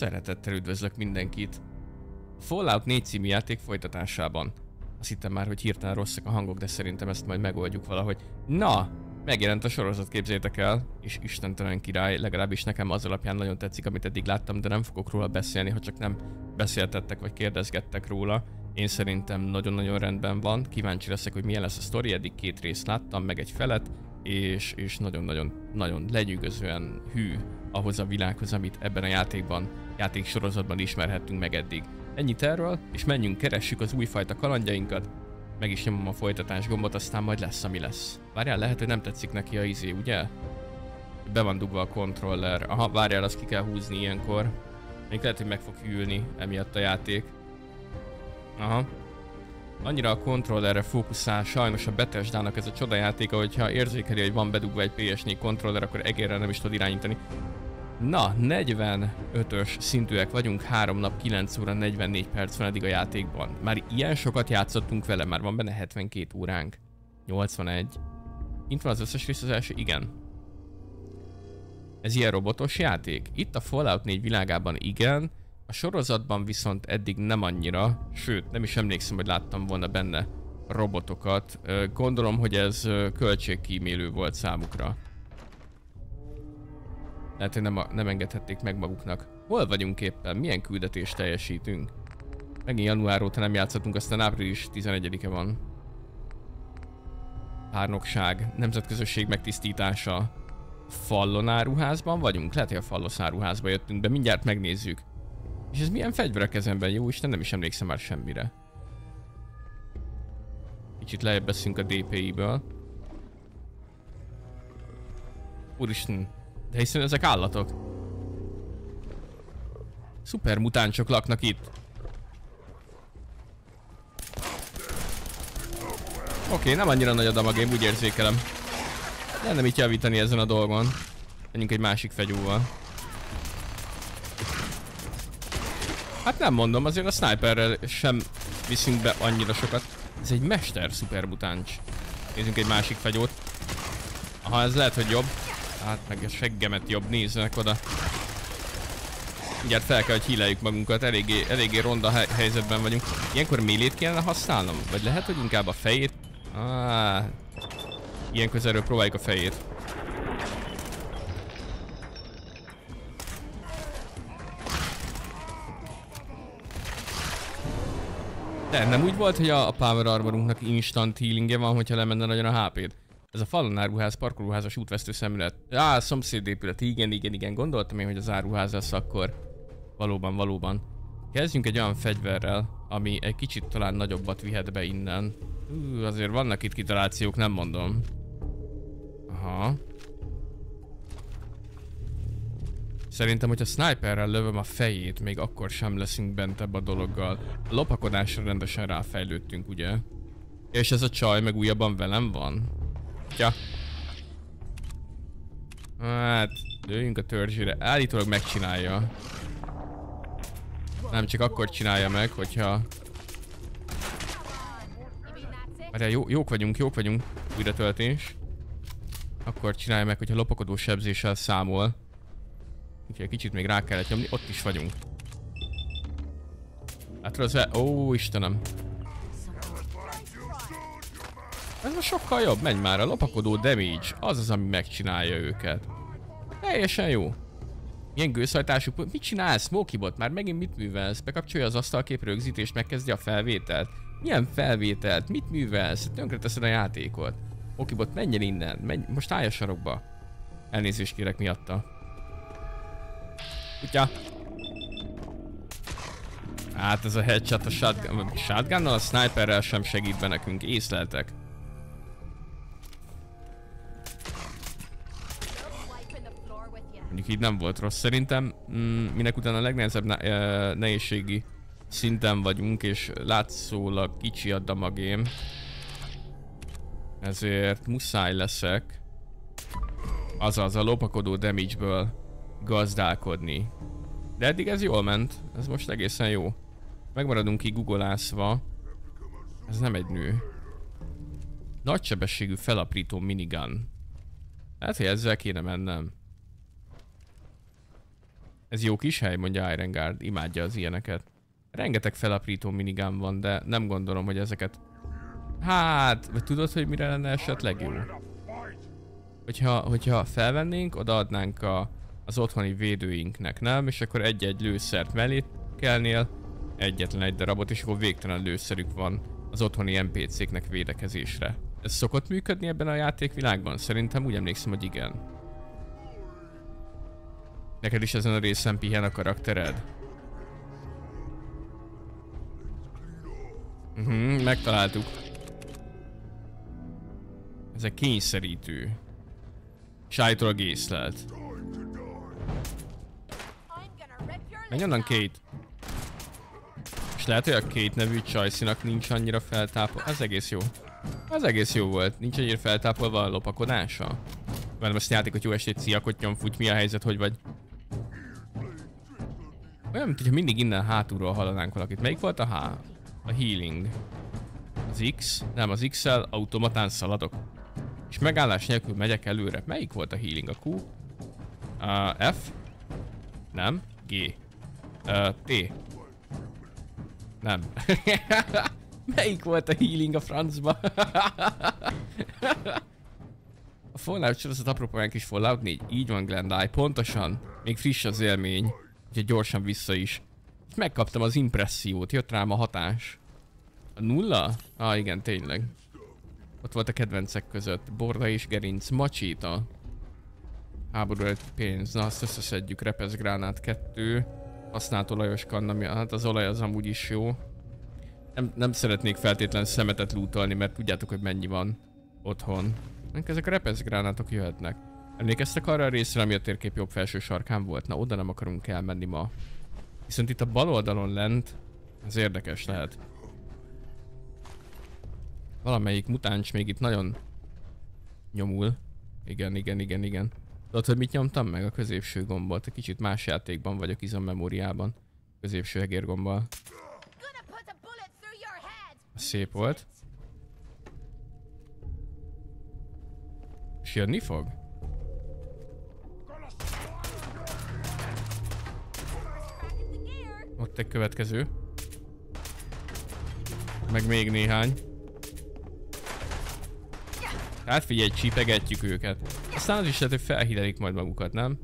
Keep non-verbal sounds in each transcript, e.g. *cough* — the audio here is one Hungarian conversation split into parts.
Szeretettel üdvözlök mindenkit. A Fallout 4 című játék folytatásában. Azt hittem már, hogy hirtelen rosszak a hangok, de szerintem ezt majd megoldjuk valahogy. Na, megjelent a sorozat, képzétek el, és istentelen király, legalábbis nekem az alapján nagyon tetszik, amit eddig láttam, de nem fogok róla beszélni, ha csak nem beszéltettek vagy kérdezgettek róla. Én szerintem nagyon-nagyon rendben van, kíváncsi leszek, hogy milyen lesz a sztori, eddig két részt láttam, meg egy felet, és, és nagyon-nagyon nagyon lenyűgözően hű ahhoz a világhoz, amit ebben a játékban, játéksorozatban ismerhettünk meg eddig. Ennyit erről, és menjünk, keressük az újfajta kalandjainkat, meg is nyomom a folytatás gombot, aztán majd lesz, ami lesz. Várjál, lehet, hogy nem tetszik neki a izé, ugye? Be van dugva a kontroller. Aha, várjál, azt ki kell húzni ilyenkor. Még lehet, hogy meg fog hűlni emiatt a játék. Aha. Annyira a kontrollerre fókuszál sajnos a Bethesda-nak ez a csodajátéka, hogyha érzékeli, hogy van bedugva egy PS4 kontroller, akkor egérre nem is tud irányítani. Na, 45-ös szintűek vagyunk, 3 nap 9 óra 44 perc van eddig a játékban. Már ilyen sokat játszottunk vele, már van benne 72 óránk. 81. Itt van az összes rész az első, igen. Ez ilyen robotos játék? Itt a Fallout 4 világában igen, a sorozatban viszont eddig nem annyira, sőt nem is emlékszem, hogy láttam volna benne robotokat. Gondolom, hogy ez költségkímélő volt számukra. Lehet, hogy nem, a, nem engedhették meg maguknak. Hol vagyunk éppen? Milyen küldetést teljesítünk? Megint január óta nem játszottunk, aztán április 11-e van. Párnokság, nemzetközösség megtisztítása. Fallon áruházban vagyunk? Lehet, hogy a Fallos áruházba jöttünk be, mindjárt megnézzük. És ez milyen fegyver a kezemben? Jó Isten, nem is emlékszem már semmire. Kicsit lejjebb a DPI-ből. Úristen, de hiszen ezek állatok. Szuper mutáncsok laknak itt. Oké, okay, nem annyira nagy a damag, én úgy érzékelem. De nem itt javítani ezen a dolgon. Menjünk egy másik fegyúval. Hát nem mondom, azért a sniperrel sem viszünk be annyira sokat. Ez egy mester szupermutáncs. Nézzünk egy másik fegyót. Aha, ez lehet, hogy jobb. Hát meg a seggemet jobb, nézzenek oda. Mindjárt fel kell, hogy híleljük magunkat, eléggé, eléggé ronda helyzetben vagyunk. Ilyenkor mélét kellene használnom? Vagy lehet, hogy inkább a fejét? Ah, ilyen közelről próbáljuk a fejét. De nem úgy volt, hogy a, a Power Armorunknak instant healingje van, hogyha lemenne nagyon a HP-t. Ez a falon áruház, parkolóházas útvesztő szemület. Á, szomszédépület, igen, igen, igen, gondoltam én, hogy az áruház lesz akkor. Valóban, valóban. Kezdjünk egy olyan fegyverrel, ami egy kicsit talán nagyobbat vihet be innen. Ú, azért vannak itt kitalációk, nem mondom. Aha. Szerintem, hogyha sniperrel lövöm a fejét, még akkor sem leszünk bent ebbe a dologgal. A lopakodásra rendesen ráfejlődtünk, ugye? És ez a csaj meg újabban velem van? Ja. Hát, lőjünk a törzsére. Állítólag megcsinálja. Nem csak akkor csinálja meg, hogyha... Várjál, jó, jók vagyunk, jók vagyunk. Újra töltés. Akkor csinálja meg, hogyha lopakodó sebzéssel számol. Úgyhogy kicsit még rá kellett nyomni. Ott is vagyunk. Hát az Ó, Istenem. Ez a sokkal jobb, menj már, a lopakodó damage, az az, ami megcsinálja őket. Teljesen jó. Milyen gőzhajtású, mit csinálsz, Smokybot? Már megint mit művelsz? Bekapcsolja az asztalkép rögzítést, megkezdi a felvételt? Milyen felvételt? Mit művelsz? Tönkre teszed a játékot. Smokybot, menj el innen, menj, most állj a sarokba. Elnézést kérek miatta. Kutya. Hát ez a headshot a shotgun, shotgunnal, a sniperrel sem segít be nekünk, észleltek. Mondjuk így nem volt rossz. Szerintem mm, minek utána a legnehezebb ne nehézségi szinten vagyunk, és látszólag kicsi a damagém. Ezért muszáj leszek azaz a lopakodó damage-ből gazdálkodni. De eddig ez jól ment, ez most egészen jó. Megmaradunk ki googleászva. Ez nem egy nő. Nagysebességű felaprító minigun. Hát, hogy ezzel kéne mennem. Ez jó kis hely, mondja Irengard. Imádja az ilyeneket. Rengeteg felaprító minigám van, de nem gondolom, hogy ezeket... Hát, vagy tudod, hogy mire lenne esetleg jó? Hogyha, hogyha felvennénk, odaadnánk a, az otthoni védőinknek, nem? És akkor egy-egy lőszert mellé kellnél, egyetlen egy darabot, és akkor végtelen lőszerük van az otthoni NPC-knek védekezésre. Ez szokott működni ebben a játékvilágban? Szerintem úgy emlékszem, hogy igen. Neked is ezen a részen pihen a karaktered? Uh mhm, -huh, megtaláltuk. Ez egy kényszerítő. És állítólag észlelt. Menj onnan Kate. És lehet, hogy a Kate nevű csajszinak nincs annyira feltápol... Az egész jó. Az egész jó volt. Nincs annyira feltápolva a lopakodása. Mert játék, hogy jó estét, szia, kottyom, futy, mi a helyzet, hogy vagy? Olyan, mint hogyha mindig innen hátulról hallanánk valakit. Melyik volt a H? A healing. Az X? Nem, az X-el automatán szaladok. És megállás nélkül megyek előre. Melyik volt a healing? A Q? A F? Nem. G. Uh, T. Nem. *laughs* Melyik volt a healing a francba? *laughs* a Fallout sorozat apropóján kis Fallout 4. Így van Glendai, pontosan. Még friss az élmény. Úgyhogy gyorsan vissza is. Megkaptam az impressziót, jött rám a hatás. A nulla? Ah igen, tényleg. Ott volt a kedvencek között. Borda és gerinc, macsita. Háború egy pénz. Na azt összeszedjük. Repeszgránát kettő. Használt olajos kanna, hát az olaj az amúgy is jó. Nem, nem szeretnék feltétlen szemetet lootolni, mert tudjátok, hogy mennyi van otthon. Ezek a repeszgránátok jöhetnek. Emlékeztek arra a részre, ami a térkép jobb felső sarkán volt? Na, oda nem akarunk elmenni ma. Viszont itt a bal oldalon lent, ez érdekes lehet. Valamelyik mutáns még itt nagyon nyomul. Igen, igen, igen, igen. Tudod, hogy mit nyomtam meg? A középső gombot. Egy kicsit más játékban vagyok izom memóriában. Középső egérgombbal. Szép volt. És jönni fog? Ott egy következő. Meg még néhány. Hát figyelj, csipegetjük őket. Aztán az is lehet, hogy felhílelik majd magukat, nem?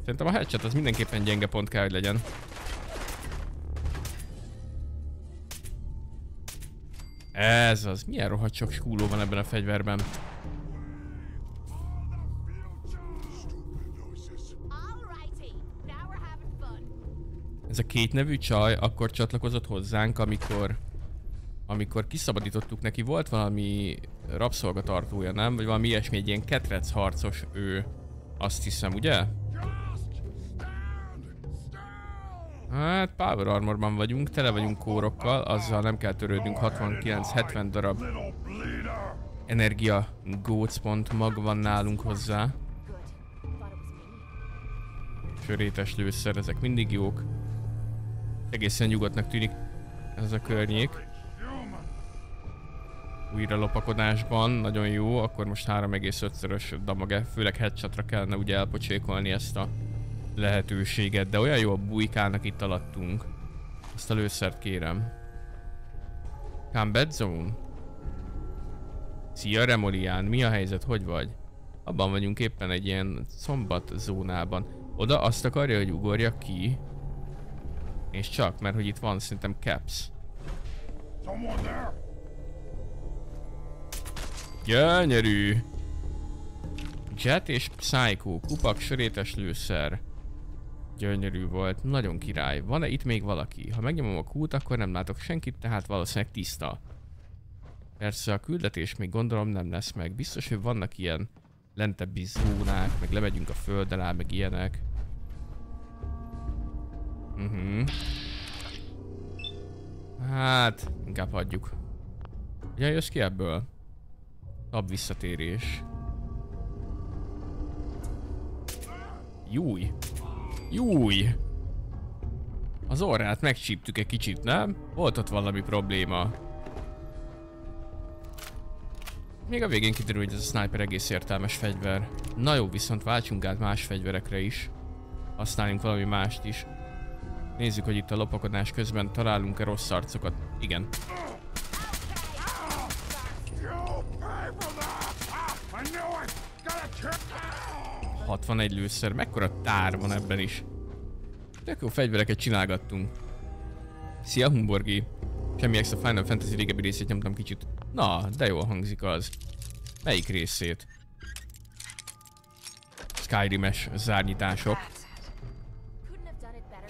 Szerintem a headshot az mindenképpen gyenge pont kell, hogy legyen. Ez az. Milyen rohadt sok skúló van ebben a fegyverben. Ez a két nevű csaj akkor csatlakozott hozzánk, amikor amikor kiszabadítottuk neki, volt valami rabszolgatartója, nem? Vagy valami ilyesmi, egy ilyen ketrec harcos ő. Azt hiszem, ugye? Hát Power Armorban vagyunk, tele vagyunk kórokkal, azzal nem kell törődnünk 69-70 darab energia gócpont mag van nálunk hozzá. Sörétes lőszer, ezek mindig jók. Egészen nyugodtnak tűnik ez a környék. Újra lopakodásban, nagyon jó, akkor most 3,5-szörös damage, főleg headshotra kellene ugye elpocsékolni ezt a lehetőséget, de olyan jó a bujkálnak itt alattunk. Azt a lőszert kérem. Combat Zone? Szia Remolián, mi a helyzet, hogy vagy? Abban vagyunk éppen egy ilyen szombat zónában. Oda azt akarja, hogy ugorja ki. És csak, mert hogy itt van szerintem caps. Gyönyörű! Jet és Psycho, kupak, sörétes lőszer. Gyönyörű volt, nagyon király. Van-e itt még valaki? Ha megnyomom a kút, akkor nem látok senkit, tehát valószínűleg tiszta. Persze a küldetés még gondolom nem lesz meg. Biztos, hogy vannak ilyen lentebbi zónák, meg lemegyünk a föld alá, meg ilyenek. Uh mhm. -huh. Hát, inkább hagyjuk. Ugye jössz ki ebből? Tab visszatérés. Júj. Júj! Az orrát megcsíptük egy kicsit, nem? Volt ott valami probléma. Még a végén kiderül, hogy ez a sniper egész értelmes fegyver. Na jó, viszont váltsunk át más fegyverekre is. Használjunk valami mást is. Nézzük, hogy itt a lopakodás közben találunk-e rossz arcokat. Igen. 61 lőszer, mekkora tár van ebben is. Tök jó fegyvereket csinálgattunk. Szia Humborgi! Semmi extra Final Fantasy régebbi részét nyomtam kicsit. Na, de jól hangzik az. Melyik részét? Skyrim-es zárnyitások.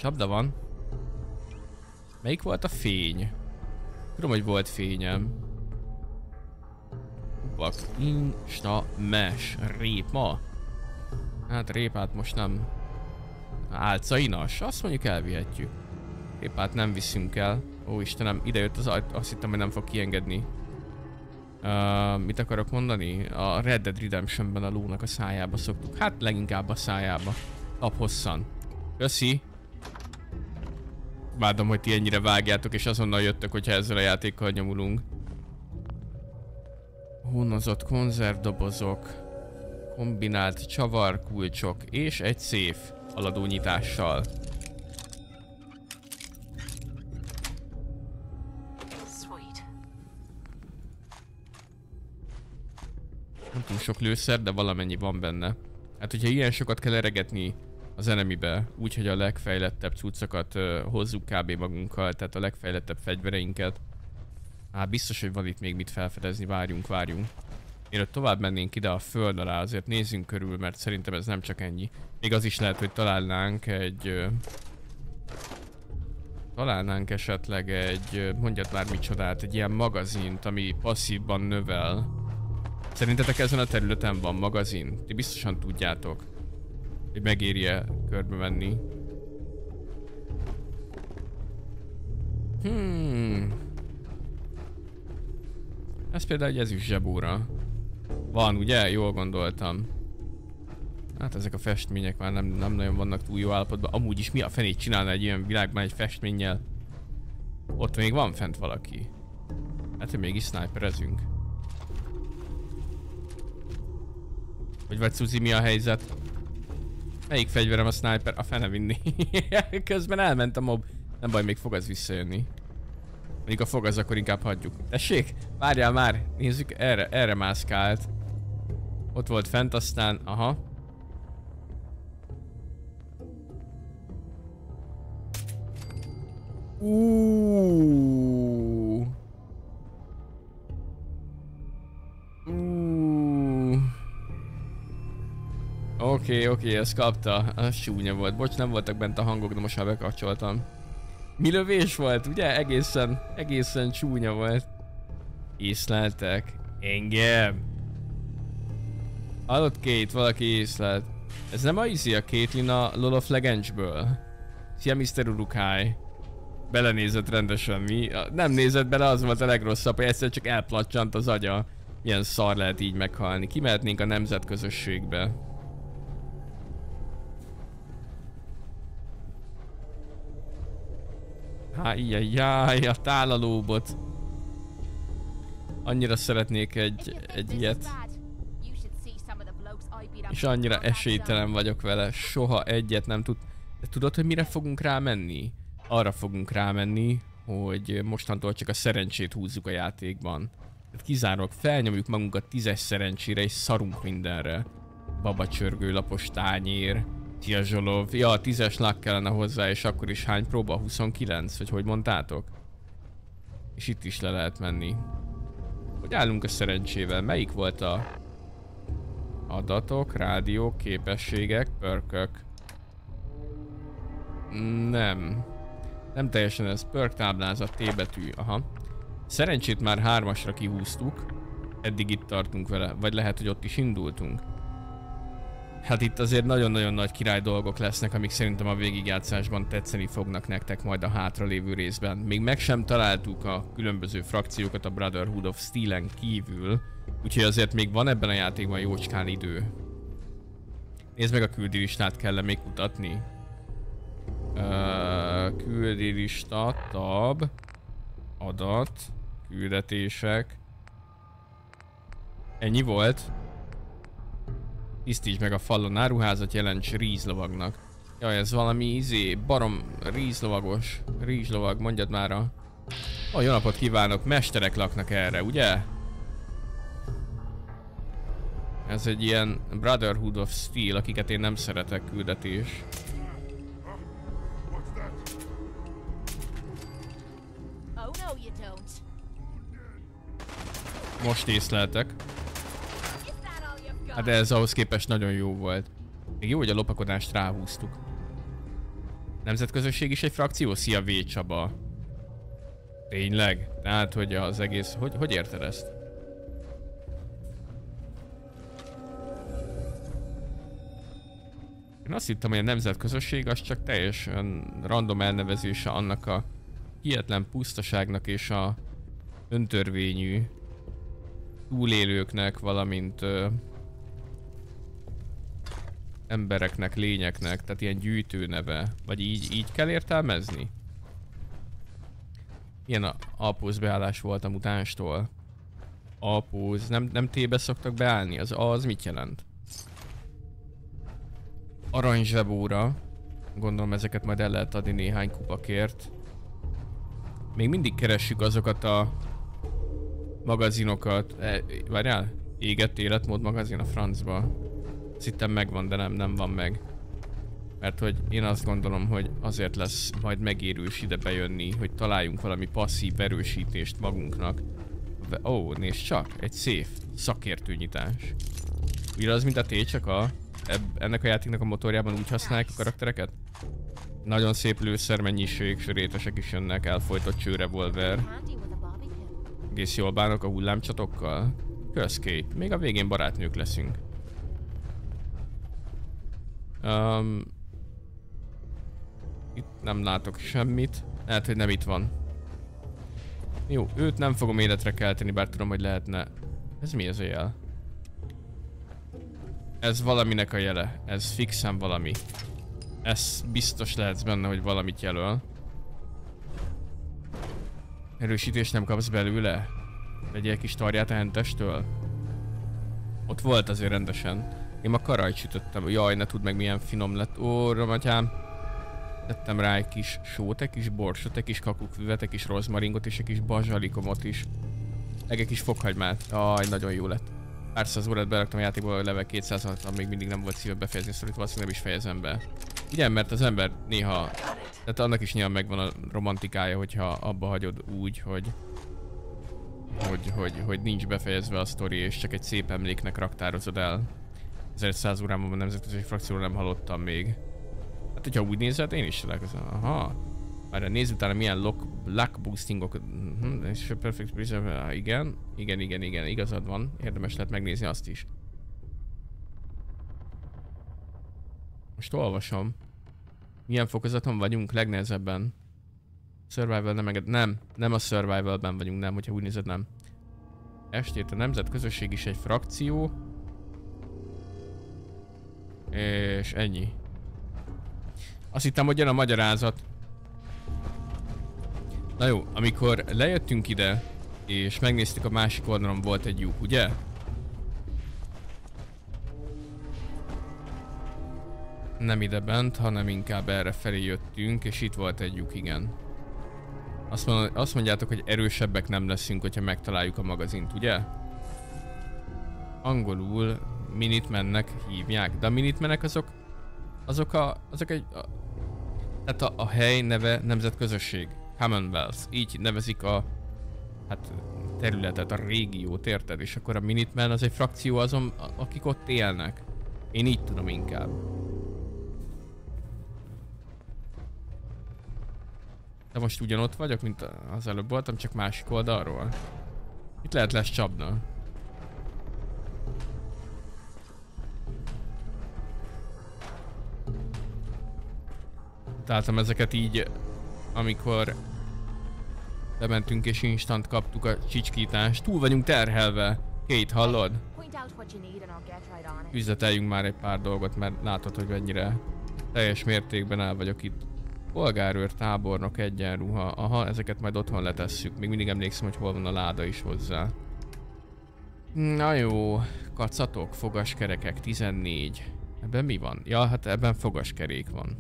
Csapda van. Melyik volt a fény? Tudom, hogy volt fényem. Bak, insta, mes, répa. Hát répát most nem. Álcainas, azt mondjuk elvihetjük. Répát nem viszünk el. Ó Istenem, ide jött az ajt, azt hittem, hogy nem fog kiengedni. Uh, mit akarok mondani? A Red Dead Redemptionben a lónak a szájába szoktuk. Hát leginkább a szájába. Lap hosszan. Köszi. Vádom, hogy ti ennyire vágjátok, és azonnal jöttök, hogyha ezzel a játékkal nyomulunk. Hónozott konzervdobozok. Kombinált csavarkulcsok és egy széf aladónyitással. Nem túl sok lőszer, de valamennyi van benne. Hát, hogyha ilyen sokat kell eregetni az enemibe, úgyhogy a legfejlettebb cuccokat hozzuk kb. magunkkal, tehát a legfejlettebb fegyvereinket. Hát biztos, hogy van itt még mit felfedezni, várjunk, várjunk. Mielőtt tovább mennénk ide a föld alá, azért nézzünk körül, mert szerintem ez nem csak ennyi. Még az is lehet, hogy találnánk egy... Találnánk esetleg egy, mondjad már micsodát, egy ilyen magazint, ami passzívban növel Szerintetek ezen a területen van magazin? Ti biztosan tudjátok, hogy megéri-e körbe menni. Hmm. Ez például egy ezüst zsebóra. Van, ugye? Jól gondoltam. Hát ezek a festmények már nem, nem nagyon vannak túl jó állapotban. Amúgy is mi a fenét csinálna egy ilyen világban egy festménnyel? Ott még van fent valaki. Hát, hogy mégis sniperezünk. Hogy vagy Suzi, mi a helyzet? Melyik fegyverem a sniper? A fene vinni. *laughs* Közben elment a mob. Nem baj, még fog az visszajönni. Még a fog az, akkor inkább hagyjuk. Tessék? Várjál már. Nézzük, erre, erre mászkált. Ott volt fent, aztán... Aha. Uuuuh. Oké, oké, okay, ezt kapta. Az súnya volt. Bocs, nem voltak bent a hangok, de most már bekapcsoltam. Mi lövés volt, ugye? Egészen, egészen csúnya volt. Észleltek. Engem. Hallott Kate, valaki észlelt. Ez nem a izi a Caitlyn a Lol of Legends-ből? Szia Mr. Urukai. Belenézett rendesen mi? Nem nézett bele, az volt a legrosszabb, hogy egyszer csak elplacsant az agya. Milyen szar lehet így meghalni. Kimehetnénk a nemzetközösségbe. Hájjajjaj, a tálalóbot. Annyira szeretnék egy, egy ilyet. És annyira esélytelen vagyok vele, soha egyet nem tud. De tudod, hogy mire fogunk rámenni? Arra fogunk rámenni, hogy mostantól csak a szerencsét húzzuk a játékban. Tehát kizárólag felnyomjuk magunkat tízes szerencsére és szarunk mindenre. Babacsörgő, lapos tányér, Zsolov. Ja, 10-es lak kellene hozzá, és akkor is hány próba? 29? Vagy hogy mondtátok? És itt is le lehet menni. Hogy állunk a szerencsével? Melyik volt a... Adatok, rádió, képességek, pörkök? Nem. Nem teljesen ez. Pörk táblázat, T betű. Aha. Szerencsét már hármasra kihúztuk. Eddig itt tartunk vele. Vagy lehet, hogy ott is indultunk. Hát itt azért nagyon-nagyon nagy király dolgok lesznek, amik szerintem a végigjátszásban tetszeni fognak nektek majd a hátralévő részben. Még meg sem találtuk a különböző frakciókat a Brotherhood of Steel-en kívül, úgyhogy azért még van ebben a játékban jócskán idő. Nézd meg a küldilistát, kell -e még kutatni? Uh, tab, adat, küldetések. Ennyi volt. Tisztíts meg a falon áruházat, jelents rízlovagnak. Jaj, ez valami izé, barom rízlovagos. Rízlovag, mondjad már a... Ó, jó napot kívánok, mesterek laknak erre, ugye? Ez egy ilyen Brotherhood of Steel, akiket én nem szeretek küldetés. Most észleltek. Hát ez ahhoz képest nagyon jó volt. Még jó, hogy a lopakodást ráhúztuk. Nemzetközösség is egy frakció? Szia V Csaba. Tényleg? Tehát, hogy az egész... Hogy, hogy érted ezt? Én azt hittem, hogy a nemzetközösség az csak teljesen random elnevezése annak a hihetlen pusztaságnak és a öntörvényű túlélőknek, valamint ö, embereknek, lényeknek, tehát ilyen gyűjtő neve. Vagy így, így kell értelmezni? Ilyen a alpóz beállás volt a mutánstól. Alpóz, nem, nem tébe szoktak beállni? Az az mit jelent? Aranyzsebóra. Gondolom ezeket majd el lehet adni néhány kupakért. Még mindig keressük azokat a magazinokat. E, várjál? Égett életmód magazin a francba. Azt hittem megvan, de nem, nem van meg. Mert hogy én azt gondolom, hogy azért lesz majd megérős ide bejönni, hogy találjunk valami passzív erősítést magunknak. Ó, oh, nézd csak, egy szép szakértőnyitás. Mire az, mint a T, csak a, ebb, ennek a játéknak a motorjában úgy használják a karaktereket? Nagyon szép lőszer mennyiség, sörétesek is jönnek, elfolytott csőrevolver. Egész jól bánok a hullámcsatokkal. Közkét, még a végén barátnők leszünk. Um, itt nem látok semmit. Lehet, hogy nem itt van. Jó, őt nem fogom életre kelteni, bár tudom, hogy lehetne. Ez mi ez a jel? Ez valaminek a jele. Ez fixen valami. Ez biztos lehetsz benne, hogy valamit jelöl. Erősítést nem kapsz belőle? Vegyél kis tarját a hentestől? Ott volt azért rendesen. Én ma karajt sütöttem. Jaj, ne tudd meg milyen finom lett. Ó, romatyám. Tettem rá egy kis sót, egy kis borsot, egy kis kakukfüvet, egy kis rozmaringot és egy kis bazsalikomot is. Meg egy kis fokhagymát. Aj, nagyon jó lett. Pár száz órát beraktam a játékból, hogy level 200 még mindig nem volt szíve befejezni, szóval itt valószínűleg nem is fejezem be. Igen, mert az ember néha... Tehát annak is nyilván megvan a romantikája, hogyha abba hagyod úgy, hogy... Hogy, hogy, hogy nincs befejezve a sztori, és csak egy szép emléknek raktározod el. 1100 órában a nemzetközi frakcióról nem hallottam még. Hát, hogyha úgy nézed, én is találkozom. Aha. Már nézz utána milyen lock, luck boostingok. Uh-huh, és a perfect preserve. Igen. Igen, igen, igen, igazad van. Érdemes lehet megnézni azt is. Most olvasom. Milyen fokozaton vagyunk? Legnehezebben. Survival nem enged. Nem, nem a survivalben vagyunk, nem, hogyha úgy nézed, nem. Estét a nemzetközösség is egy frakció. És ennyi. Azt hittem, hogy jön a magyarázat. Na jó, amikor lejöttünk ide, és megnéztük a másik oldalon volt egy lyuk, ugye? Nem ide bent, hanem inkább erre felé jöttünk, és itt volt egy lyuk, igen. Azt, mond, azt mondjátok, hogy erősebbek nem leszünk, hogyha megtaláljuk a magazint, ugye? Angolul Minitmennek hívják, de a Minitmenek azok, azok a, azok egy, a, tehát a, a hely neve nemzetközösség. Commonwealth. Így nevezik a hát területet, a régiót, érted? És akkor a Minutemen az egy frakció azon, akik ott élnek. Én így tudom inkább. De most ugyanott vagyok, mint az előbb voltam, csak másik oldalról. Itt lehet lesz csapna. Találtam ezeket így, amikor bementünk és instant kaptuk a csicskítást. Túl vagyunk terhelve. Két, hallod? Üzleteljünk már egy pár dolgot, mert látod, hogy mennyire teljes mértékben el vagyok itt. Polgárőr, tábornok, egyenruha. Aha, ezeket majd otthon letesszük. Még mindig emlékszem, hogy hol van a láda is hozzá. Na jó, kacatok, fogaskerekek, 14. Ebben mi van? Ja, hát ebben fogaskerék van.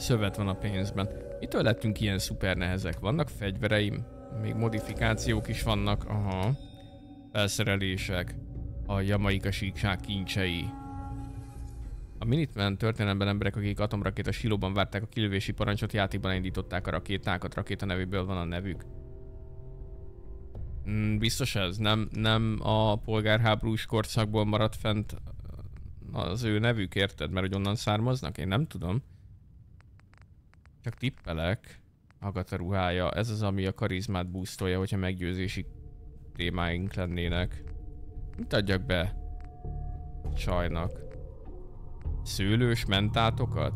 Szövet van a pénzben. Mitől lettünk ilyen szuper nehezek? Vannak fegyvereim? Még modifikációk is vannak. Aha. Felszerelések. A jamaika síkság kincsei. A Minuteman történelemben emberek, akik atomrakéta silóban várták a kilövési parancsot, játékban indították a rakétákat, rakéta nevéből van a nevük. Mm, biztos ez? Nem, nem a polgárháborús korszakból maradt fent az ő nevük, érted? Mert hogy onnan származnak? Én nem tudom. Csak tippelek. Agatha ruhája. Ez az, ami a karizmát boostolja, hogyha meggyőzési témáink lennének. Mit adjak be? Csajnak. Szőlős mentátokat?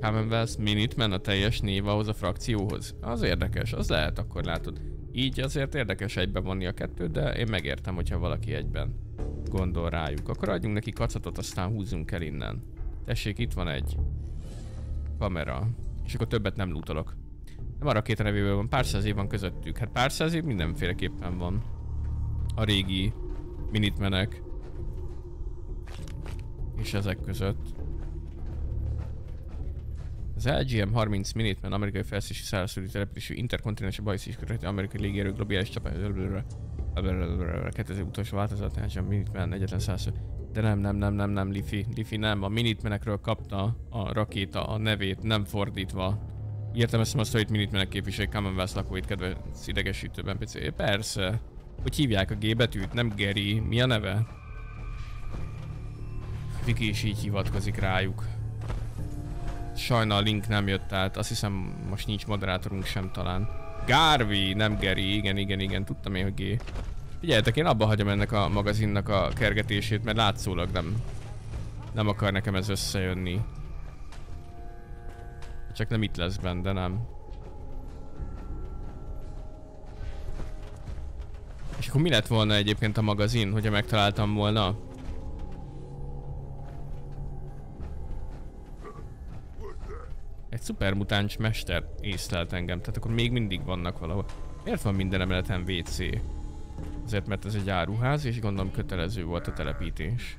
Commonwealth Minuteman a teljes név ahhoz a frakcióhoz. Az érdekes, az lehet, akkor látod. Így azért érdekes egybe vonni a kettőt, de én megértem, hogyha valaki egyben gondol rájuk. Akkor adjunk neki kacatot, aztán húzzunk el innen. Tessék, itt van egy kamera. És akkor többet nem lootolok. Nem a rakéta nevéből van, pár száz év van közöttük. Hát pár száz év mindenféleképpen van. A régi minitmenek. És ezek között. Az LGM 30 Minuteman amerikai felszísi szárazföldi településű interkontinentális bajszis amerikai légierő globális csapat 2000 utolsó változat, LGM Minuteman egyetlen száz de nem, nem, nem, nem, nem, Lifi, Lifi nem, a Minutemenekről kapta a rakéta a nevét, nem fordítva. Értem ezt a sztorit Minutemenek képviselői Commonwealth lakóit kedvenc idegesítőben PC. Persze. Hogy hívják a G betűt, nem Geri. Mi a neve? Viki is így hivatkozik rájuk. Sajna a link nem jött át, azt hiszem most nincs moderátorunk sem talán. Garvey, nem Gary, igen, igen, igen, tudtam én, hogy G. Figyeljetek, én abba hagyom ennek a magazinnak a kergetését, mert látszólag nem, nem akar nekem ez összejönni. Csak nem itt lesz benne, de nem. És akkor mi lett volna egyébként a magazin, hogyha megtaláltam volna? Szupermutáns mester észlelt engem, tehát akkor még mindig vannak valahol. Miért van minden emeleten WC? Azért, mert ez egy áruház, és gondolom kötelező volt a telepítés.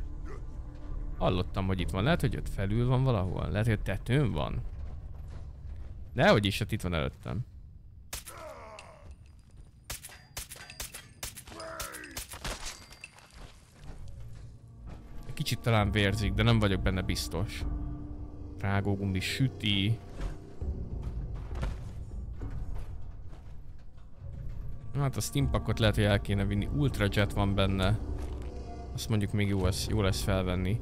Hallottam, hogy itt van. Lehet, hogy ott felül van valahol. Lehet, hogy tetőn van. Dehogy is, hát itt van előttem. Kicsit talán vérzik, de nem vagyok benne biztos. Rágógumbi süti. Hát a steampakot lehet, hogy el kéne vinni. Ultra Jet van benne. Azt mondjuk még jó lesz, jó lesz felvenni.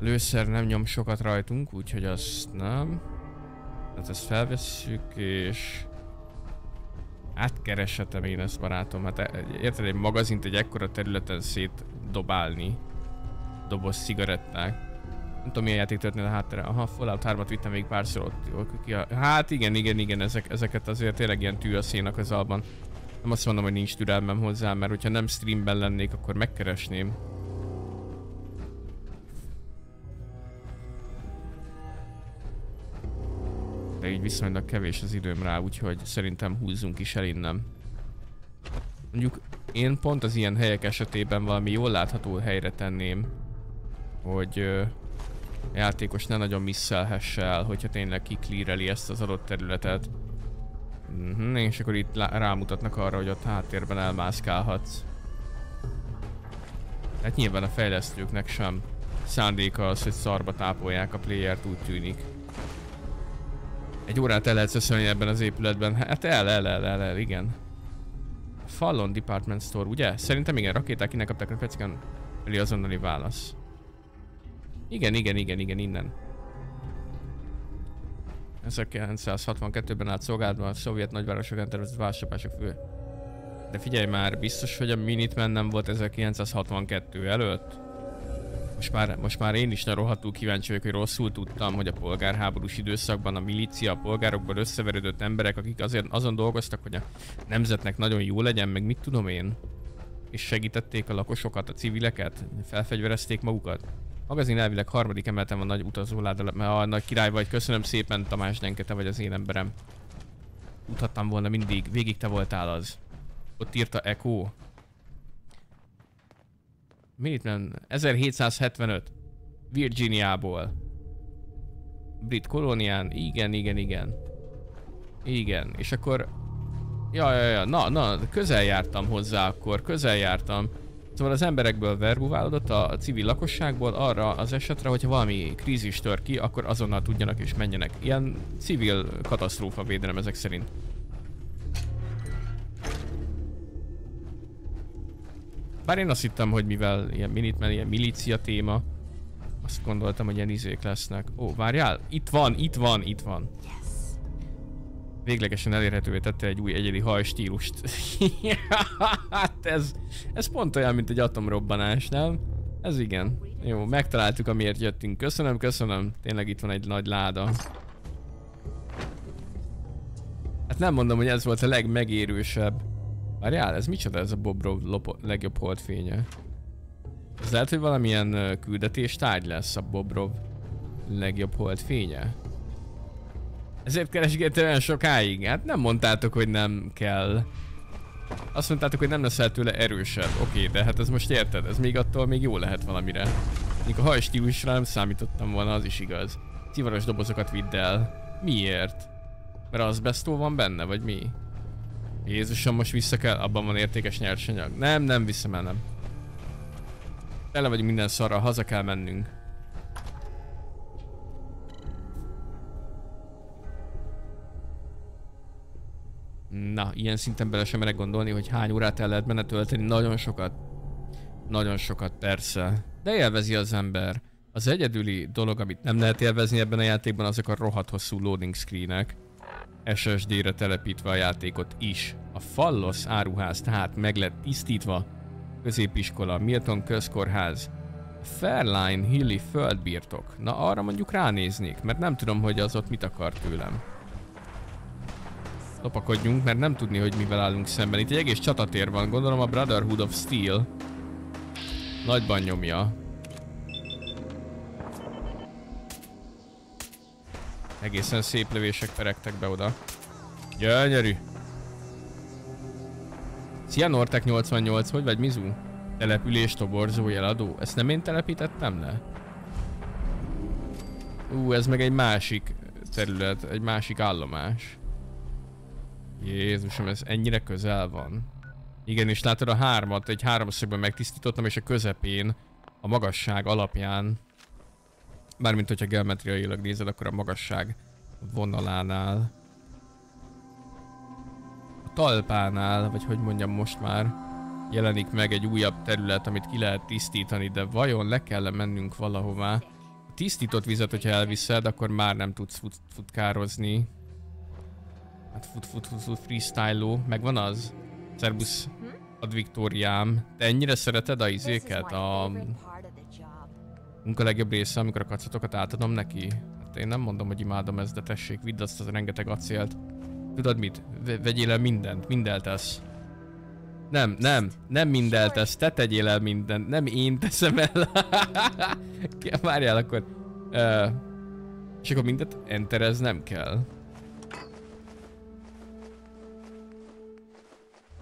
A lőszer nem nyom sokat rajtunk, úgyhogy azt nem. Tehát ezt felvesszük, és... Átkereshetem én ezt barátom. Hát érted egy magazint egy ekkora területen szétdobálni. Doboz cigaretták. Nem tudom milyen játék történt a háttere. Aha, Fallout 3-at vittem még párszor ott. hát igen, igen, igen, ezek, ezeket azért tényleg ilyen tű a szénak az alban. Nem azt mondom, hogy nincs türelmem hozzá, mert hogyha nem streamben lennék, akkor megkeresném. De így viszonylag kevés az időm rá, úgyhogy szerintem húzzunk is el innen. Mondjuk én pont az ilyen helyek esetében valami jól látható helyre tenném, hogy a játékos ne nagyon misszelhesse el, hogyha tényleg kiklíreli ezt az adott területet. -hmm, és akkor itt rámutatnak arra, hogy ott háttérben elmászkálhatsz. Hát nyilván a fejlesztőknek sem szándéka az, hogy szarba tápolják a playert, úgy tűnik. Egy órát el lehet szöszölni ebben az épületben. Hát el, el, el, el, el igen. Fallon Department Store, ugye? Szerintem igen, rakéták innen kapták a peciken. Eli azonnali válasz. Igen, igen, igen, igen, innen. 1962-ben állt szolgálatban a szovjet nagyvárosokon tervezett vásárlások fő. De figyelj már, biztos, hogy a Minuteman nem volt 1962 előtt? Most már, most már én is rohadtul kíváncsi vagyok, hogy rosszul tudtam, hogy a polgárháborús időszakban a milícia, a polgárokból összeverődött emberek, akik azért azon dolgoztak, hogy a nemzetnek nagyon jó legyen, meg mit tudom én, és segítették a lakosokat, a civileket, felfegyverezték magukat. Magazin elvileg harmadik emeleten van nagy utazóláda, mert a nagy király vagy. Köszönöm szépen Tamás Denke, te vagy az én emberem. Tudhattam volna mindig, végig te voltál az. Ott írta Echo. Minuteman 1775. Virginiából. Brit kolónián. Igen, igen, igen. Igen, és akkor... Ja, ja, ja, na, na, közel jártam hozzá akkor, közel jártam. Szóval az emberekből verbuválódott a civil lakosságból arra az esetre, hogyha valami krízis tör ki, akkor azonnal tudjanak és menjenek. Ilyen civil katasztrófa védelem ezek szerint. Bár én azt hittem, hogy mivel ilyen Minuteman, ilyen milícia téma, azt gondoltam, hogy ilyen izék lesznek. Ó, várjál, itt van, itt van, itt van. Véglegesen elérhetővé tette egy új egyedi hajstílust. *laughs* hát ez, ez pont olyan, mint egy atomrobbanás, nem? Ez igen. Jó, megtaláltuk, amiért jöttünk. Köszönöm, köszönöm. Tényleg itt van egy nagy láda. Hát nem mondom, hogy ez volt a legmegérősebb. Várjál, ez micsoda ez a Bobrov legjobb holdfénye? Ez lehet, hogy valamilyen küldetés tárgy lesz a Bobrov legjobb holdfénye? Ezért keresgélte olyan sokáig? Hát nem mondtátok, hogy nem kell. Azt mondtátok, hogy nem leszel tőle erősebb. Oké, de hát ez most érted, ez még attól még jó lehet valamire. Míg a hajstílusra nem számítottam volna, az is igaz. Szivaros dobozokat vidd el. Miért? Mert az bestó van benne, vagy mi? Jézusom, most vissza kell, abban van értékes nyersanyag. Nem, nem vissza el, nem. Tele vagyunk minden szarra, haza kell mennünk. Na, ilyen szinten bele sem merek gondolni, hogy hány órát el lehet benne tölteni. Nagyon sokat. Nagyon sokat, persze. De élvezi az ember. Az egyedüli dolog, amit nem lehet élvezni ebben a játékban, azok a rohadt hosszú loading screenek. SSD-re telepítve a játékot is. A Fallos áruház tehát meg lett tisztítva. Középiskola, Milton közkórház, Fairline Hilli földbirtok. Na arra mondjuk ránéznék, mert nem tudom, hogy az ott mit akar tőlem. Lopakodjunk, mert nem tudni, hogy mivel állunk szemben. Itt egy egész csatatér van, gondolom a Brotherhood of Steel. Nagyban nyomja. Egészen szép lövések peregtek be oda. Gyönyörű. Szia Nortek 88, hogy vagy Mizu? Település toborzó jeladó. Ezt nem én telepítettem le? Ú, ez meg egy másik terület, egy másik állomás. Jézusom, ez ennyire közel van. Igen, és látod a hármat, egy háromszögben megtisztítottam, és a közepén, a magasság alapján Mármint, hogyha geometriailag nézed, akkor a magasság vonalánál. A talpánál, vagy hogy mondjam most már, jelenik meg egy újabb terület, amit ki lehet tisztítani, de vajon le kell -e mennünk valahová? A tisztított vizet, hogyha elviszed, akkor már nem tudsz fut futkározni. Hát fut fut fut, fut freestyle megvan az? Szerbusz ad Viktóriám. Te ennyire szereted a izéket? A munka legjobb része, amikor a kacatokat átadom neki. Hát én nem mondom, hogy imádom ezt, de tessék, vidd azt az rengeteg acélt. Tudod mit? V vegyél el mindent, mindent tesz. Nem, nem, nem mindent tesz, te tegyél el mindent, nem én teszem el. *laughs* Várjál akkor. Uh, és akkor mindent enterez nem kell.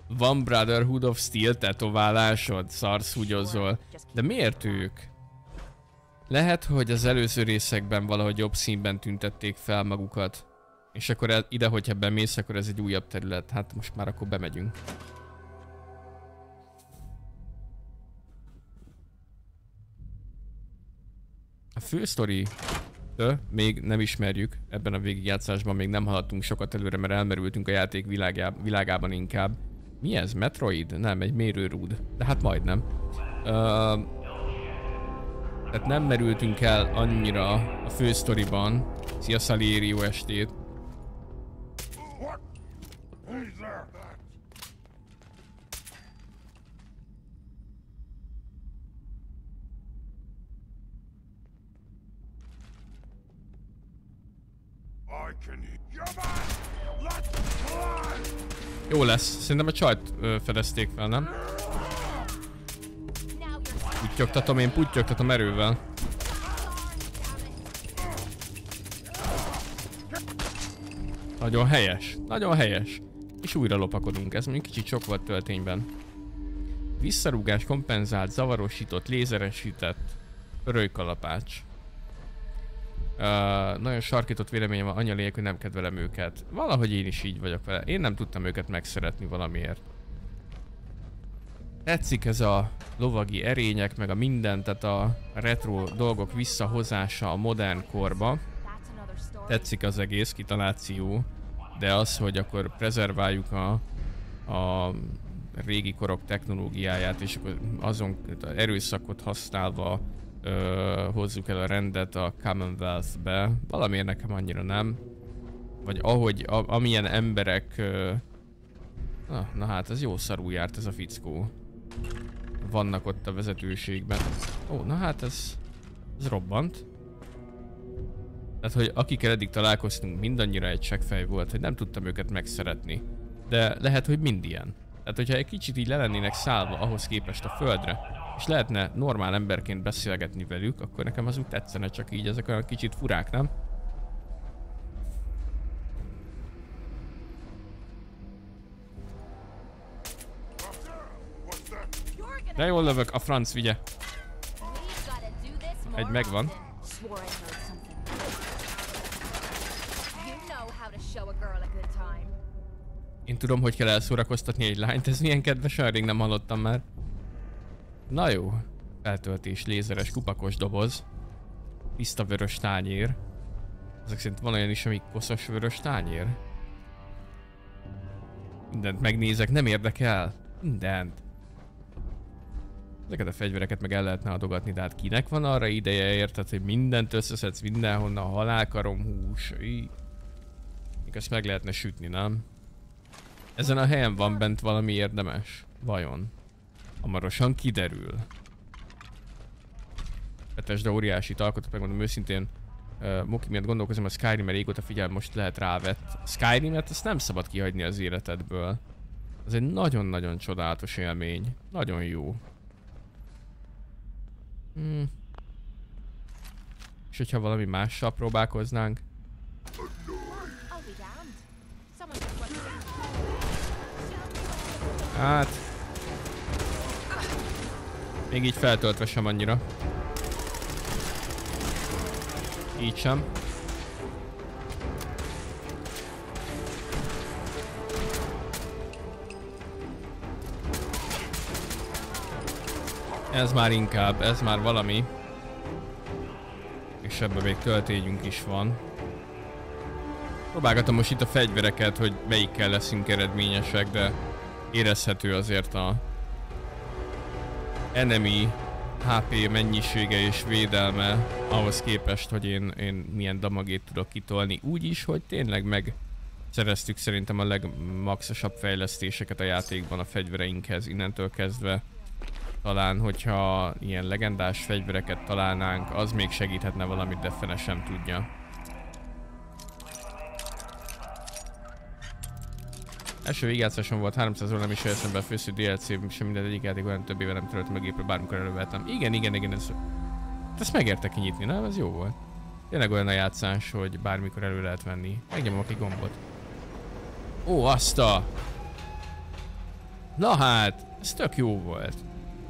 Van Brotherhood of Steel tetoválásod, szarsz De miért ők? Lehet, hogy az előző részekben valahogy jobb színben tüntették fel magukat. És akkor el, ide, hogyha bemész, akkor ez egy újabb terület. Hát most már akkor bemegyünk. A fősztori még nem ismerjük, ebben a végigjátszásban még nem haladtunk sokat előre, mert elmerültünk a játék világában, világában inkább. Mi ez? Metroid? Nem, egy mérőrúd. De hát majdnem. Uh, tehát nem merültünk el annyira a fősztoriban. Szia Salieri, jó estét! Jó lesz. Szerintem a csajt ö, fedezték fel, nem? Putyogtatom, én putyogtatom erővel. Nagyon helyes. Nagyon helyes. És újra lopakodunk. Ez még kicsit sok volt töltényben. Visszarúgás kompenzált, zavarosított, lézeresített. Örölykalapács. Nagyon sarkított véleményem van, anya lényeg, hogy nem kedvelem őket. Valahogy én is így vagyok vele. Én nem tudtam őket megszeretni valamiért. Tetszik ez a lovagi erények, meg a minden, tehát a retro dolgok visszahozása a modern korba. Tetszik az egész kitaláció, de az, hogy akkor prezerváljuk a, a régi korok technológiáját, és akkor azon erőszakot használva ö, hozzuk el a rendet a Commonwealth-be. Valamiért nekem annyira nem. Vagy ahogy, a, amilyen emberek... Ö, na, na hát, ez jó szarul járt ez a fickó. Vannak ott a vezetőségben. Ó, na hát ez... Ez robbant. Tehát, hogy akikkel eddig találkoztunk, mindannyira egy seggfej volt, hogy nem tudtam őket megszeretni. De lehet, hogy mind ilyen. Tehát, hogyha egy kicsit így le lennének szállva ahhoz képest a földre, és lehetne normál emberként beszélgetni velük, akkor nekem az úgy tetszene, csak így ezek olyan kicsit furák, nem? De jól lövök, a franc vigye. Egy megvan. Én tudom, hogy kell elszórakoztatni egy lányt, ez milyen kedves, rég nem hallottam már. Na jó. Feltöltés, lézeres, kupakos doboz. Tiszta vörös tányér. Ezek szerint van olyan is, ami koszos vörös tányér. Mindent megnézek, nem érdekel. Mindent. Ezeket a fegyvereket meg el lehetne adogatni, de hát kinek van arra ideje, érted, hogy mindent összeszedsz mindenhonnan, halálkarom, hús, így. ezt meg lehetne sütni, nem? Ezen a helyen van bent valami érdemes? Vajon? Hamarosan kiderül. Petes, de óriási alkotott, megmondom őszintén. Uh, Moki miatt gondolkozom, a Skyrim mert régóta figyel, most lehet rávett. Skyrim-et ezt nem szabad kihagyni az életedből. Ez egy nagyon-nagyon csodálatos élmény. Nagyon jó. Hmm. És hogyha valami mással próbálkoznánk? Hát... Még így feltöltve sem annyira. Így sem. Ez már inkább, ez már valami. És ebben még töltényünk is van. Próbálgatom most itt a fegyvereket, hogy melyikkel leszünk eredményesek, de érezhető azért a enemy HP mennyisége és védelme ahhoz képest, hogy én, én milyen damagét tudok kitolni. Úgy is, hogy tényleg meg szereztük szerintem a legmaxosabb fejlesztéseket a játékban a fegyvereinkhez innentől kezdve. Talán, hogyha ilyen legendás fegyvereket találnánk, az még segíthetne valamit, de fene sem tudja. Első végigjátszásom volt 300 óra, nem is eszembe a fősző DLC, sem minden egyik játék olyan több éve nem töröltem meg gépre, bármikor elővettem. Igen, igen, igen, ez... Ezt megérte kinyitni, nem? Ez jó volt. Tényleg olyan a játszás, hogy bármikor elő lehet venni. Megnyomok egy gombot. Ó, azt a... Na hát, ez tök jó volt.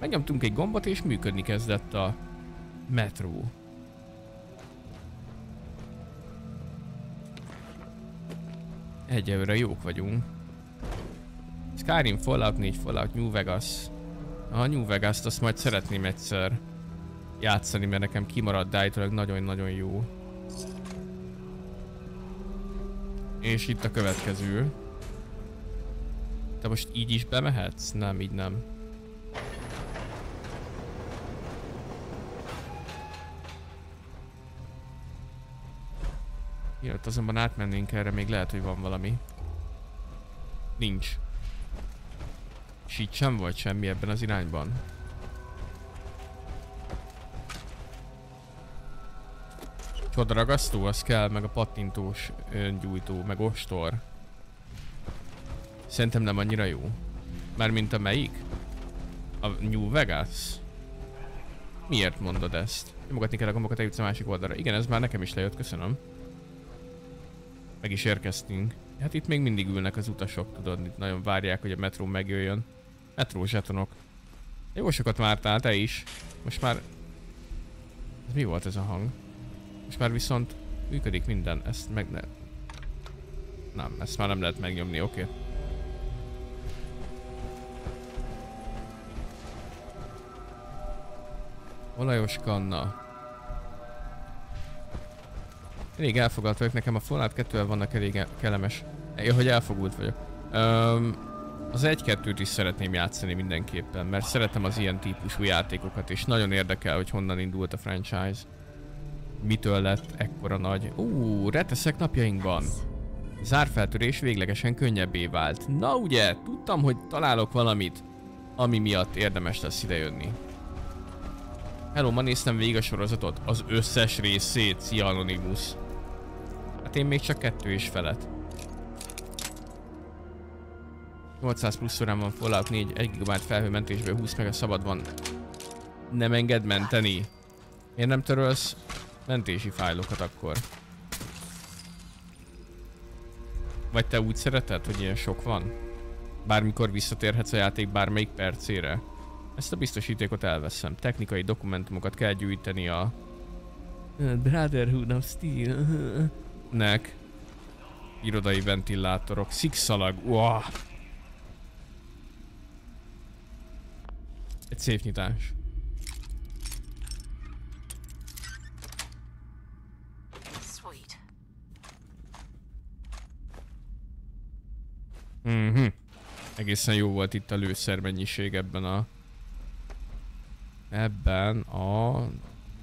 Megnyomtunk egy gombot és működni kezdett a metró. Egyelőre jók vagyunk. Skyrim, Fallout 4, Fallout New Vegas. A New Vegas-t azt majd szeretném egyszer játszani, mert nekem kimaradt, de nagyon-nagyon jó. És itt a következő. Te most így is bemehetsz? Nem, így nem. Mielőtt azonban átmennénk erre, még lehet, hogy van valami. Nincs. És így sem volt semmi ebben az irányban. Csodaragasztó, az kell, meg a pattintós öngyújtó, meg ostor. Szerintem nem annyira jó. Mármint a melyik? A New Vegas? Miért mondod ezt? Nyomogatni kell a gombokat, eljutsz a másik oldalra. Igen, ez már nekem is lejött, köszönöm. Meg is érkeztünk. Hát itt még mindig ülnek az utasok, tudod, itt nagyon várják, hogy a metró megjöjjön. Metró zsetonok. Jó sokat vártál, te is. Most már... Mi volt ez a hang? Most már viszont működik minden, ezt meg ne... Nem, ezt már nem lehet megnyomni, oké. Okay. Olajos kanna. Elég elfoglalt vagyok, nekem a Fallout 2 vannak elég kellemes. Jó, hogy elfogult vagyok. Um, az 1-2-t is szeretném játszani mindenképpen, mert szeretem az ilyen típusú játékokat, és nagyon érdekel, hogy honnan indult a franchise. Mitől lett ekkora nagy... Ú, reteszek napjainkban. Zárfeltörés véglegesen könnyebbé vált. Na ugye, tudtam, hogy találok valamit, ami miatt érdemes lesz idejönni. Hello, ma néztem végig a sorozatot. Az összes részét, szia Anonymous. Hát én még csak kettő is felett. 800 plusz órán van Fallout 4, 1 GB felhőmentésből 20 meg a szabad van. Nem enged menteni. Miért nem törölsz mentési fájlokat akkor? Vagy te úgy szereted, hogy ilyen sok van? Bármikor visszatérhetsz a játék bármelyik percére? Ezt a biztosítékot elveszem. Technikai dokumentumokat kell gyűjteni a... Brotherhood of Steel... nek. Irodai ventilátorok. Szikszalag. Wow. Egy szép nyitás. Mhm. Mm Egészen jó volt itt a lőszer mennyiség ebben a ebben a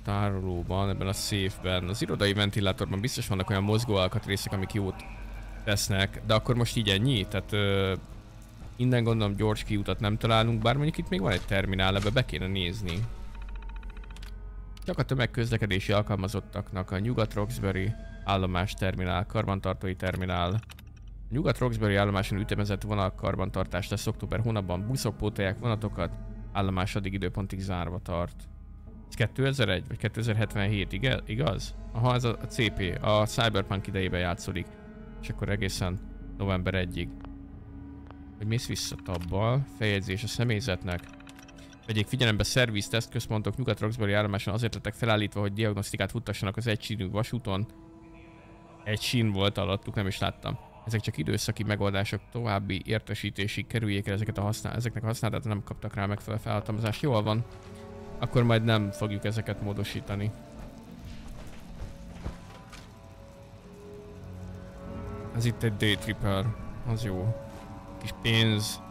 tárolóban, ebben a széfben, az irodai ventilátorban biztos vannak olyan mozgó alkatrészek, amik jót tesznek, de akkor most így ennyi? Tehát ö, innen gondolom gyors kiutat nem találunk, bár mondjuk itt még van egy terminál, ebbe be kéne nézni. Csak a tömegközlekedési alkalmazottaknak a Nyugat-Roxbury állomás terminál, karbantartói terminál. A Nyugat-Roxbury állomáson ütemezett vonal karbantartás lesz október hónapban, buszok pótolják vonatokat, állomás addig időpontig zárva tart. Ez 2001 vagy 2077, igaz? Aha, ez a CP, a Cyberpunk idejében játszódik. És akkor egészen november 1-ig. Hogy mész vissza tabbal, feljegyzés a személyzetnek. Vegyék figyelembe szerviz tesztközpontok nyugat roxbury állomáson azért lettek felállítva, hogy diagnosztikát futtassanak az egysínű vasúton. Egy sín volt alattuk, nem is láttam. Ezek csak időszaki megoldások, további értesítésig kerüljék el ezeket a használ, ezeknek a használatát nem kaptak rá megfelelő felhatalmazást. Jól van. Akkor majd nem fogjuk ezeket módosítani. Ez itt egy daytripper. Az jó. Kis pénz.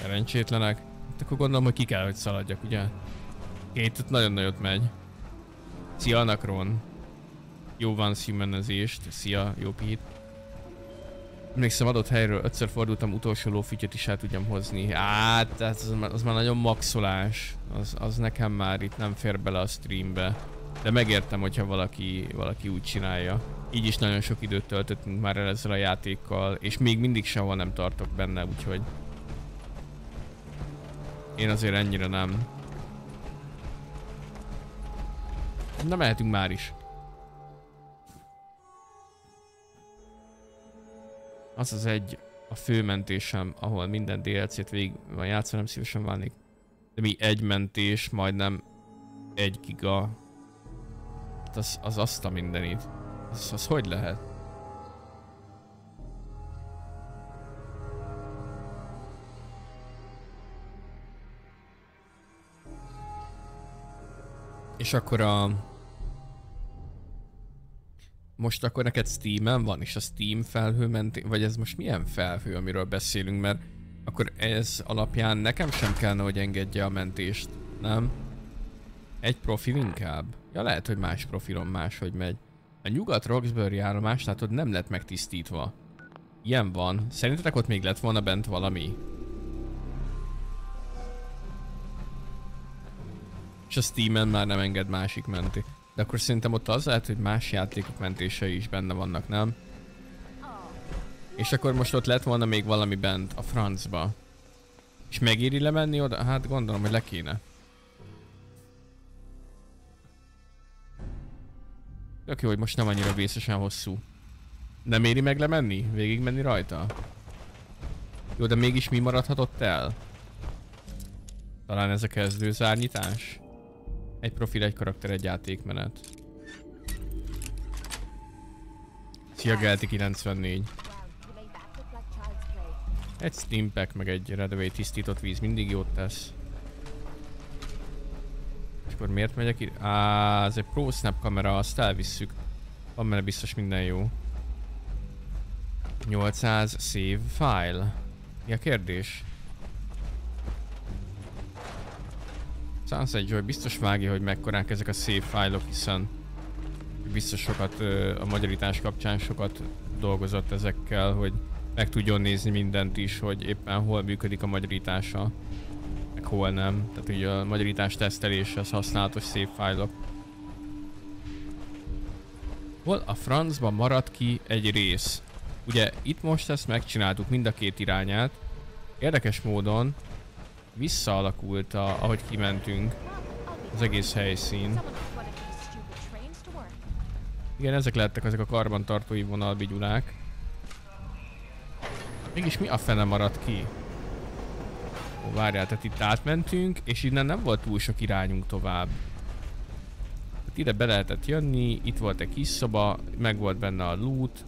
Szerencsétlenek. Hát akkor gondolom, hogy ki kell, hogy szaladjak, ugye? Két nagyon nagyot megy. Szia, Anakron. Jó van szímenezést. Szia, jó Pete. Emlékszem, adott helyről ötször fordultam, utolsó lófütyöt is el tudjam hozni. Hát, az, az már nagyon maxolás. Az, az nekem már itt nem fér bele a streambe. De megértem, hogyha valaki, valaki úgy csinálja. Így is nagyon sok időt töltöttünk már el ezzel a játékkal, és még mindig sehol nem tartok benne, úgyhogy... Én azért ennyire nem. Na mehetünk már is. Az az egy a főmentésem, ahol minden DLC-t végig van játszva, nem szívesen válnék. De mi egy mentés, majdnem egy giga. Hát az, az azt a mindenit. Az, az hogy lehet? És akkor a most akkor neked Steam-en van, és a Steam felhő ment, vagy ez most milyen felhő, amiről beszélünk, mert akkor ez alapján nekem sem kellene, hogy engedje a mentést, nem? Egy profil inkább? Ja, lehet, hogy más profilon máshogy megy. A nyugat Roxbury állomás, látod, nem lett megtisztítva. Ilyen van. Szerintetek ott még lett volna bent valami? És a Steam-en már nem enged másik menti. De akkor szerintem ott az lehet, hogy más játékok mentései is benne vannak, nem? És akkor most ott lett volna még valami bent a francba. És megéri lemenni oda? Hát gondolom, hogy le kéne. Tök jó, hogy most nem annyira vészesen hosszú. Nem éri meg lemenni? Végig menni rajta? Jó, de mégis mi maradhatott el? Talán ez a kezdő zárnyitás? Egy profil, egy karakter, egy játékmenet. Szia Gelti 94. Egy Steam Pack, meg egy Redaway tisztított víz mindig jót tesz. Akkor miért megyek itt? Á, ez egy Pro Snap kamera, azt elvisszük. Van benne biztos minden jó. 800 save file. Mi a kérdés? Sunset Joy biztos vágja, hogy mekkorák ezek a save fájlok, hiszen biztos sokat a magyarítás kapcsán sokat dolgozott ezekkel, hogy meg tudjon nézni mindent is, hogy éppen hol működik a magyarítása, hol nem. Tehát ugye a magyarítás teszteléshez használatos szép fájlok. Hol a francba maradt ki egy rész? Ugye itt most ezt megcsináltuk mind a két irányát. Érdekes módon visszaalakult, a, ahogy kimentünk az egész helyszín. Igen, ezek lettek ezek a karbantartói vonalbigyulák. Mégis mi a fene maradt ki? Ó, várjál, tehát itt átmentünk, és innen nem volt túl sok irányunk tovább. Tehát ide be lehetett jönni, itt volt egy kis szoba, meg volt benne a loot.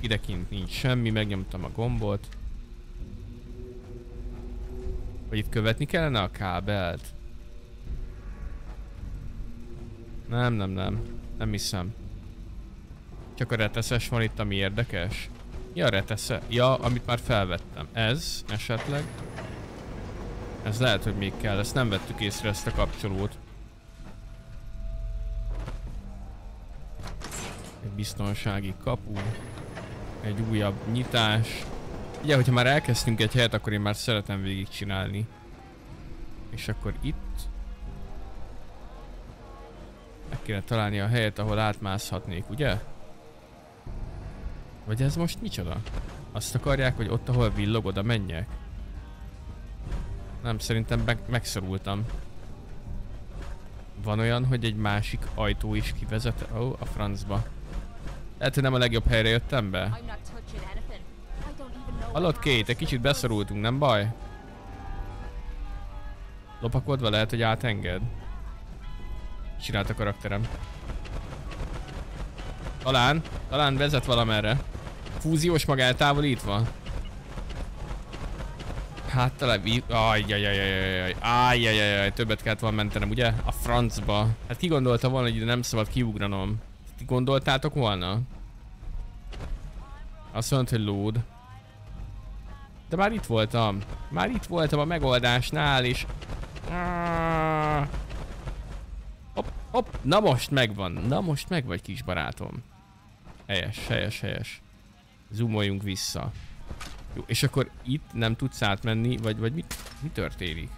Idekint nincs semmi, megnyomtam a gombot. Vagy itt követni kellene a kábelt? Nem, nem, nem. Nem hiszem. Csak a reteszes van itt, ami érdekes. Ja, retesze. Ja, amit már felvettem. Ez esetleg. Ez lehet, hogy még kell. Ezt nem vettük észre, ezt a kapcsolót. Egy biztonsági kapu. Egy újabb nyitás. Ugye, hogyha már elkezdtünk egy helyet, akkor én már szeretem végigcsinálni. És akkor itt... Meg kéne találni a helyet, ahol átmászhatnék, ugye? Vagy ez most micsoda? Azt akarják, hogy ott, ahol villog, oda menjek? Nem, szerintem meg megszorultam. Van olyan, hogy egy másik ajtó is kivezet... Ó, oh, a francba. Lehet, hogy nem a legjobb helyre jöttem be. Hallott két, egy kicsit beszorultunk, nem baj? Lopakodva lehet, hogy átenged. Csinált a karakterem. Talán, talán vezet valamerre. Fúziós maga eltávolítva. Hát talán... Ajjajajajajaj. Ajjajajaj. Többet kellett volna mentenem, ugye? A francba. Hát ki gondolta volna, hogy ide nem szabad kiugranom? Ti gondoltátok volna? Azt mondta, hogy load. De már itt voltam. Már itt voltam a megoldásnál, és... Hopp, hopp, na most megvan. Na most meg vagy kis barátom. Helyes, helyes, helyes. Zoomoljunk vissza. Jó, és akkor itt nem tudsz átmenni, vagy, vagy mi, mi történik?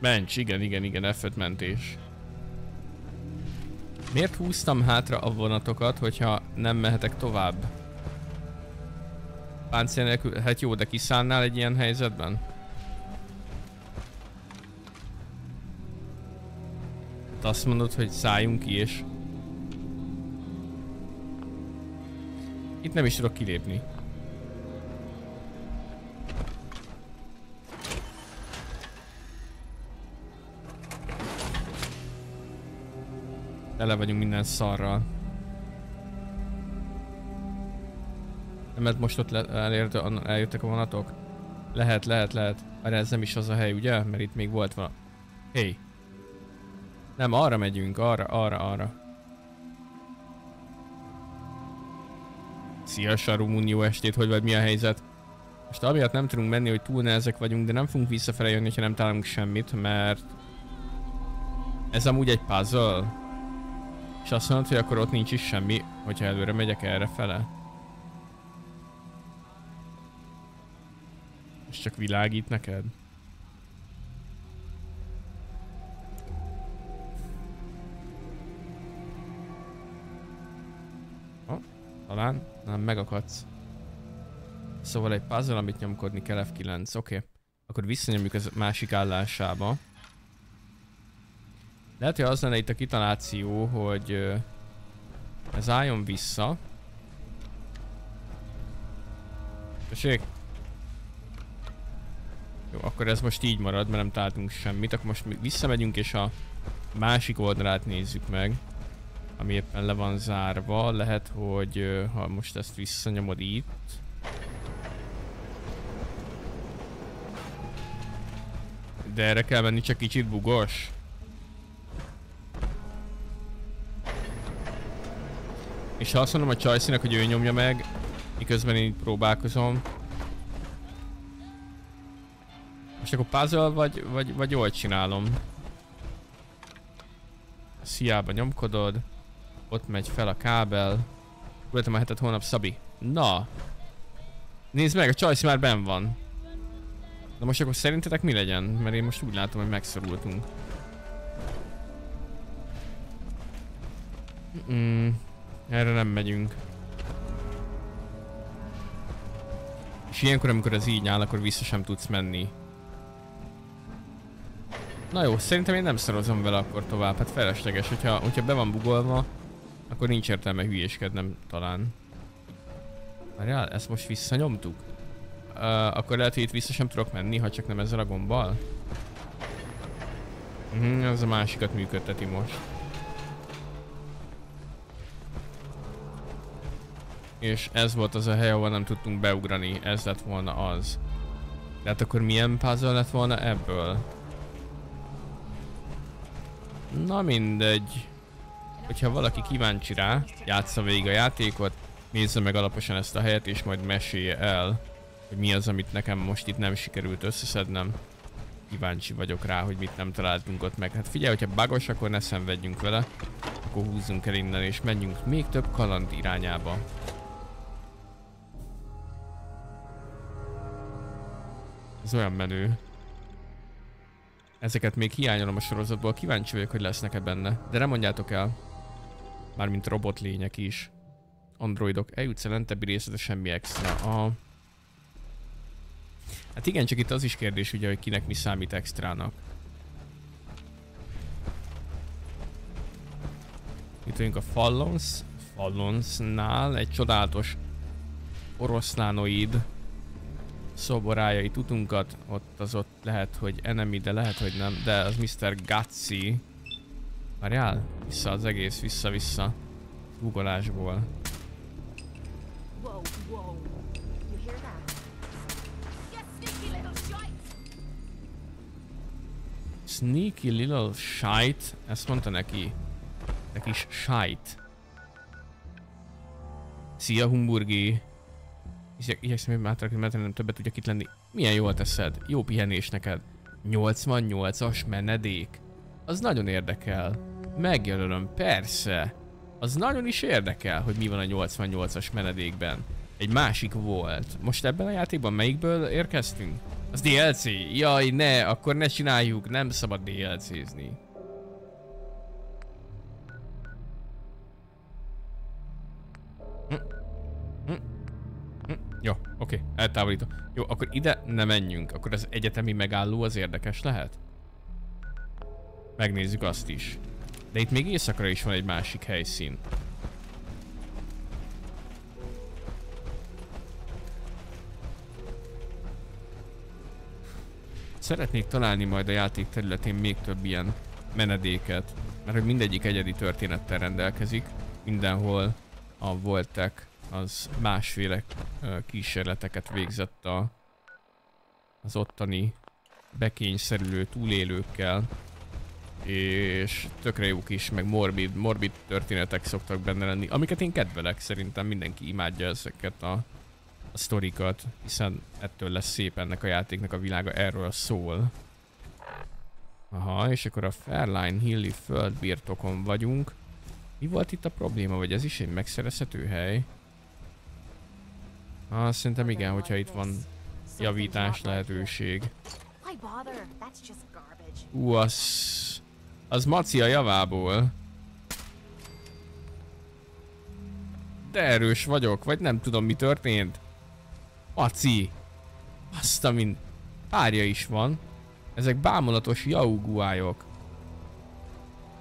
Mencs, igen, igen, igen, f mentés. Miért húztam hátra a vonatokat, hogyha nem mehetek tovább? Páncél nélkül, hát jó, de kiszállnál egy ilyen helyzetben? Te azt mondod, hogy szálljunk ki és Itt nem is tudok kilépni. Tele vagyunk minden szarral. Nem most ott elért, eljöttek a vonatok? Lehet, lehet, lehet. Már ez nem is az a hely, ugye? Mert itt még volt van. Hey. Nem, arra megyünk, arra, arra, arra. Szia Sarumun, jó estét, hogy vagy, mi a helyzet? Most amiatt nem tudunk menni, hogy túl nehezek vagyunk, de nem fogunk visszafele jönni, ha nem találunk semmit, mert... Ez amúgy egy puzzle. És azt mondod, hogy akkor ott nincs is semmi, hogyha előre megyek erre fele. És csak világít neked? Oh, talán. Nem, megakadsz. Szóval egy puzzle, amit nyomkodni kell F9, oké. Okay. Akkor visszanyomjuk az másik állásába. Lehet, hogy az lenne itt a kitaláció, hogy... Ez álljon vissza. Tessék? Jó, akkor ez most így marad, mert nem találtunk semmit. Akkor most visszamegyünk és a másik oldalát nézzük meg. Ami éppen le van zárva. Lehet, hogy ha most ezt visszanyomod itt. De erre kell menni csak kicsit bugos. És ha azt mondom a csajszínek, hogy ő nyomja meg, miközben én próbálkozom. Most akkor puzzle vagy, vagy, vagy jól csinálom? Sziába nyomkodod. Ott megy fel a kábel. Voltam a hetet holnap Szabi. Na! Nézd meg, a csajsz már ben van. De most akkor szerintetek mi legyen? Mert én most úgy látom, hogy megszorultunk. Mm, erre nem megyünk. És ilyenkor, amikor ez így áll, akkor vissza sem tudsz menni. Na jó, szerintem én nem szorozom vele akkor tovább, hát felesleges, hogyha, hogyha be van bugolva, akkor nincs értelme hülyéskednem talán. Várjál, ezt most visszanyomtuk? Uh, akkor lehet, hogy itt vissza sem tudok menni, ha csak nem ezzel a gombbal? Uh mhm, -huh, ez a másikat működteti most. És ez volt az a hely, ahol nem tudtunk beugrani, ez lett volna az. De hát akkor milyen puzzle lett volna ebből? Na mindegy. Hogyha valaki kíváncsi rá, játsza végig a játékot, nézze meg alaposan ezt a helyet és majd mesélje el, hogy mi az, amit nekem most itt nem sikerült összeszednem. Kíváncsi vagyok rá, hogy mit nem találtunk ott meg. Hát figyelj, hogyha bagos, akkor ne szenvedjünk vele. Akkor húzzunk el innen és menjünk még több kaland irányába. Ez olyan menő. Ezeket még hiányolom a sorozatból, kíváncsi vagyok, hogy lesznek-e benne. De nem mondjátok el. Mármint robotlények is. Androidok. Eljutsz a lentebbi részletre semmi extra. A... Hát igen, csak itt az is kérdés ugye, hogy kinek mi számít extrának. Itt vagyunk a Fallons. Fallonsnál egy csodálatos oroszlánoid szoborájai tutunkat, ott az ott lehet, hogy enemy, de lehet, hogy nem, de az Mr. Gutsy. Várjál? Vissza az egész, vissza-vissza. Googolásból. Sneaky little shite. Ezt mondta neki. Neki is shite. Szia Humburgi. Igyekszem, hogy már mert nem többet tudjak itt lenni. Milyen jól teszed? Jó pihenés neked. 88-as menedék. Az nagyon érdekel. Megjelölöm, persze. Az nagyon is érdekel, hogy mi van a 88-as menedékben. Egy másik volt. Most ebben a játékban melyikből érkeztünk? Az DLC? Jaj, ne, akkor ne csináljuk, nem szabad DLC-zni. Jó, oké, eltávolítom. Jó, akkor ide ne menjünk. Akkor az egyetemi megálló az érdekes lehet? Megnézzük azt is. De itt még éjszakra is van egy másik helyszín. Szeretnék találni majd a játék területén még több ilyen menedéket, mert hogy mindegyik egyedi történettel rendelkezik, mindenhol a voltek az másféle kísérleteket végzett a, az ottani bekényszerülő túlélőkkel, és tökre jók is, meg morbid, morbid történetek szoktak benne lenni, amiket én kedvelek, szerintem mindenki imádja ezeket a, a sztorikat, hiszen ettől lesz szép ennek a játéknak a világa, erről szól. Aha, és akkor a Fairline Hilli földbirtokon vagyunk. Mi volt itt a probléma, vagy ez is egy megszerezhető hely? Ah, szerintem igen, hogyha itt van javítás lehetőség. Ú, az... Az Maci a javából. De erős vagyok, vagy nem tudom mi történt. Maci! Azt a mind... Párja is van. Ezek bámulatos jauguájok.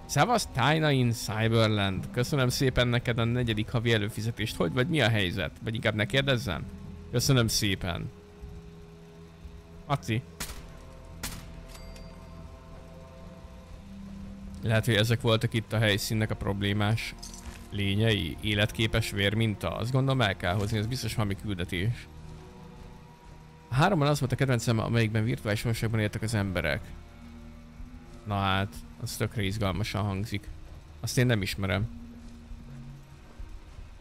Szevasz Tina in Cyberland. Köszönöm szépen neked a negyedik havi előfizetést. Hogy vagy mi a helyzet? Vagy inkább ne kérdezzem? Köszönöm szépen. Aci. Lehet, hogy ezek voltak itt a helyszínnek a problémás lényei. Életképes vérminta. Azt gondolom el kell hozni, ez biztos valami küldetés. A háromban az volt a kedvencem, amelyikben virtuális valóságban éltek az emberek. Na hát, az tökre izgalmasan hangzik. Azt én nem ismerem.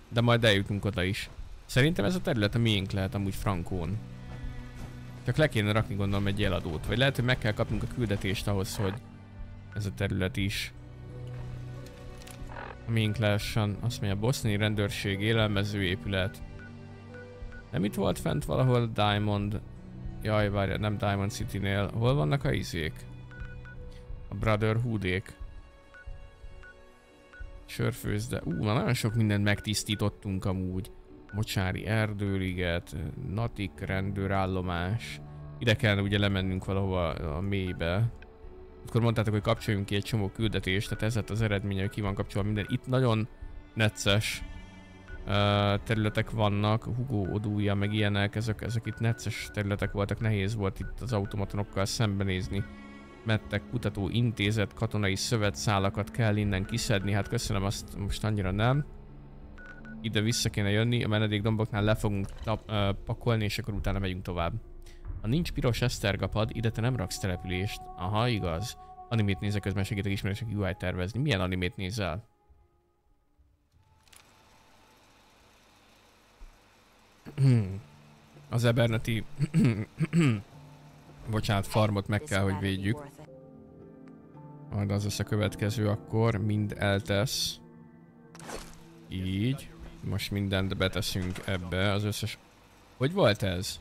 De majd eljutunk oda is. Szerintem ez a terület a miénk lehet amúgy Frankón. Csak le kéne rakni gondolom egy eladót. Vagy lehet, hogy meg kell kapnunk a küldetést ahhoz, hogy ez a terület is. A miénk lehessen. Azt mondja, boszni rendőrség, élelmező épület. Nem itt volt fent valahol Diamond... Jaj, várja, nem Diamond City-nél. Hol vannak a izék? A Brotherhoodék. Sörfőzde. Ú, már nagyon sok mindent megtisztítottunk amúgy. Mocsári erdőliget, Natik rendőrállomás. Ide kellene ugye lemennünk valahova a mélybe. Akkor mondtátok, hogy kapcsoljunk ki egy csomó küldetést, tehát ez lett az eredménye, hogy ki van kapcsolva minden. Itt nagyon necces uh, területek vannak, Hugo odúja, meg ilyenek, ezek, ezek itt necces területek voltak, nehéz volt itt az automatonokkal szembenézni. Mettek kutató intézet, katonai szövetszálakat kell innen kiszedni, hát köszönöm, azt most annyira nem. Ide vissza kéne jönni, a menedékdomboknál le fogunk uh, pakolni, és akkor utána megyünk tovább. Ha nincs piros esztergapad, ide te nem raksz települést. Aha, igaz. Animét nézek közben segítek ismerősök UI tervezni. Milyen animét nézel? *clears throat* Az Eberneti... *clears throat* Bocsánat, farmot meg kell, hogy védjük. Majd az lesz a következő akkor, mind eltesz. Így. Most mindent beteszünk ebbe, az összes... Hogy volt ez?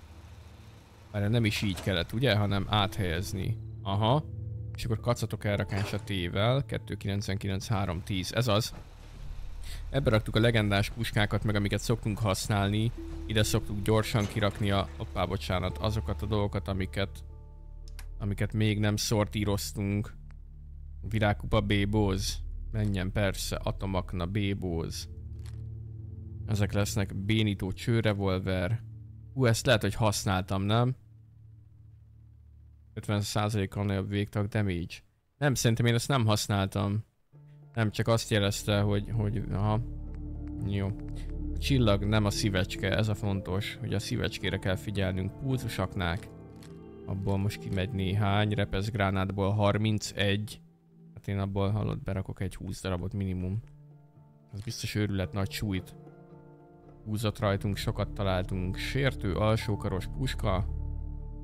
Mert nem is így kellett, ugye? Hanem áthelyezni. Aha. És akkor kacatok elrakás a T-vel. 299 Ez az. Ebbe raktuk a legendás puskákat, meg amiket szoktunk használni. Ide szoktuk gyorsan kirakni a... Hoppá, bocsánat. Azokat a dolgokat, amiket... Amiket még nem szortíroztunk. Virágkupa bébóz. Menjen persze. Atomakna bébóz. Ezek lesznek bénító csőrevolver. Hú, ezt lehet, hogy használtam, nem? 50%-kal nagyobb végtag damage. Nem, szerintem én ezt nem használtam. Nem, csak azt jelezte, hogy, hogy aha. Jó. A csillag nem a szívecske, ez a fontos, hogy a szívecskére kell figyelnünk. Pulzusaknák. Abból most kimegy néhány, repesz gránátból 31. Hát én abból hallott berakok egy 20 darabot minimum. Ez biztos őrület nagy súlyt. Húzott rajtunk, sokat találtunk. Sértő, alsókaros puska.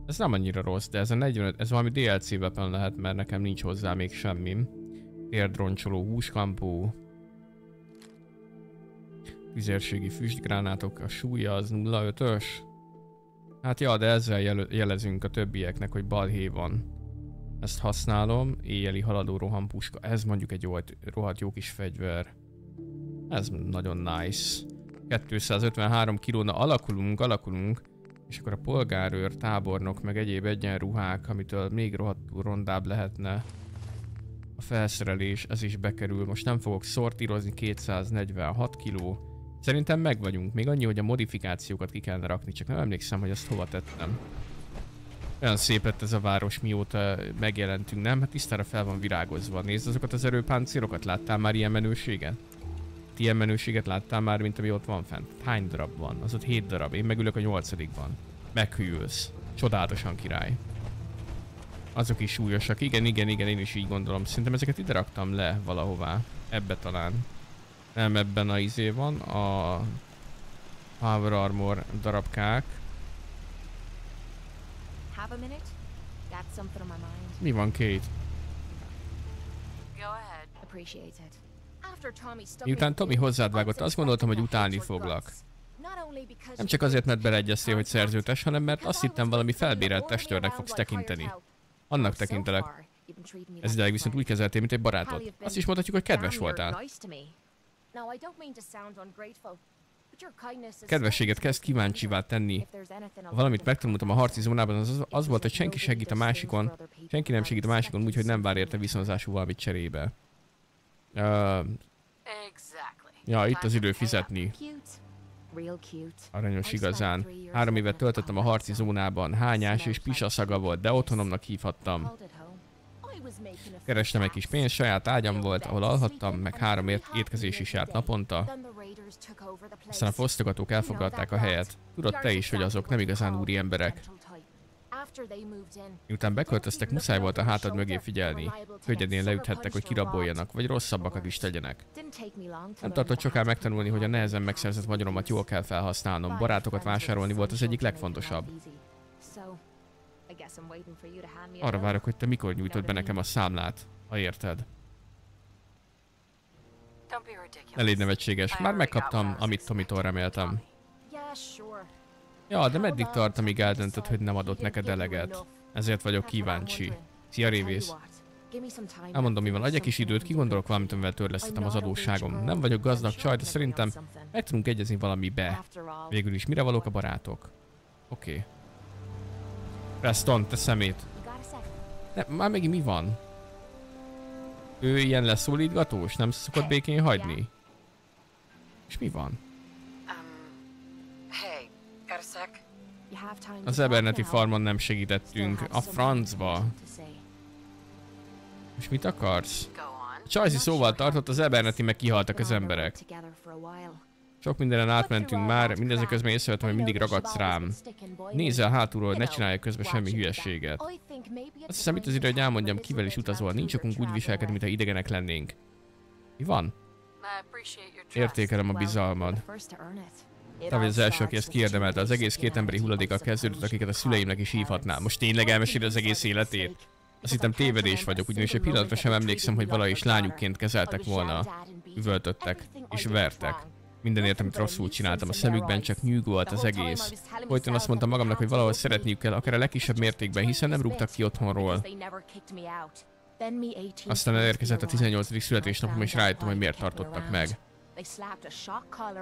Ez nem annyira rossz, de ez a 45, ez valami DLC weapon lehet, mert nekem nincs hozzá még semmi. Térdroncsoló húskampó. Tüzérségi füstgránátok, a súlya az 0,5-ös. Hát ja, de ezzel jel jelezünk a többieknek, hogy balhé van. Ezt használom, éjjeli haladó rohampuska. Ez mondjuk egy jó, rohadt jó kis fegyver. Ez nagyon nice. 253 kilóna alakulunk, alakulunk. És akkor a polgárőr, tábornok, meg egyéb egyenruhák, amitől még rohadtul rondább lehetne a felszerelés, ez is bekerül. Most nem fogok szortírozni, 246 kiló. Szerintem meg vagyunk. Még annyi, hogy a modifikációkat ki kellene rakni, csak nem emlékszem, hogy ezt hova tettem. Olyan szép lett ez a város, mióta megjelentünk, nem? Hát tisztára fel van virágozva. Nézd azokat az erőpáncélokat, láttál már ilyen menőséget? Ilyen menőséget láttál már, mint ami ott van fent? Hány darab van? Az ott 7 darab. Én megülök a nyolcadikban. Meghűlsz. Csodálatosan király. Azok is súlyosak. Igen, igen, igen, én is így gondolom. Szerintem ezeket ide raktam le valahová. Ebbe talán. Nem ebben a izé van. A Power Armor darabkák. Mi van, Kate? Go ahead. Appreciate. Miután Tommy hozzád vágott, azt gondoltam, hogy utálni foglak. Nem csak azért, mert beleegyeztél, hogy szerzőtes, hanem mert azt hittem valami felbérelt testőrnek fogsz tekinteni. Annak tekintelek. Ez ideig viszont úgy kezeltél, mint egy barátod. Azt is mondhatjuk, hogy kedves voltál. Kedvességet kezd kíváncsivá tenni. Ha valamit megtanultam a harci zónában, az, az volt, hogy senki segít a másikon, senki nem segít a másikon úgy, hogy nem vár érte viszonzású valamit cserébe. Uh, ja, itt az idő fizetni. Aranyos igazán. Három évet töltöttem a harci zónában, hányás és pisa szaga volt, de otthonomnak hívhattam. Kerestem egy kis pénzt, saját ágyam volt, ahol alhattam, meg három ét étkezés is járt naponta. Aztán a fosztogatók elfoglalták a helyet. Tudod te is, hogy azok nem igazán úri emberek. Miután beköltöztek, muszáj volt a hátad mögé figyelni. Könnyedén leüthettek, hogy kiraboljanak, vagy rosszabbakat is tegyenek. Nem tartott soká megtanulni, hogy a nehezen megszerzett vagyonomat jól kell felhasználnom. Barátokat vásárolni volt az egyik legfontosabb. Arra várok, hogy te mikor nyújtod be nekem a számlát, ha érted. Elég nevetséges. Már megkaptam, amit Tomitól reméltem. Ja, de meddig tart, amíg eldöntöd, hogy nem adott neked eleget? Ezért vagyok kíváncsi. Szia, Révész! Elmondom, mi van, adj egy kis időt, kigondolok valamit, amivel törlesztetem az adósságom. Nem vagyok gazdag csaj, de szerintem meg tudunk egyezni valamibe. Végül is, mire valók a barátok? Oké. Okay. Preston, te szemét. Ne, már megint mi van? Ő ilyen leszólítgatós? Nem szokott békén hagyni? És mi van? Az Eberneti farmon nem segítettünk. A francba. És mit akarsz? Csajzi szóval tartott, az Eberneti meg kihaltak az emberek. Sok mindenen átmentünk már, mindezek közben észrevettem, hogy mindig ragadsz rám. Nézzel hátulról, ne csinálj közben semmi hülyeséget. Azt hiszem itt az idő, hogy elmondjam, kivel is utazol. Nincs okunk úgy viselkedni, mintha idegenek lennénk. Mi van? Értékelem a bizalmad. Vagy az első, aki ezt kiérdemelte. Az egész két emberi hulladéka kezdődött, akiket a szüleimnek is hívhatnám. Most tényleg elmesél az egész életét? Azt hittem tévedés vagyok, ugyanis egy pillanatra sem emlékszem, hogy valahogy is lányukként kezeltek volna. Üvöltöttek és vertek. Mindenért, amit rosszul csináltam, a szemükben csak nyűg volt az egész. Folyton azt mondtam magamnak, hogy valahol szeretniük kell, akár a legkisebb mértékben, hiszen nem rúgtak ki otthonról. Aztán elérkezett a 18. születésnapom, és rájöttem, hogy miért tartottak meg.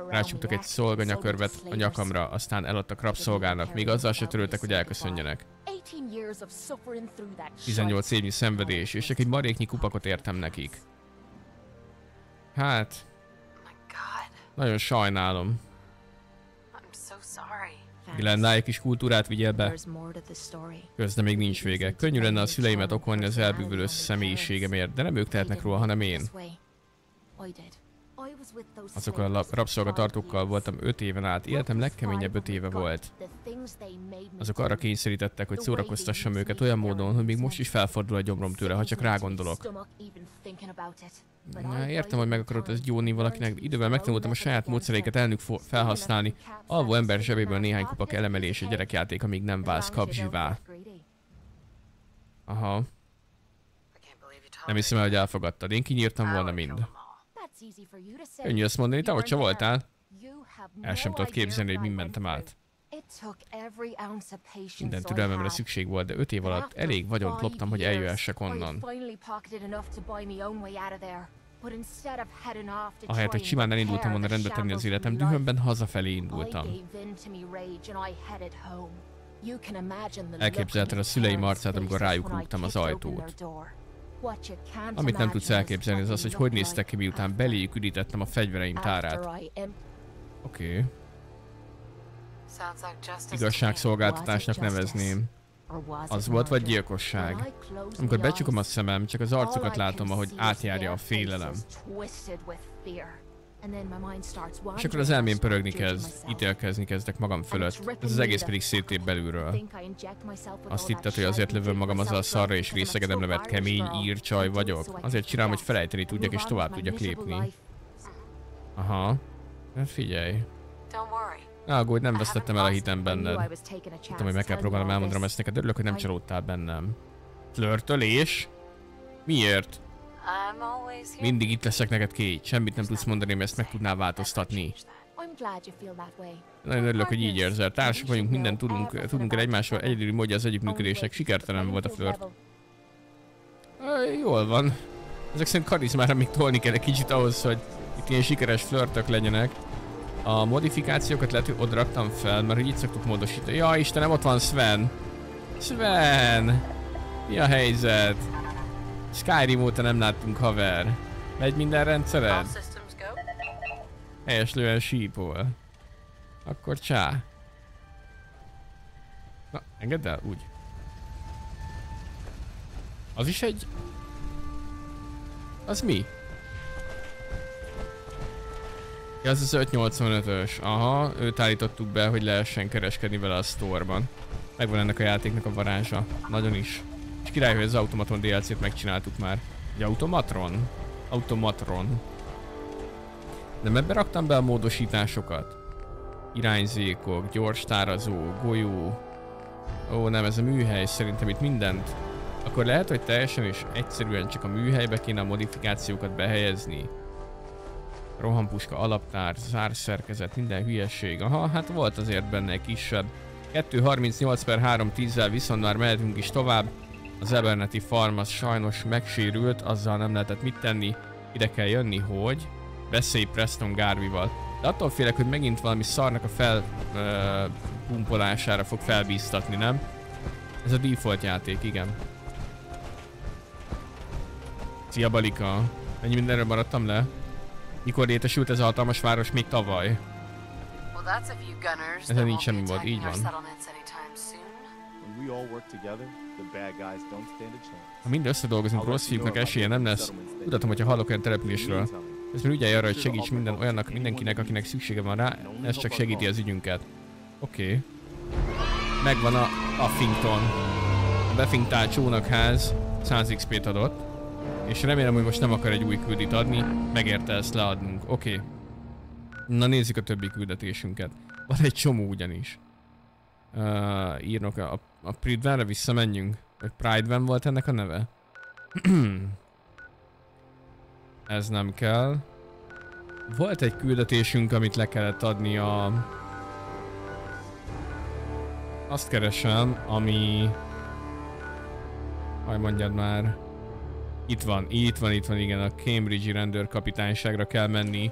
Rácsuktak egy szolganyakörvet a nyakamra, aztán eladtak rabszolgának, még azzal se törültek, hogy elköszönjenek. 18 évnyi szenvedés, és csak egy maréknyi kupakot értem nekik. Hát... Nagyon sajnálom. Egy kis kultúrát vigyél be? Közde még nincs vége. Könnyű lenne a szüleimet okolni az elbűvölő személyiségemért, de nem ők tehetnek róla, hanem én. Azokkal a rabszolgatartókkal voltam 5 éven át, életem legkeményebb 5 éve volt. Azok arra kényszerítettek, hogy szórakoztassam őket olyan módon, hogy még most is felfordul a gyomrom tőle, ha csak rágondolok. Na, értem, hogy meg akarod ezt gyóni valakinek, idővel megtanultam a saját módszereiket elnök felhasználni. Alvó ember zsebéből néhány kupak elemelés a gyerekjáték, amíg nem válsz kapzsivá. Aha. Nem hiszem el, hogy elfogadtad. Én kinyírtam volna mind. Könnyű azt mondani, te ott se voltál. El sem tudod képzelni, hogy mi mentem át. Minden türelmemre szükség volt, de öt év alatt elég vagyont loptam, hogy eljöhessek onnan. Ahelyett, hogy simán elindultam volna rendbe tenni az életem, dühömben hazafelé indultam. Elképzelted a szüleim arcát, amikor rájuk rúgtam az ajtót. Amit nem tudsz elképzelni, az az, hogy hogy néztek ki, miután beléjük ürítettem a fegyvereim tárát. Oké. Okay. Igazságszolgáltatásnak nevezném. Az volt vagy gyilkosság? Amikor becsukom a szemem, csak az arcukat látom, ahogy átjárja a félelem. És akkor az elmém pörögni kezd, ítélkezni kezdek magam fölött. Ez az egész pedig szétép belülről. Azt hitted, hogy azért lövöm magam azzal a szarra és részegedem nevet kemény írcsaj vagyok? Azért csinálom, hogy felejteni tudjak és tovább tudjak lépni. Aha. Hát figyelj. Ne aggódj, nem vesztettem el a hitem benned. Tudtam, hogy meg kell próbálnom elmondanom ezt neked, örülök, hogy nem csalódtál bennem. Flörtölés? Miért? Mindig itt leszek neked, Kate. Semmit nem tudsz mondani, mert ezt meg tudnál változtatni. Nagyon örülök, hogy így érzel. Társak vagyunk, mindent tudunk, tudunk el egymásról. Egyedüli módja az együttműködésnek. Sikertelen volt a flört. Jól van. Ezek szerint karizmára még tolni kell egy kicsit ahhoz, hogy itt ilyen sikeres flörtök legyenek. A modifikációkat lehet, hogy odaraktam fel, mert hogy így szoktuk módosítani. Ja, Istenem, ott van Sven. Sven! Mi a helyzet? Skyrim óta nem láttunk haver. Megy minden rendszered? Helyeslően sípol. Akkor csá. Na, engedd el, úgy. Az is egy... Az mi? Ja, az az 585-ös. Aha, őt állítottuk be, hogy lehessen kereskedni vele a store-ban. Megvan ennek a játéknak a varázsa. Nagyon is. És király, hogy az Automaton DLC-t megcsináltuk már. Egy Automatron? Automatron. De ebbe raktam be a módosításokat. Irányzékok, gyors tárazó, golyó. Ó, nem, ez a műhely, szerintem itt mindent. Akkor lehet, hogy teljesen és egyszerűen csak a műhelybe kéne a modifikációkat behelyezni. Rohampuska, alaptár, zárszerkezet, minden hülyeség. Aha, hát volt azért benne kisebb. 2.38 per 3 10 viszont már mehetünk is tovább. Az Eberneti Farm az sajnos megsérült, azzal nem lehetett mit tenni. Ide kell jönni, hogy beszélj Preston Garvey-val. De attól félek, hogy megint valami szarnak a fel pumpolására fog felbíztatni, nem? Ez a default játék, igen. Szia Balika! Mennyi mindenről maradtam le? Mikor létesült ez a hatalmas város még tavaly? Ezen nincs semmi attacking így van. Ha mind összedolgozunk, rossz fiúknak esélye nem lesz. Tudatom, hogyha hallok olyan településről. Közben ügyelj arra, hogy segíts minden olyannak, mindenkinek, akinek szüksége van rá, ez csak segíti az ügyünket. Oké. Okay. Megvan a Huffington. A befintált csónakház 100 XP-t adott. És remélem, hogy most nem akar egy új küldit adni, megérte ezt leadnunk. Oké. Okay. Na nézzük a többi küldetésünket. Van egy csomó ugyanis. Uh, írnak a, a Pridvanre visszamenjünk? Vagy Pride Van volt ennek a neve? *clears throat* Ez nem kell. Volt egy küldetésünk, amit le kellett adni a... Azt keresem, ami... Majd mondjad már. Itt van, itt van, itt van, igen, a Cambridge-i rendőrkapitányságra kell menni.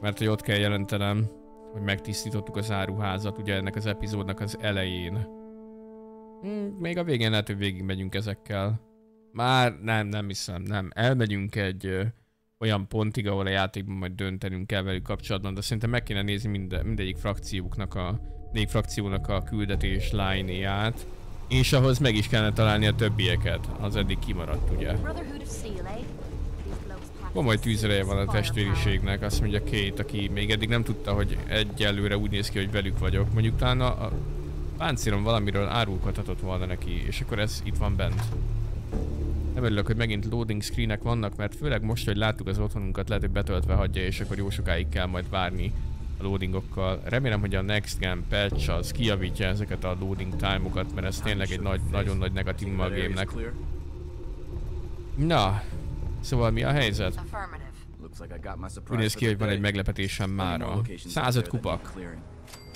Mert hogy ott kell jelentenem, hogy megtisztítottuk az áruházat, ugye ennek az epizódnak az elején. Hmm, még a végén lehet, hogy végig megyünk ezekkel. Már nem, nem hiszem, nem. Elmegyünk egy ö, olyan pontig, ahol a játékban majd döntenünk kell velük kapcsolatban, de szerintem meg kéne nézni minde, mindegyik frakcióknak a, mindegyik frakciónak a küldetés line-ját. És ahhoz meg is kellene találni a többieket. Az eddig kimaradt, ugye? Brotherhood of Steel, eh? Komoly tűzereje van a testvériségnek, azt mondja Kate, aki még eddig nem tudta, hogy egyelőre úgy néz ki, hogy velük vagyok. Mondjuk talán a, a páncélom valamiről árulkodhatott volna neki, és akkor ez itt van bent. Nem örülök, hogy megint loading screenek vannak, mert főleg most, hogy láttuk az otthonunkat, lehet, hogy betöltve hagyja, és akkor jó sokáig kell majd várni a loadingokkal. Remélem, hogy a Next Gen patch az kijavítja ezeket a loading time-okat, mert ez tényleg egy nagy, nagyon nagy negatívuma a clear. Na, szóval mi a helyzet? Úgy néz ki, hogy van egy meglepetésem mára. locations out 105 there that need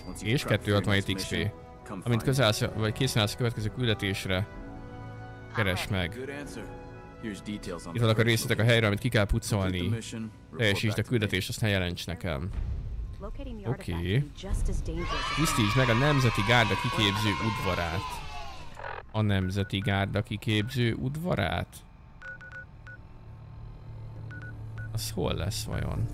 kupak. És crack through 267 this XP. Amint közel állsz, vagy készen állsz a következő küldetésre, keresd me. meg. Itt vannak a részletek a helyre, amit ki kell pucolni. Teljesítsd a küldetést, aztán jelents nekem. Oké. as Tisztítsd meg a Nemzeti Gárda kiképző udvarát. A Nemzeti Gárda kiképző udvarát? Az hol lesz vajon?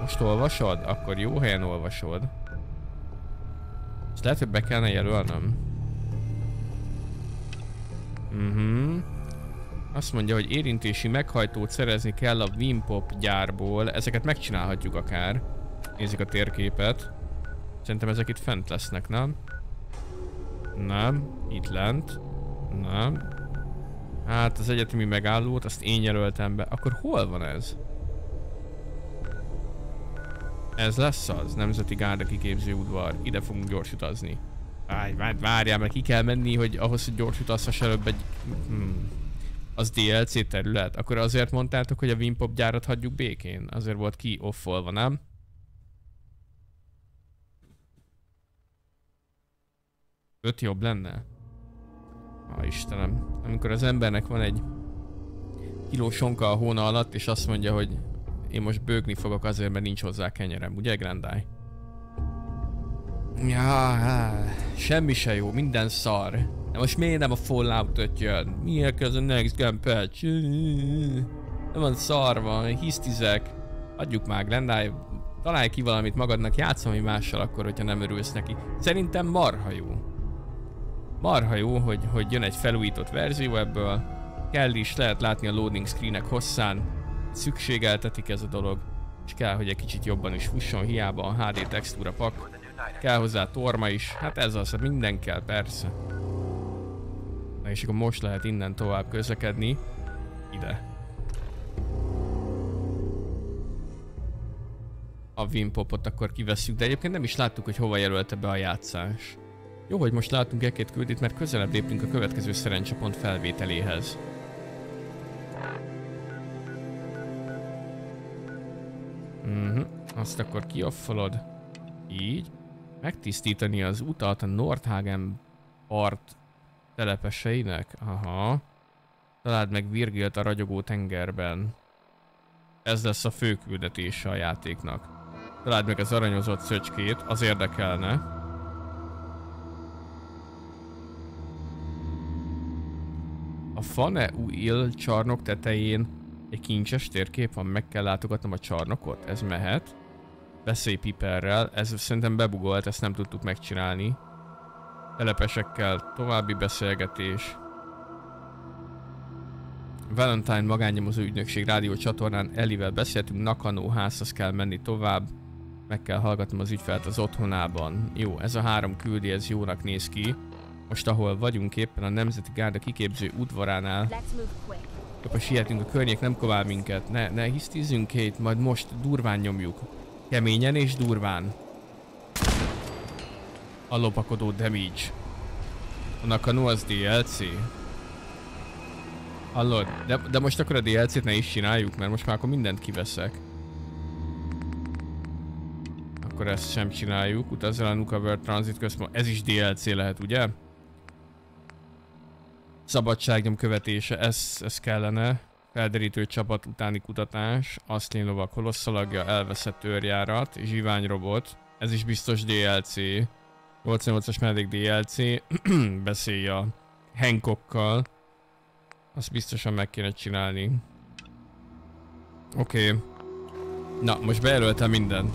Most olvasod? Akkor jó helyen olvasod. Ezt lehet, hogy be kellene jelölnöm. Mhm. Azt mondja, hogy érintési meghajtót szerezni kell a Wimpop gyárból. Ezeket megcsinálhatjuk akár. Nézzük a térképet. Szerintem ezek itt fent lesznek, nem? Nem. Itt lent. Nem. Hát az egyetemi megállót, azt én jelöltem be. Akkor hol van ez? Ez lesz az, Nemzeti Gárda kiképző udvar. Ide fogunk gyors utazni. Várj, várj, várjál, mert ki kell menni, hogy ahhoz, hogy gyors utazhass előbb egy... Hmm. Az DLC terület? Akkor azért mondtátok, hogy a Wimpop gyárat hagyjuk békén? Azért volt ki offolva, nem? Öt jobb lenne? Ha Istenem. Amikor az embernek van egy kiló sonka a hóna alatt, és azt mondja, hogy én most bőgni fogok azért, mert nincs hozzá kenyerem, ugye Grandai? Ja, semmi se jó, minden szar. De most miért nem a Fallout 5 jön? Miért ez a Next Gen patch? Nem van szarva, hisztizek. Adjuk már, Glendai, találj ki valamit magadnak, játszom mi mással akkor, hogyha nem örülsz neki. Szerintem marha jó. Marha jó, hogy, hogy jön egy felújított verzió ebből. Kell is, lehet látni a loading screenek hosszán. Szükségeltetik ez a dolog. És kell, hogy egy kicsit jobban is fusson, hiába a HD textúra pak. Kell hozzá torma is. Hát ez az, hát minden kell, persze. Na és akkor most lehet innen tovább közlekedni. Ide. A Wimpopot akkor kivesszük, de egyébként nem is láttuk, hogy hova jelölte be a játszás. Jó, hogy most látunk egy-két küldit, mert közelebb lépünk a következő szerencsepont felvételéhez. Mhm, azt akkor kioffolod. Így. Megtisztítani az utat a Nordhagen part telepeseinek. Aha. Találd meg Virgilt a ragyogó tengerben. Ez lesz a fő küldetése a játéknak. Találd meg az aranyozott szöcskét, az érdekelne. A Fane Uil csarnok tetején egy kincses térkép van, meg kell látogatnom a csarnokot, ez mehet. Beszélj Piperrel, ez szerintem bebugolt, ezt nem tudtuk megcsinálni. Telepesekkel további beszélgetés. Valentine magánnyomozó ügynökség rádió csatornán Elivel beszéltünk, Nakano házhoz kell menni tovább. Meg kell hallgatnom az ügyfelet az otthonában. Jó, ez a három küldi, ez jónak néz ki. Most ahol vagyunk éppen a Nemzeti Gárda kiképző udvaránál. Let's move quick. Jobb, sietünk, a környék nem kovál minket. Ne, ne hisztizzünk két, majd most durván nyomjuk. Keményen és durván. A lopakodó damage. Annak a no az DLC. Hallod? De, de most akkor a DLC-t ne is csináljuk, mert most már akkor mindent kiveszek. Akkor ezt sem csináljuk. Utazz el a Nuka World Transit központ. Ez is DLC lehet, ugye? Szabadságnyom követése, ez, ez kellene. Felderítő csapat utáni kutatás, Aszlén lovak holosszalagja, elveszett őrjárat, zsiványrobot. Ez is biztos DLC. 88-as meddig DLC. Beszélj a Hancockkal. Azt biztosan meg kéne csinálni. Oké. Okay. Na, most bejelöltem mindent.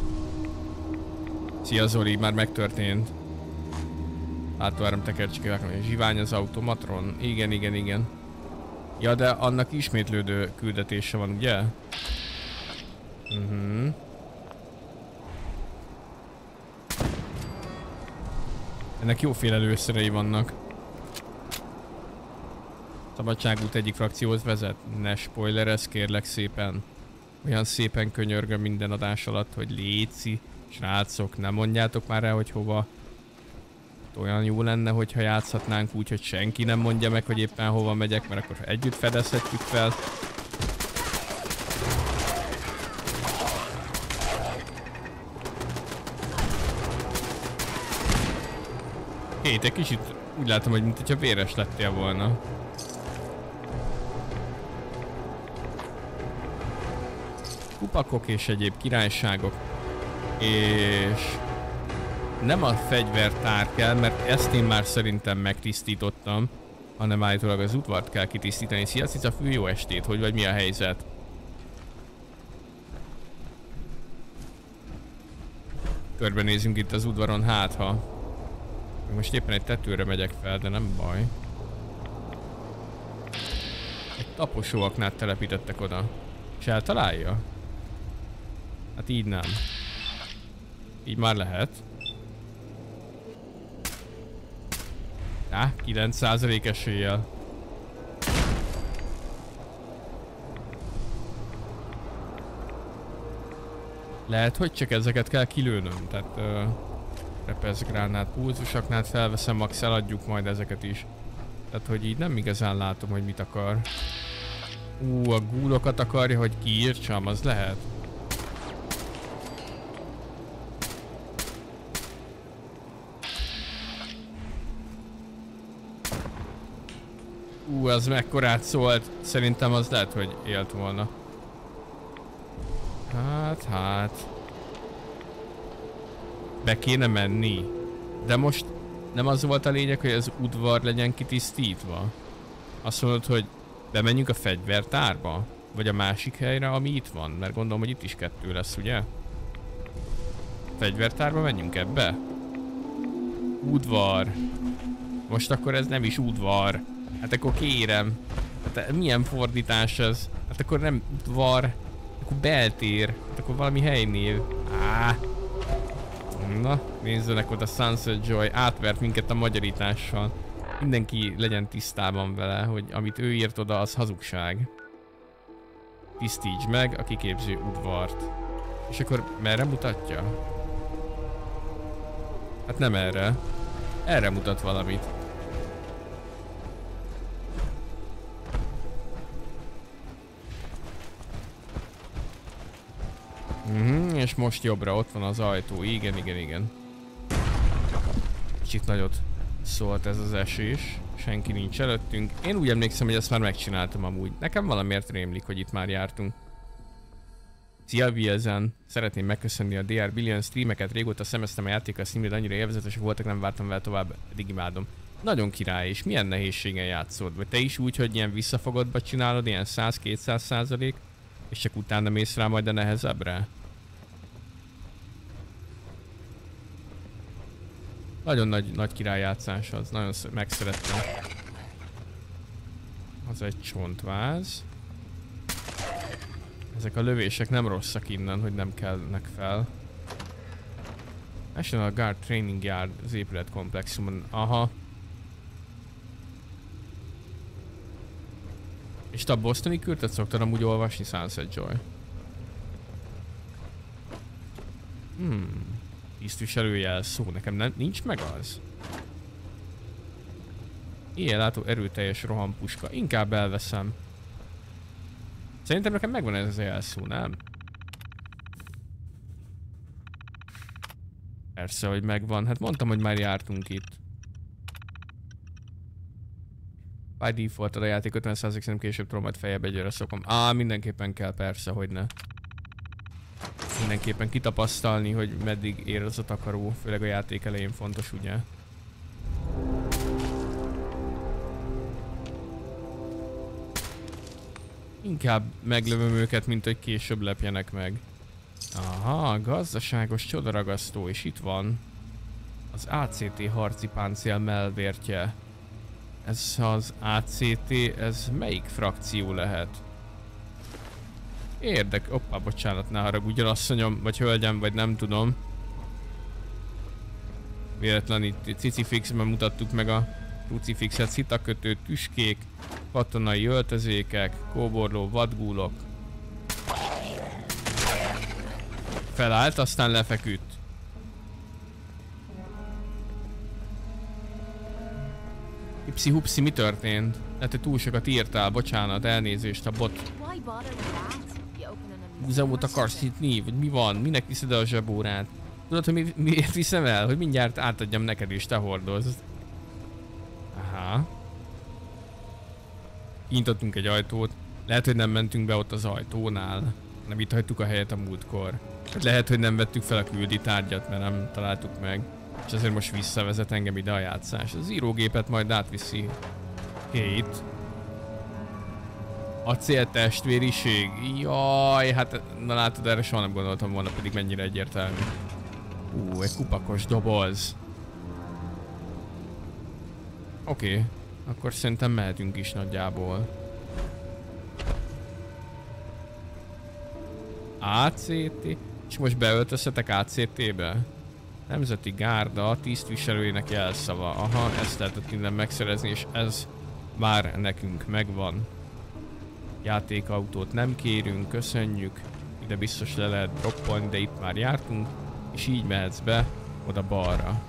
Szia Zoli, már megtörtént. Átvárom tekercsikével, zsivány az automatron. Igen, igen, igen. Ja, de annak ismétlődő küldetése van, ugye? Mhm. Uh-huh. Ennek jóféle előszerei vannak. Szabadságút egyik frakcióhoz vezet. Ne spoilerez kérlek szépen. Olyan szépen könyörgöm minden adás alatt, hogy léci. Srácok, nem mondjátok már el, hogy hova. Olyan jó lenne, hogyha játszhatnánk úgy, hogy senki nem mondja meg, hogy éppen hova megyek, mert akkor együtt fedezhetjük fel. Két, egy kicsit úgy látom, hogy mintha véres lettél volna. Kupakok és egyéb királyságok. És nem a fegyvertár kell, mert ezt én már szerintem megtisztítottam, hanem állítólag az udvart kell kitisztítani. Szia, Cica fű, jó estét, hogy vagy mi a helyzet? Körbenézünk itt az udvaron, hát ha. Most éppen egy tetőre megyek fel, de nem baj. Egy taposóaknát telepítettek oda. És eltalálja? Hát így nem. Így már lehet. Á, 9% eséllyel. Lehet, hogy csak ezeket kell kilőnöm, tehát uh, repeszgránát, pulzusaknát felveszem, max eladjuk majd ezeket is. Tehát, hogy így nem igazán látom, hogy mit akar. Ú, a gúlokat akarja, hogy kiírtsam, az lehet. Ú, az mekkorát szólt. Szerintem az lehet, hogy élt volna. Hát, hát. Be kéne menni. De most Nem az volt a lényeg, hogy az udvar legyen kitisztítva? Azt mondod, hogy bemenjünk a fegyvertárba? Vagy a másik helyre, ami itt van? Mert gondolom, hogy itt is kettő lesz, ugye? Fegyvertárba menjünk ebbe? Udvar. Most akkor ez nem is udvar. Hát akkor kérem. Hát milyen fordítás ez? Hát akkor nem udvar. Akkor beltér. Hát akkor valami helynév. Á. Na, nézzenek oda Sunset Joy. Átvert minket a magyarítással. Mindenki legyen tisztában vele, hogy amit ő írt oda, az hazugság. Tisztíts meg a kiképző udvart. És akkor merre mutatja? Hát nem erre. Erre mutat valamit. Mhm, és most jobbra ott van az ajtó. Igen, igen, igen. Kicsit nagyot szólt ez az esés. Senki nincs előttünk. Én úgy emlékszem, hogy ezt már megcsináltam amúgy. Nekem valamiért rémlik, hogy itt már jártunk. Szia Vilzen! Szeretném megköszönni a DR Billion streameket, régóta szemeztem a játékkal színűd, annyira élvezetesek voltak, nem vártam vele tovább, eddig imádom. Nagyon király, és milyen nehézségen játszod? Vagy te is úgy, hogy ilyen visszafogottba csinálod, ilyen 100-200 százalék, és csak utána mész rá majd a nehezebbre? Nagyon nagy, nagy királyjátszás az, nagyon megszerettem. Az egy csontváz. Ezek a lövések nem rosszak innen, hogy nem kellnek fel. National Guard Training Yard az épületkomplexumon. Aha. És te a Bostoni kürtet szoktad amúgy olvasni Sunset Joy? Hmm. Tisztviselőjel szó, nekem nem, nincs meg az. Ilyen látó erőteljes rohampuska. Inkább elveszem. Szerintem nekem megvan ez az jelszó, nem? Persze, hogy megvan. Hát mondtam, hogy már jártunk itt. By default a játék 50 szerintem később tudom majd fejebb egyre szokom. Á, mindenképpen kell, persze, hogy ne. Mindenképpen kitapasztalni, hogy meddig ér az a takaró, főleg a játék elején fontos, ugye? Inkább meglövöm őket, mint hogy később lepjenek meg. Aha, gazdaságos csodaragasztó, és itt van az ACT harci páncél melvértje. Ez az ACT, ez melyik frakció lehet? Érdek... Oppá, bocsánat, ne haragudjon asszonyom, vagy hölgyem, vagy nem tudom. Véletlen itt Cicifixben mutattuk meg a Crucifixet, szitakötő, tüskék, katonai öltözékek, kóborló, vadgúlok. Felállt, aztán lefeküdt. Hipszi hupszi, mi történt? Lehet, hogy túl sokat írtál, bocsánat, elnézést a bot. Múzeumot akarsz nyitni? Vagy mi van? Minek viszed el a zsebórát? Tudod, hogy mi, miért viszem el? Hogy mindjárt átadjam neked is, te hordozd. Aha. Kinyitottunk egy ajtót. Lehet, hogy nem mentünk be ott az ajtónál. Nem itt hagytuk a helyet a múltkor. Hát lehet, hogy nem vettük fel a küldi tárgyat, mert nem találtuk meg. És ezért most visszavezet engem ide a játszás. Az írógépet majd átviszi Kate. A céltestvériség. Jaj, hát na látod, erre soha nem gondoltam volna, pedig mennyire egyértelmű. Ú, egy kupakos doboz. Oké, okay. akkor szerintem mehetünk is nagyjából. ACT? És most beöltözhetek ACT-be? Nemzeti Gárda tisztviselőjének jelszava. Aha, ezt lehetett innen megszerezni, és ez már nekünk megvan. Játékautót nem kérünk, köszönjük. Ide biztos le lehet droppolni, de itt már jártunk. És így mehetsz be, oda balra.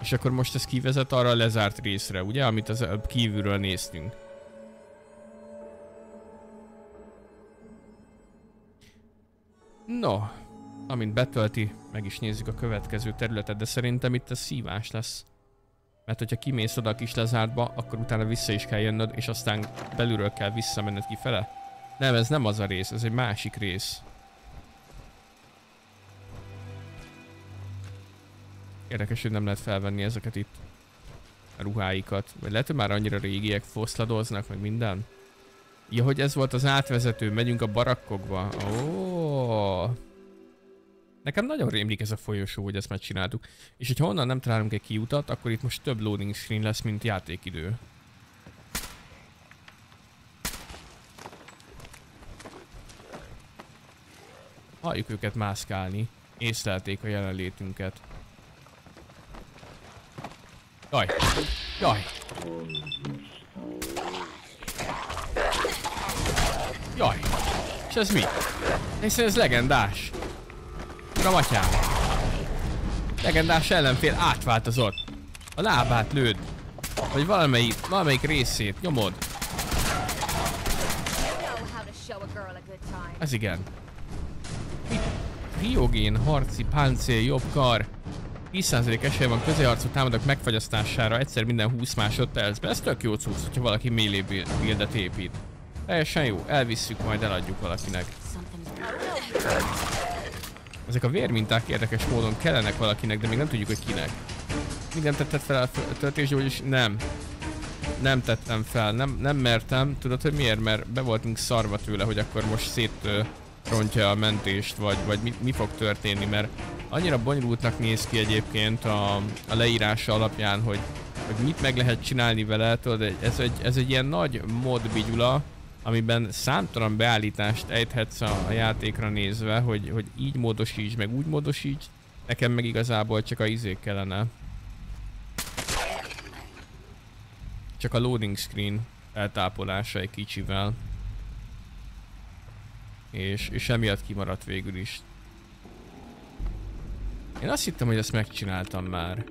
És akkor most ez kivezet arra a lezárt részre, ugye? Amit az kívülről néztünk. No, amint betölti, meg is nézzük a következő területet, de szerintem itt a szívás lesz. Mert hogyha kimész oda a kis lezártba, akkor utána vissza is kell jönnöd, és aztán belülről kell visszamenned kifele. Nem, ez nem az a rész, ez egy másik rész. Érdekes, hogy nem lehet felvenni ezeket itt. A ruháikat. Vagy lehet, hogy már annyira régiek foszladoznak, meg minden. Ja, hogy ez volt az átvezető, megyünk a barakkokba. Ó. Nekem nagyon rémlik ez a folyosó, hogy ezt megcsináltuk. És hogyha onnan nem találunk egy kiutat, akkor itt most több loading screen lesz, mint játékidő. Halljuk őket mászkálni. Észlelték a jelenlétünket. Jaj! Jaj! Jaj! És ez mi? Hiszen ez legendás. Uram atyám! Legendás ellenfél átváltozott. A lábát lőd. Vagy valamelyik, valamelyik részét nyomod. Ez igen. Kriogén, harci, páncél, jobb kar. 10% esélye van közéharcú támadók megfagyasztására egyszer minden 20 másodpercben. Ez tök jó cucc, hogyha valaki melee build- buildet épít. Teljesen jó, elvisszük, majd eladjuk valakinek. Ezek a vérminták érdekes módon kellenek valakinek, de még nem tudjuk, hogy kinek. Minden tetted fel a töltésgyógyis? Nem. Nem tettem fel, nem, nem mertem. Tudod, hogy miért? Mert be voltunk szarva tőle, hogy akkor most szét rontja a mentést, vagy, vagy mi, mi fog történni, mert annyira bonyolultnak néz ki egyébként a, a leírása alapján, hogy, hogy mit meg lehet csinálni vele, tudod, ez egy, ez egy ilyen nagy mod bigyula, amiben számtalan beállítást ejthetsz a, a játékra nézve, hogy, hogy így módosíts, meg úgy módosíts. Nekem meg igazából csak a izék kellene. Csak a loading screen eltápolása egy kicsivel. És, és emiatt kimaradt végül is. Én azt hittem, hogy ezt megcsináltam már.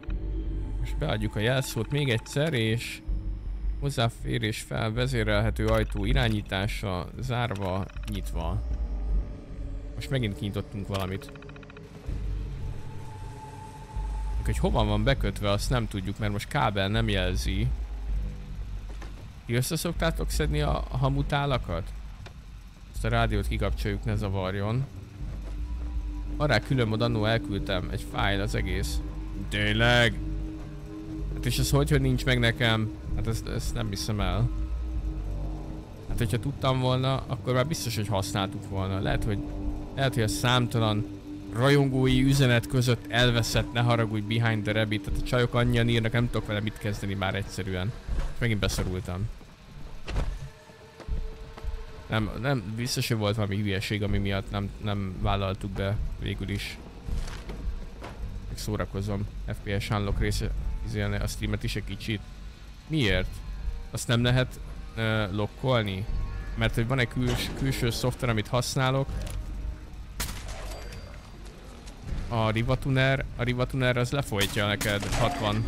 Most beadjuk a jelszót még egyszer, és hozzáférés fel, vezérelhető ajtó irányítása, zárva, nyitva. Most megint kinyitottunk valamit. Hogy hova van bekötve, azt nem tudjuk, mert most kábel nem jelzi. Ti össze szoktátok szedni a hamutálakat? Ezt a rádiót kikapcsoljuk, ne zavarjon. Arra külön mod elküldtem egy fájl az egész. Tényleg? Hát és ez hogy, hogy nincs meg nekem? Hát ezt, ezt nem hiszem el. Hát hogyha tudtam volna, akkor már biztos, hogy használtuk volna. Lehet, hogy, lehet, hogy a számtalan rajongói üzenet között elveszett, ne haragudj behind the rabbit. Tehát a csajok annyian írnak, nem tudok vele mit kezdeni már egyszerűen. És megint beszorultam. Nem, nem, biztos, hogy volt valami hülyeség, ami miatt nem, nem vállaltuk be végül is. Meg szórakozom. FPS unlock része, izélni a streamet is egy kicsit. Miért? Azt nem lehet uh, lokkolni? Mert hogy van egy küls, külső szoftver, amit használok. A Rivatuner, a Rivatuner az lefolytja neked 60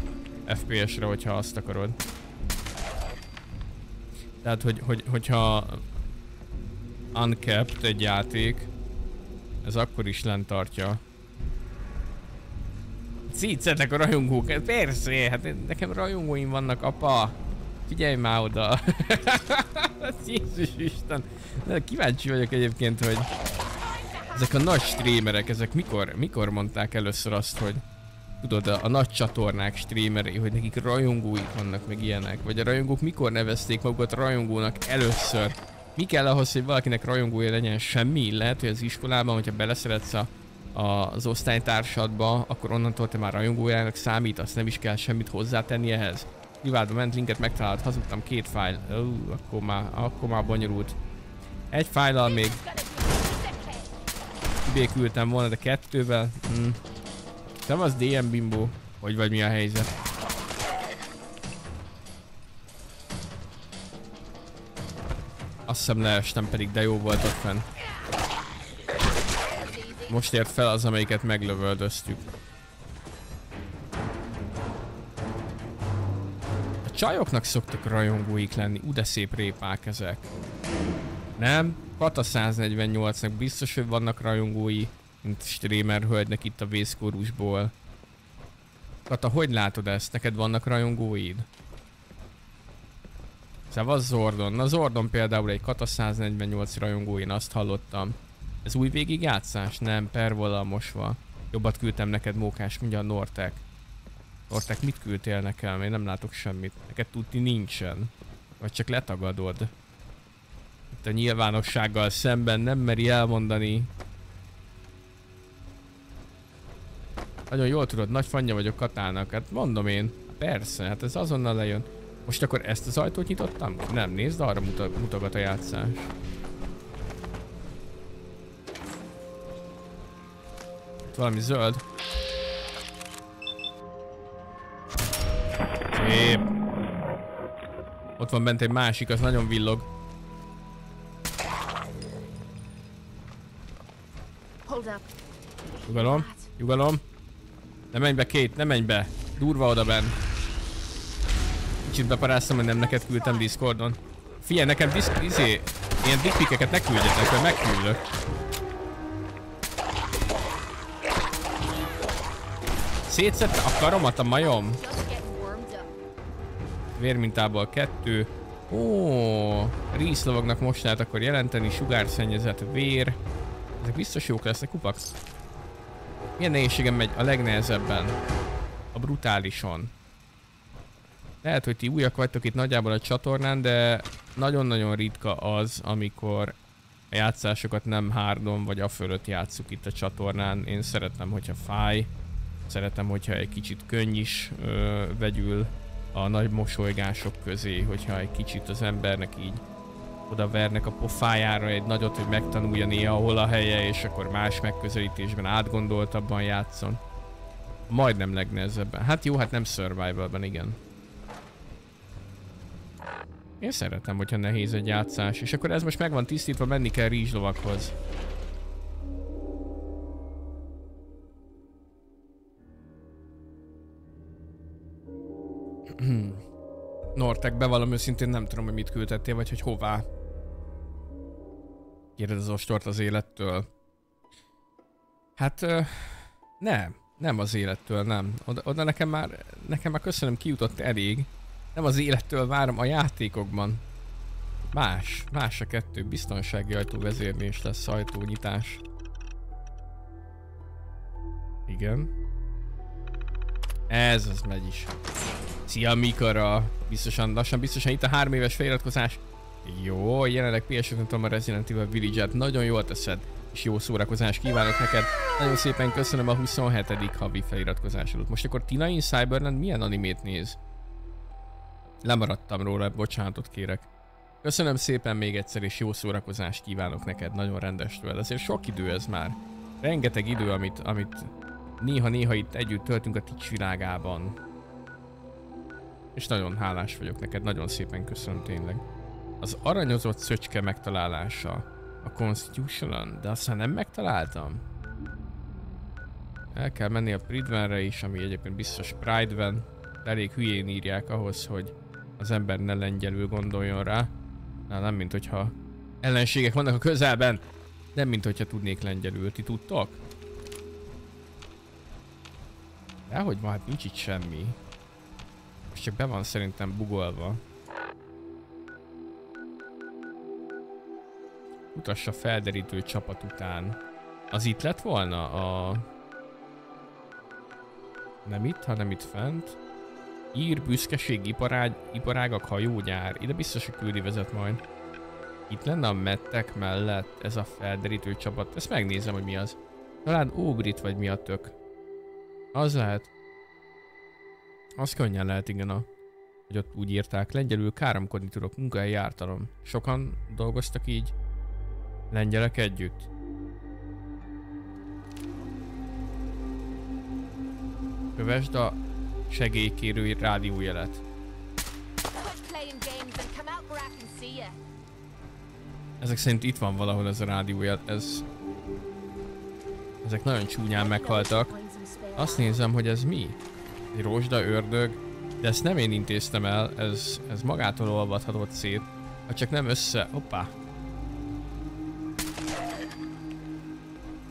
FPS-re, hogyha azt akarod. Tehát, hogy, hogy, hogyha uncapped egy játék, ez akkor is lent tartja. Szítszetek a rajongók, persze, hát nekem rajongóim vannak, apa. Figyelj már oda. *laughs* Jézus Isten. De kíváncsi vagyok egyébként, hogy ezek a nagy streamerek, ezek mikor, mikor mondták először azt, hogy tudod, a, a nagy csatornák streamerei, hogy nekik rajongóik vannak, meg ilyenek. Vagy a rajongók mikor nevezték magukat rajongónak először. Mi kell ahhoz, hogy valakinek rajongója legyen semmi? Lehet, hogy az iskolában, hogyha beleszeretsz a, az osztálytársadba, akkor onnantól te már rajongójának számítasz, nem is kell semmit hozzátenni ehhez. Privátba ment linket megtalált, hazudtam két fájl. Ó, akkor már, akkor már bonyolult. Egy fájlal még kibékültem volna, de kettővel... Mm. Nem az DM bimbo, hogy vagy mi a helyzet. Azt hiszem leestem, pedig de jó volt ott fenn. Most ért fel az, amelyiket meglövöldöztük. A csajoknak szoktak rajongóik lenni, ú de szép répák ezek. Nem? Kata 148-nak biztos, hogy vannak rajongói, mint streamer hölgynek itt a vészkorusból. Kata, hogy látod ezt? Neked vannak rajongóid? Szevasz Zordon. Na Zordon például egy Kata 148 rajongóin azt hallottam. Ez új végigjátszás? Nem, pervollal mosva. Jobbat küldtem neked mókás, mondja a Nortek. Ortek, mit küldtél nekem? Én nem látok semmit. Neked tudni nincsen. Vagy csak letagadod. Itt a nyilvánossággal szemben nem meri elmondani. Nagyon jól tudod, nagy fanja vagyok Katának. Hát mondom én. Persze, hát ez azonnal lejön. Most akkor ezt az ajtót nyitottam? Nem, nézd, arra mutogat a játszás. Valami zöld. Szép. Ott van bent egy másik, az nagyon villog. Nyugalom, nyugalom. Ne menj be, két, ne menj be. Durva oda benn. Kicsit beparáztam, hogy nem neked küldtem Discordon. Figyelj, nekem disz, izé, ilyen dickpikeket ne küldjetek, mert megküldök. Szétszette a karomat a majom. Vérmintából kettő. Ó, ríszlovagnak most lehet akkor jelenteni, sugárszennyezett vér. Ezek biztos jók lesznek, kupak. Milyen nehézségem megy a legnehezebben? A brutálison. Lehet, hogy ti újak vagytok itt nagyjából a csatornán, de nagyon-nagyon ritka az, amikor a játszásokat nem hárdon vagy a fölött játszuk itt a csatornán. Én szeretem, hogyha fáj. Szeretem, hogyha egy kicsit könny is ö, vegyül a nagy mosolygások közé, hogyha egy kicsit az embernek így oda vernek a pofájára egy nagyot, hogy megtanulja néha hol a helye, és akkor más megközelítésben átgondoltabban játszon. Majdnem legnehezebben. Hát jó, hát nem survivalban, igen. Én szeretem, hogyha nehéz egy játszás, és akkor ez most meg van tisztítva, menni kell rizslovakhoz. Nortek, bevallom őszintén nem tudom, hogy mit küldettél, vagy hogy hová. Kérdez az ostort az élettől. Hát, nem. Nem az élettől, nem. Oda, oda nekem már, nekem már köszönöm kijutott elég. Nem az élettől várom a játékokban. Más, más a kettő. Biztonsági ajtó vezérlés lesz, ajtónyitás. Igen. Ez az megy is. Szia Mikara! Biztosan, lassan biztosan itt a három éves feliratkozás. Jó, jelenleg ps tudom a Resident Evil Village-et. Nagyon jól teszed, és jó szórakozást kívánok neked. Nagyon szépen köszönöm a 27. havi feliratkozásodat. Most akkor Tina in Cyberland milyen animét néz? Lemaradtam róla, bocsánatot kérek. Köszönöm szépen még egyszer, és jó szórakozást kívánok neked, nagyon rendes tőled. Ezért sok idő ez már. Rengeteg idő, amit, amit néha-néha itt együtt töltünk a Twitch világában. És nagyon hálás vagyok neked, nagyon szépen köszönöm tényleg. Az aranyozott szöcske megtalálása a Constitution, de aztán nem megtaláltam. El kell menni a Pridvenre is, ami egyébként biztos Pride-ben. de Elég hülyén írják ahhoz, hogy az ember ne lengyelül gondoljon rá. Na, nem mint hogyha ellenségek vannak a közelben. Nem mint hogyha tudnék lengyelül, ti tudtok? Dehogy van, hát nincs itt semmi. Csak be van szerintem bugolva. Utassa felderítő csapat után. Az itt lett volna a... Nem itt, hanem itt fent. Ír, büszkeség, iparág, iparágak, hajógyár. Ide biztos, hogy küldi vezet majd. Itt lenne a mettek mellett ez a felderítő csapat. Ezt megnézem, hogy mi az. Talán Óbrit vagy mi a tök. Az lehet. Az könnyen lehet, igen, a, hogy ott úgy írták. Lengyelül káromkodni tudok, munkahelyi ártalom. Sokan dolgoztak így. Lengyelek együtt. Kövesd a segélykérői rádiójelet. Ezek szerint itt van valahol ez a rádiójel, ez... Ezek nagyon csúnyán meghaltak. Azt nézem, hogy ez mi? Egy rozsda ördög, de ezt nem én intéztem el, ez, ez magától olvadhatott szét. Ha csak nem össze... Hoppá!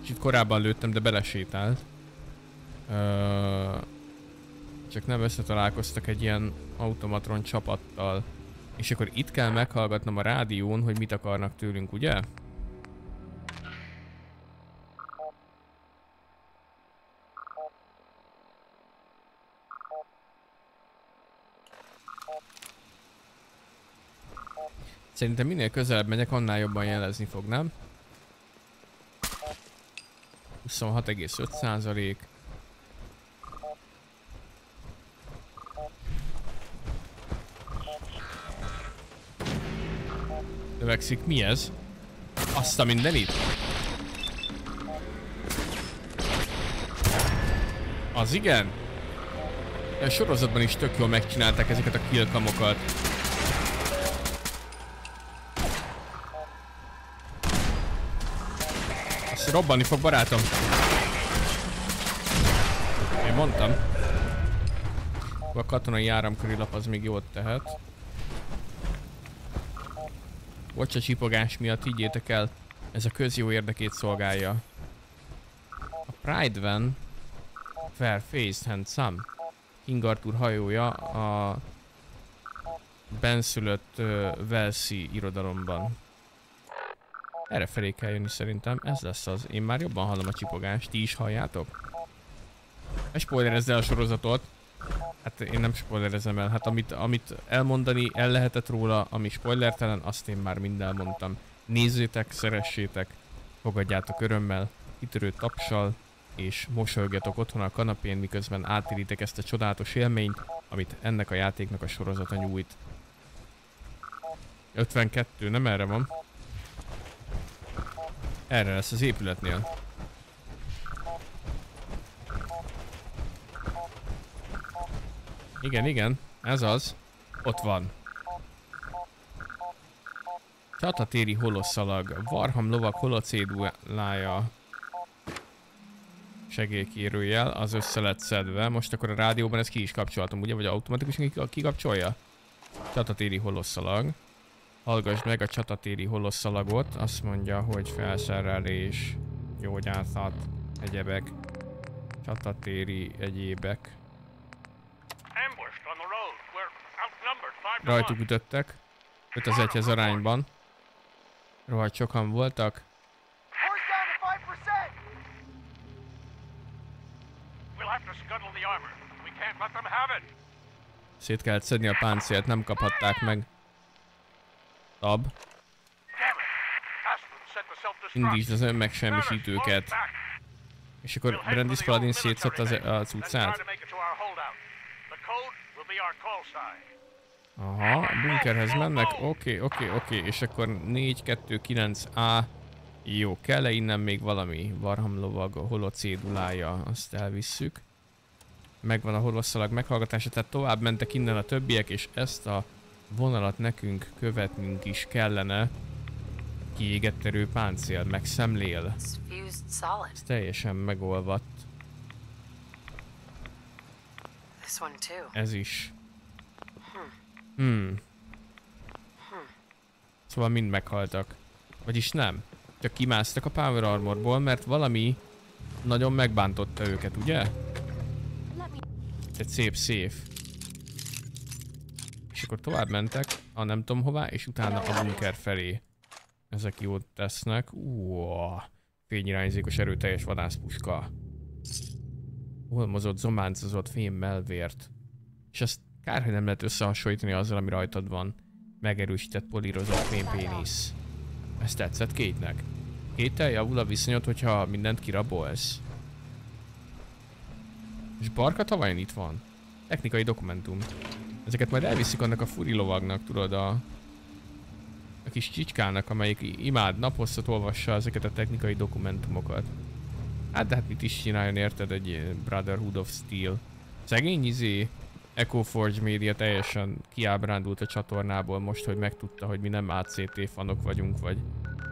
Kicsit korábban lőttem, de belesétált. Ö... Csak nem összetalálkoztak egy ilyen automatron csapattal. És akkor itt kell meghallgatnom a rádión, hogy mit akarnak tőlünk, ugye? Szerintem minél közelebb megyek, annál jobban jelezni fog, nem? 26,5 százalék. Növekszik, mi ez? Azt a mindenit? Az igen? A sorozatban is tök jól megcsinálták ezeket a killkamokat. Robbanni fog, barátom. Én mondtam. A katonai áramköri lap az még jót tehet. Bocs a csipogás miatt, higgyétek el, ez a közjó érdekét szolgálja. A Pride Van Fair-faced handsome King Arthur hajója a benszülött uh, Velszi irodalomban. Erre felé kell jönni szerintem, ez lesz az. Én már jobban hallom a csipogást, ti is halljátok? Ne spoilerezz el a sorozatot. Hát én nem spoilerezem el, hát amit, amit elmondani el lehetett róla, ami spoilertelen, azt én már mind elmondtam. Nézzétek, szeressétek, fogadjátok örömmel, kitörő tapsal, és mosolyogjatok otthon a kanapén, miközben átéritek ezt a csodálatos élményt, amit ennek a játéknak a sorozata nyújt. 52, nem erre van. Erre lesz az épületnél. Igen, igen, ez az. Ott van. Csatatéri holoszalag, Varham lovak holocédulája. Segélykérőjel, az össze lett szedve. Most akkor a rádióban ezt ki is kapcsoltam, ugye? Vagy automatikusan ki- kikapcsolja? Csatatéri holoszalag. Hallgass meg a csatatéri holosszalagot. Azt mondja, hogy felszerelés, gyógyászat, egyebek. Csatatéri egyébek. Rajtuk ütöttek. 5 az 1 arányban. Rohadt sokan voltak. Szét kellett szedni a páncélt, nem kaphatták meg. Tab. Indítsd az önmegsemmisítőket. Back. És akkor Brandis Paladin szétszedte az, military a base, then try cuccát. to make it to our holdout. The code will be our call sign. Aha, bunkerhez mennek. Oké, oké, oké. És akkor 4, 2, 9, A. Jó, kell-e innen még valami? Varham lovag, a holocédulája, azt elvisszük. Megvan a holosszalag meghallgatása, tehát tovább mentek innen a többiek, és ezt a vonalat nekünk követnünk is kellene. Kiégett erő páncél, meg szemlél. Ez teljesen megolvadt. Ez is. Hmm. Szóval mind meghaltak. Vagyis nem. Csak kimásztak a Power Armorból, mert valami nagyon megbántotta őket, ugye? Me Egy szép szép. És akkor tovább mentek, a nem tudom hová, és utána a bunker felé. Ezek jót tesznek. Uah. Fényirányzékos erőteljes vadászpuska. Olmozott, zománcozott fémmel vért. És ezt kár, hogy nem lehet összehasonlítani azzal, ami rajtad van. Megerősített polírozott fémpénisz. Ez tetszett Kétnek. Kéttel javul a viszonyod, hogyha mindent kirabolsz. És Barkata vajon itt van? Technikai dokumentum. Ezeket majd elviszik annak a furi lovagnak, tudod, a, a kis csicskának, amelyik imád naposztat olvassa ezeket a technikai dokumentumokat. Hát de hát mit is csináljon, érted, egy Brotherhood of Steel. Szegény izé, Ecoforge Media teljesen kiábrándult a csatornából most, hogy megtudta, hogy mi nem ACT fanok vagyunk, vagy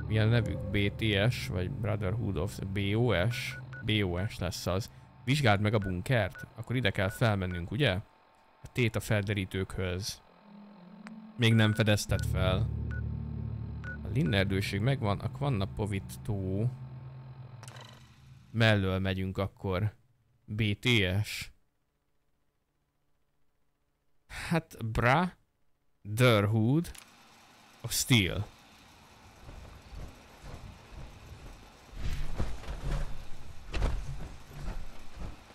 milyen nevük? BTS, vagy Brotherhood of BOS? BOS lesz az. Vizsgáld meg a bunkert, akkor ide kell felmennünk, ugye? A tét a felderítőkhöz. Még nem fedezted fel. A linnerdőség megvan, a Kvannapovit tó. Mellől megyünk akkor. BTS. Hát, bra. Derhood. Of Steel.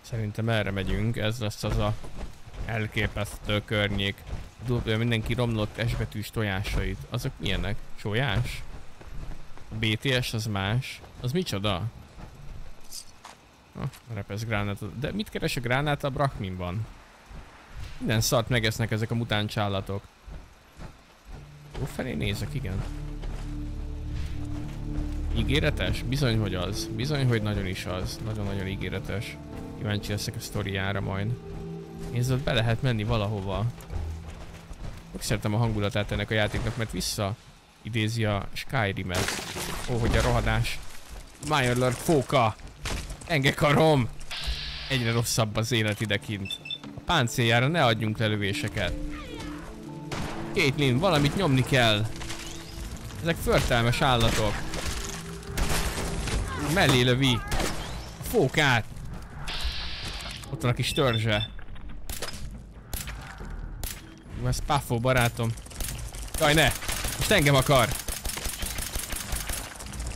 Szerintem erre megyünk, ez lesz az a elképesztő környék. Dobja mindenki romlott esbetűs tojásait. Azok milyenek? Csójás? A BTS az más. Az micsoda? Ah, repesz gránát. De mit keres a gránát a Brahminban? Minden szart megesznek ezek a mutáns állatok. Jó felé nézek, igen. Ígéretes? Bizony, hogy az. Bizony, hogy nagyon is az. Nagyon-nagyon ígéretes. Kíváncsi leszek a sztoriára majd. Nézd, ott be lehet menni valahova. Úgy szeretem a hangulatát ennek a játéknak, mert vissza idézi a Skyrim-et. Ó, hogy a rohadás. Myrlord fóka! Enge karom! Egyre rosszabb az élet idekint. A páncéljára ne adjunk lelövéseket. Caitlyn, valamit nyomni kell. Ezek förtelmes állatok. Mellé lövi. Fókát. Ott van a kis törzse. Ez Puffo barátom. Jaj, ne! Most engem akar!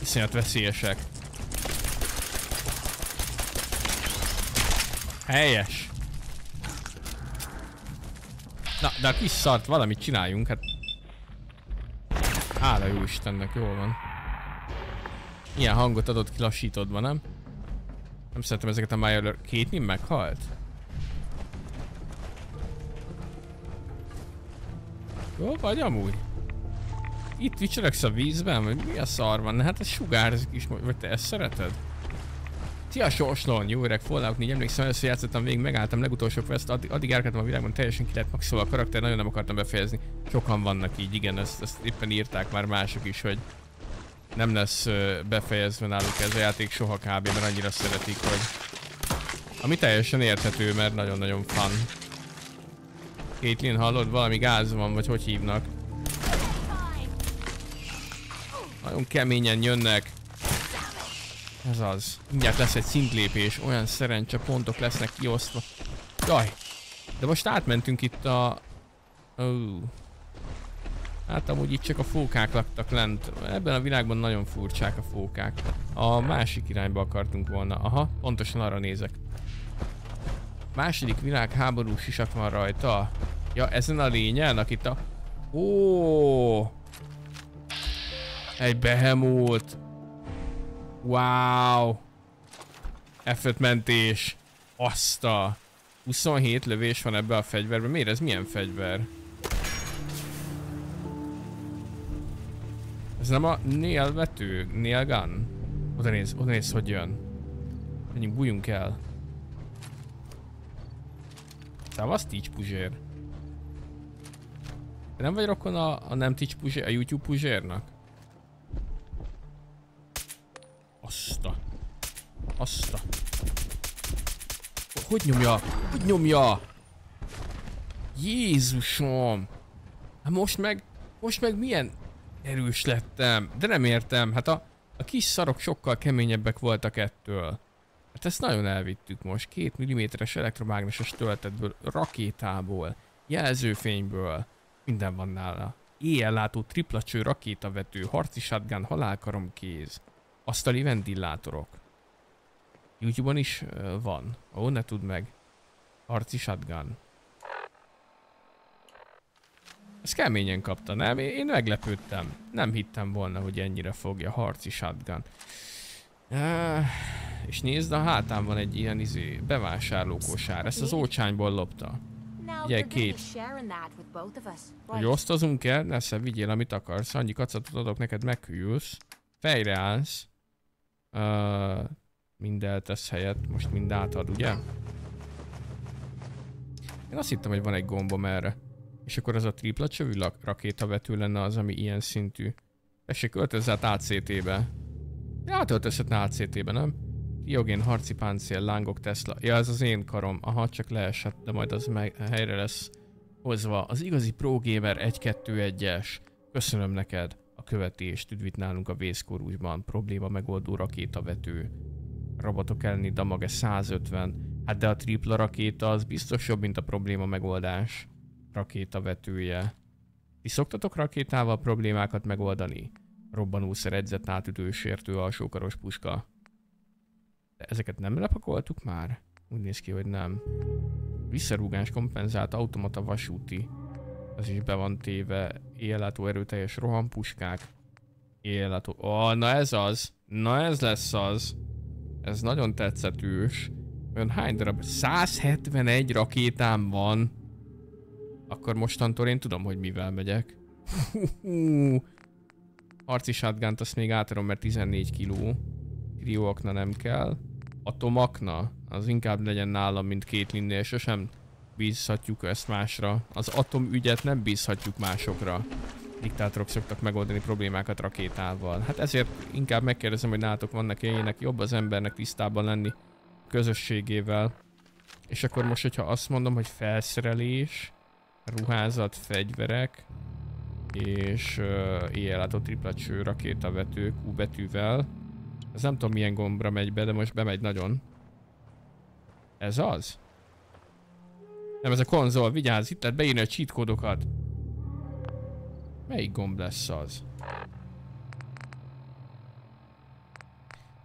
Iszonyat veszélyesek. Helyes. Na, de a kis szart valamit csináljunk, hát... Hála jó Istennek, jól van. Ilyen hangot adott ki lassítódva, nem? Nem szeretem ezeket a Myler... Két meghalt? Jó, vagy amúgy? Itt vicseregsz a vízben? Vagy mi a szar van? Hát ez sugárzik is, vagy te ezt szereted? Szia Sorslon, jó öreg Fallout 4, emlékszem, először játszottam végig, megálltam legutolsó quest, addig, addig járkáltam a világban, teljesen ki lehet maxolva a karakter, nagyon nem akartam befejezni. Sokan vannak így, igen, ezt, ezt éppen írták már mások is, hogy nem lesz befejezve náluk ez a játék soha kb, mert annyira szeretik, hogy... Ami teljesen érthető, mert nagyon-nagyon fun. Caitlyn, hallod? Valami gáz van, vagy hogy hívnak? Nagyon keményen jönnek. Ez az. Mindjárt lesz egy szintlépés, olyan szerencse pontok lesznek kiosztva. Jaj! De most átmentünk itt a... Ó. Hát amúgy itt csak a fókák laktak lent. Ebben a világban nagyon furcsák a fókák. A másik irányba akartunk volna. Aha, pontosan arra nézek. Második világháború sisak van rajta. Ja, ezen a lényen, akit a... Ó! Egy behemót. Wow! F5 mentés. Azt a... 27 lövés van ebbe a fegyverbe. Miért ez milyen fegyver? Ez nem a nail vető? Oda néz, oda néz, hogy jön. Menjünk, bújjunk el. Szevasz, Teach Puzsér. Nem vagy rokon a, a nem Teach Puzsér, a YouTube Puzsérnak? Azt a... Hogy nyomja? Hogy nyomja? Jézusom! Hát most meg... Most meg milyen erős lettem. De nem értem. Hát a, a kis szarok sokkal keményebbek voltak ettől. Hát ezt nagyon elvittük most. Két milliméteres elektromágneses töltetből, rakétából, jelzőfényből. Minden van nála. Éjjellátó triplacső rakétavető, harci shotgun, halálkaromkéz. Asztali ventilátorok. YouTube-on is uh, van. Ó, ne tudd meg. Harci shotgun. Ezt keményen kapta, nem? Én meglepődtem. Nem hittem volna, hogy ennyire fogja harci shotgun. És nézd, a hátán van egy ilyen izé, bevásárlókosár. Ezt az ócsányból lopta. Ugye két. Hogy osztozunk el? Nesze, vigyél, amit akarsz. Annyi kacatot adok neked, meghűlsz. Fejre állsz. Uh, mind eltesz helyet, most mind átad, ugye? Én azt hittem, hogy van egy gombom erre. És akkor az a tripla csövű rakétavető lenne az, ami ilyen szintű. Tessék, költözz át ACT-be. Ja, átöltözhetne ACT-be, nem? Diogén, harci páncél, lángok, Tesla. Ja, ez az én karom. Aha, csak leesett, de majd az meg helyre lesz hozva. Az igazi Pro Gamer 1-2-1-es. Köszönöm neked a követést. Üdvít nálunk a vészkorúsban. Probléma megoldó rakétavető. Robotok elleni damage 150. Hát de a tripla rakéta az biztos jobb, mint a probléma megoldás. Rakétavetője. Ti szoktatok rakétával problémákat megoldani? Robbanószer edzett átütős értő alsókaros puska. De ezeket nem lepakoltuk már? Úgy néz ki, hogy nem. Visszarúgás kompenzált automata vasúti. Ez is be van téve. Éjjellátó erőteljes rohampuskák. Éjjellátó... Oh, na ez az. Na ez lesz az. Ez nagyon tetszetős. Olyan hány darab? 171 rakétám van. Akkor mostantól én tudom, hogy mivel megyek. Harci shotgun azt még átadom, mert 14 kiló. Krióakna nem kell. Atomakna, az inkább legyen nálam, mint két linnél, sosem bízhatjuk ezt másra. Az atomügyet nem bízhatjuk másokra. Diktátorok szoktak megoldani problémákat rakétával. Hát ezért inkább megkérdezem, hogy nálatok vannak ilyenek, jobb az embernek tisztában lenni közösségével. És akkor most, hogyha azt mondom, hogy felszerelés, ruházat, fegyverek, és uh, éjjellátó triplacső rakétavető Q betűvel. Ez nem tudom milyen gombra megy be, de most bemegy nagyon. Ez az? Nem, ez a konzol, vigyázz, itt lehet beírni a cheat kódokat. Melyik gomb lesz az?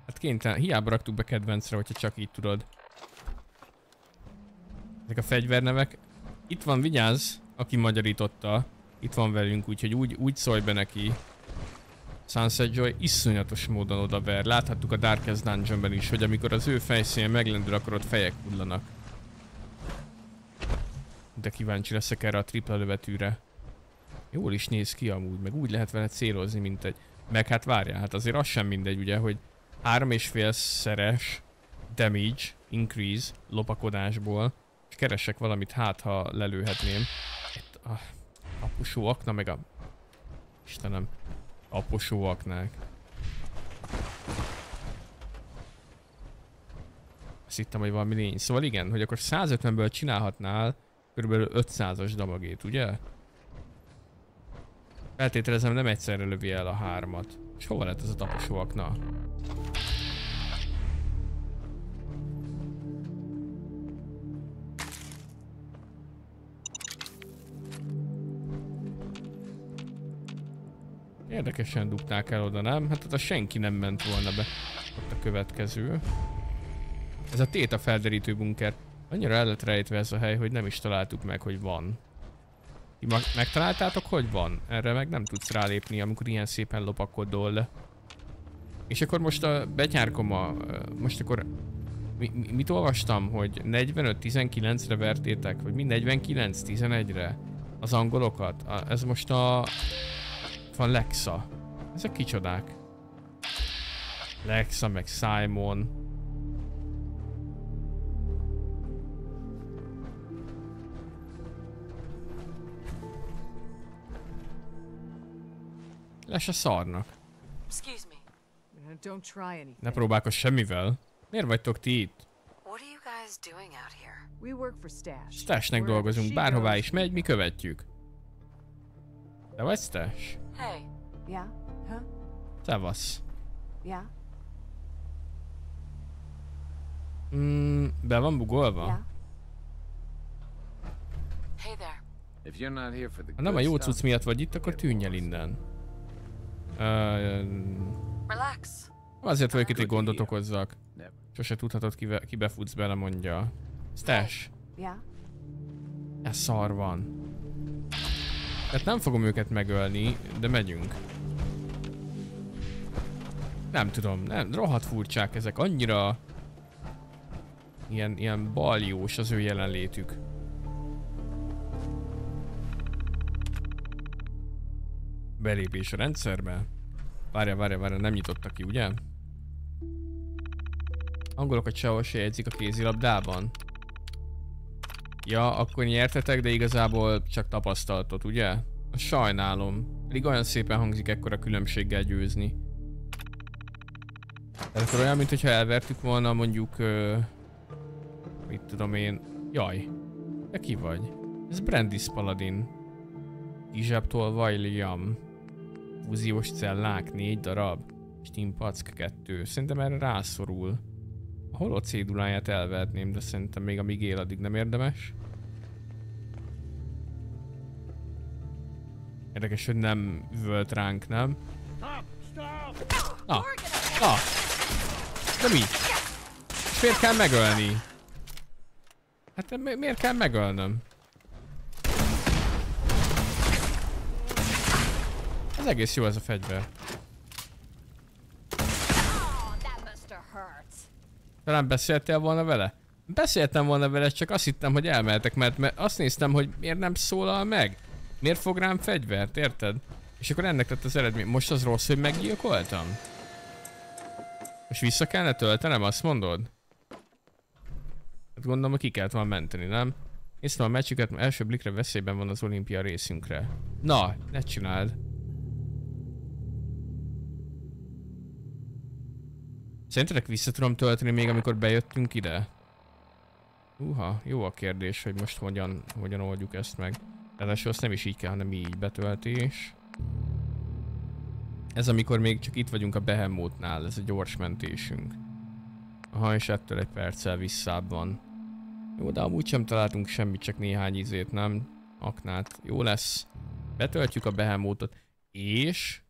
Hát kénytelen, hiába raktuk be kedvencre, hogyha csak így tudod. Ezek a fegyvernevek. Itt van, vigyázz, aki magyarította. Itt van velünk, úgyhogy úgy, úgy szólj be neki. Sunset Joy iszonyatos módon odaver. Láthattuk a Darkest Dungeonben is, hogy amikor az ő fejszénje meglendül, akkor ott fejek hullanak. De kíváncsi leszek erre a tripla lövetűre. Jól is néz ki amúgy, meg úgy lehet vele célozni, mint egy... Meg hát várjál, hát azért az sem mindegy ugye, hogy három és fél szeres damage increase lopakodásból, és keresek valamit, hát ha lelőhetném. Itt a aposó akna, meg a... Istenem, aposó aknák. Azt hittem, hogy valami lény. Szóval igen, hogy akkor 150-ből csinálhatnál körülbelül 500-as damagét, ugye? Feltételezem nem egyszerre lövi el a hármat. És hova lett ez a taposó akna? Érdekesen dugták el oda, nem? Hát oda senki nem ment volna be. Ott a következő. Ez a téta felderítő bunker. Annyira el lett rejtve ez a hely, hogy nem is találtuk meg, hogy van. Ti megtaláltátok, hogy van? Erre meg nem tudsz rálépni, amikor ilyen szépen lopakodol. És akkor most a betyárkom a... Most akkor... Mi, mi, mit olvastam, hogy 45-19-re vertétek, vagy mi 49-11-re az angolokat? A, ez most a... Van Lexa. Ezek kicsodák? Lexa, meg Simon. Le se szarnak. Ne próbálkozz semmivel. Miért vagytok ti itt? Stashnek dolgozunk, bárhová is megy, mi követjük. Te vagy Stash? Hey, Yeah? Huh? Szevasz. Yeah? Mm, be van bugolva? Yeah? hey there. If you're not here for the Ha nem a jó cucc miatt vagy itt, akkor tűnj el innen. Uh, Relax. azért vagyok itt, hogy gondot okozzak. Sose tudhatod, kibe, kibe futsz bele, mondja. Stash. Yeah? Ez szar van. Tehát nem fogom őket megölni, de megyünk. Nem tudom, nem, rohadt furcsák ezek, annyira ilyen, ilyen baljós az ő jelenlétük. Belépés a rendszerbe. Várja, várja, várja, nem nyitottak ki, ugye? Angolokat sehol se jegyzik a kézilabdában. Ja, akkor nyertetek, de igazából csak tapasztalatot, ugye? Sajnálom. Pedig olyan szépen hangzik ekkora különbséggel győzni. Tehát akkor olyan, mintha elvertük volna mondjuk... Ö, mit tudom én... Jaj. De ki vagy? Ez Brandis Paladin. Kizsáptól William. Fúziós cellák, négy darab. Steampack kettő. Szerintem erre rászorul. A holott céduláját elvehetném, de szerintem még amíg él, addig nem érdemes. Érdekes, hogy nem üvölt ránk, nem? Na, na! De mi? És miért kell megölni? Hát mi- miért kell megölnöm? Ez egész jó ez a fegyver. Talán beszéltél volna vele? Beszéltem volna vele, csak azt hittem, hogy elmehetek, mert, mert azt néztem, hogy miért nem szólal meg. Miért fog rám fegyvert, érted? És akkor ennek lett az eredmény. Most az rossz, hogy meggyilkoltam? Most vissza kellene töltenem, azt mondod? Hát gondolom, hogy ki kellett volna menteni, nem? Néztem a meccsüket, első blikre veszélyben van az olimpia részünkre. Na, ne csináld. Szerintetek vissza tudom tölteni még, amikor bejöttünk ide? Uha, jó a kérdés, hogy most hogyan, hogyan oldjuk ezt meg. Ráadásul azt nem is így kell, hanem így betöltés. Ez amikor még csak itt vagyunk a Behemoth-nál, ez a gyors mentésünk. Aha, és ettől egy perccel visszább van. Jó, de amúgy sem találtunk semmit, csak néhány izét, nem? Aknát. Jó lesz. Betöltjük a Behemothot. És...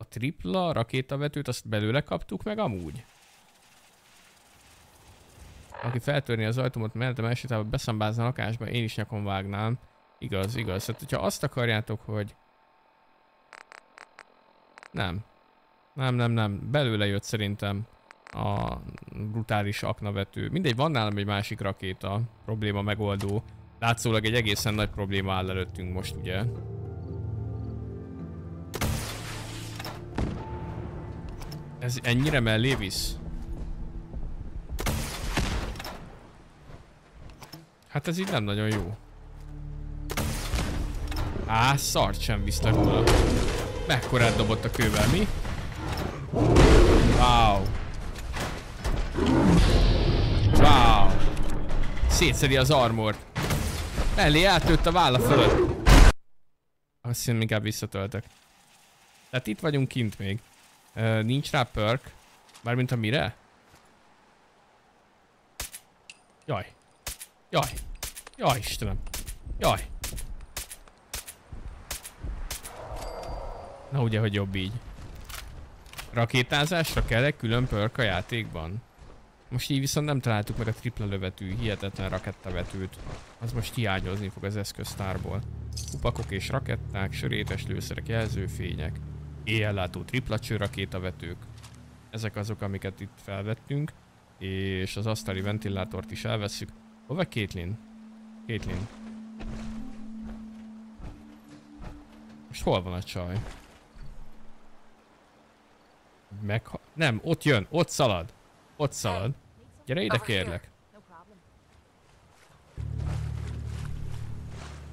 A tripla rakétavetőt azt belőle kaptuk meg amúgy? Aki feltörni az ajtómat, mentem elsőtában beszambázni a lakásba, én is nyakon vágnám. Igaz, igaz. Hát, hogyha azt akarjátok, hogy... Nem. Nem, nem, nem. Belőle jött szerintem a brutális aknavető. Mindegy, van nálam egy másik rakéta. Probléma megoldó. Látszólag egy egészen nagy probléma áll előttünk most, ugye? Ez ennyire mellé visz? Hát ez így nem nagyon jó. Á, szart sem visznek róla. Mekkorát dobott a kővel, mi? Wow. Wow. Szétszedi az armort. Mellé átlőtt a válla fölött. Azt hiszem inkább visszatöltök. Tehát itt vagyunk kint még. Nincs rá perk. Mármint a mire? Jaj. Jaj. Jaj, Istenem. Jaj. Na ugye, hogy jobb így. Rakétázásra kell egy külön perk a játékban? Most így viszont nem találtuk meg a tripla lövetű, hihetetlen rakettavetőt. Az most hiányozni fog az eszköztárból. Kupakok és raketták, sörétes lőszerek, jelzőfények, éjjellátó tripla rakétavetők. Ezek azok, amiket itt felvettünk. És az asztali ventilátort is elveszük. Hova Caitlyn? Caitlyn. Most hol van a csaj? Megha... Nem, ott jön, ott szalad. Ott szalad. Gyere ide kérlek. Problem.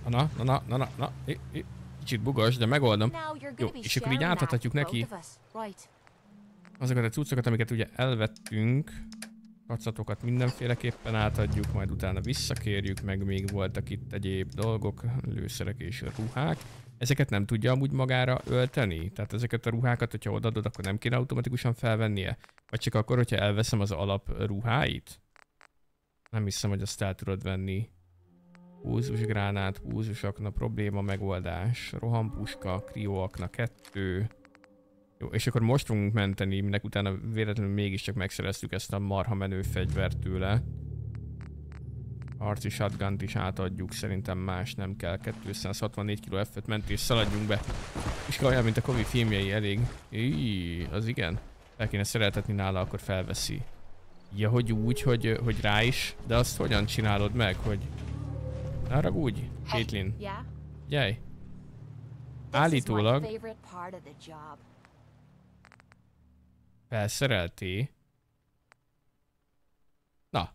Na, na, na, na, na, na. Kicsit bugos, de megoldom. Jó, és akkor így átadhatjuk with neki azokat a cuccokat, amiket ugye elvettünk. Kacatokat mindenféleképpen átadjuk, majd utána visszakérjük, meg még voltak itt egyéb dolgok, lőszerek és ruhák. Ezeket nem tudja amúgy magára ölteni? Tehát ezeket a ruhákat, hogyha odaadod, akkor nem kéne automatikusan felvennie? Vagy csak akkor, hogyha elveszem az alap ruháit? Nem hiszem, hogy azt el tudod venni. Húzusgránát, húzusakna, probléma megoldás, rohampuska, krióakna, kettő. Jó, és akkor most fogunk menteni, minek utána véletlenül mégiscsak megszereztük ezt a marha menő fegyvert tőle. Harci shotgun is átadjuk, szerintem más nem kell. 264 kg F5 mentés, szaladjunk be. És olyan, mint a Kovi filmjei, elég. Íj, az igen. El kéne szereltetni nála, akkor felveszi. Ja, hogy úgy, hogy, hogy rá is, de azt hogyan csinálod meg, hogy... Arra úgy, is my Állítólag felszerelté. Na,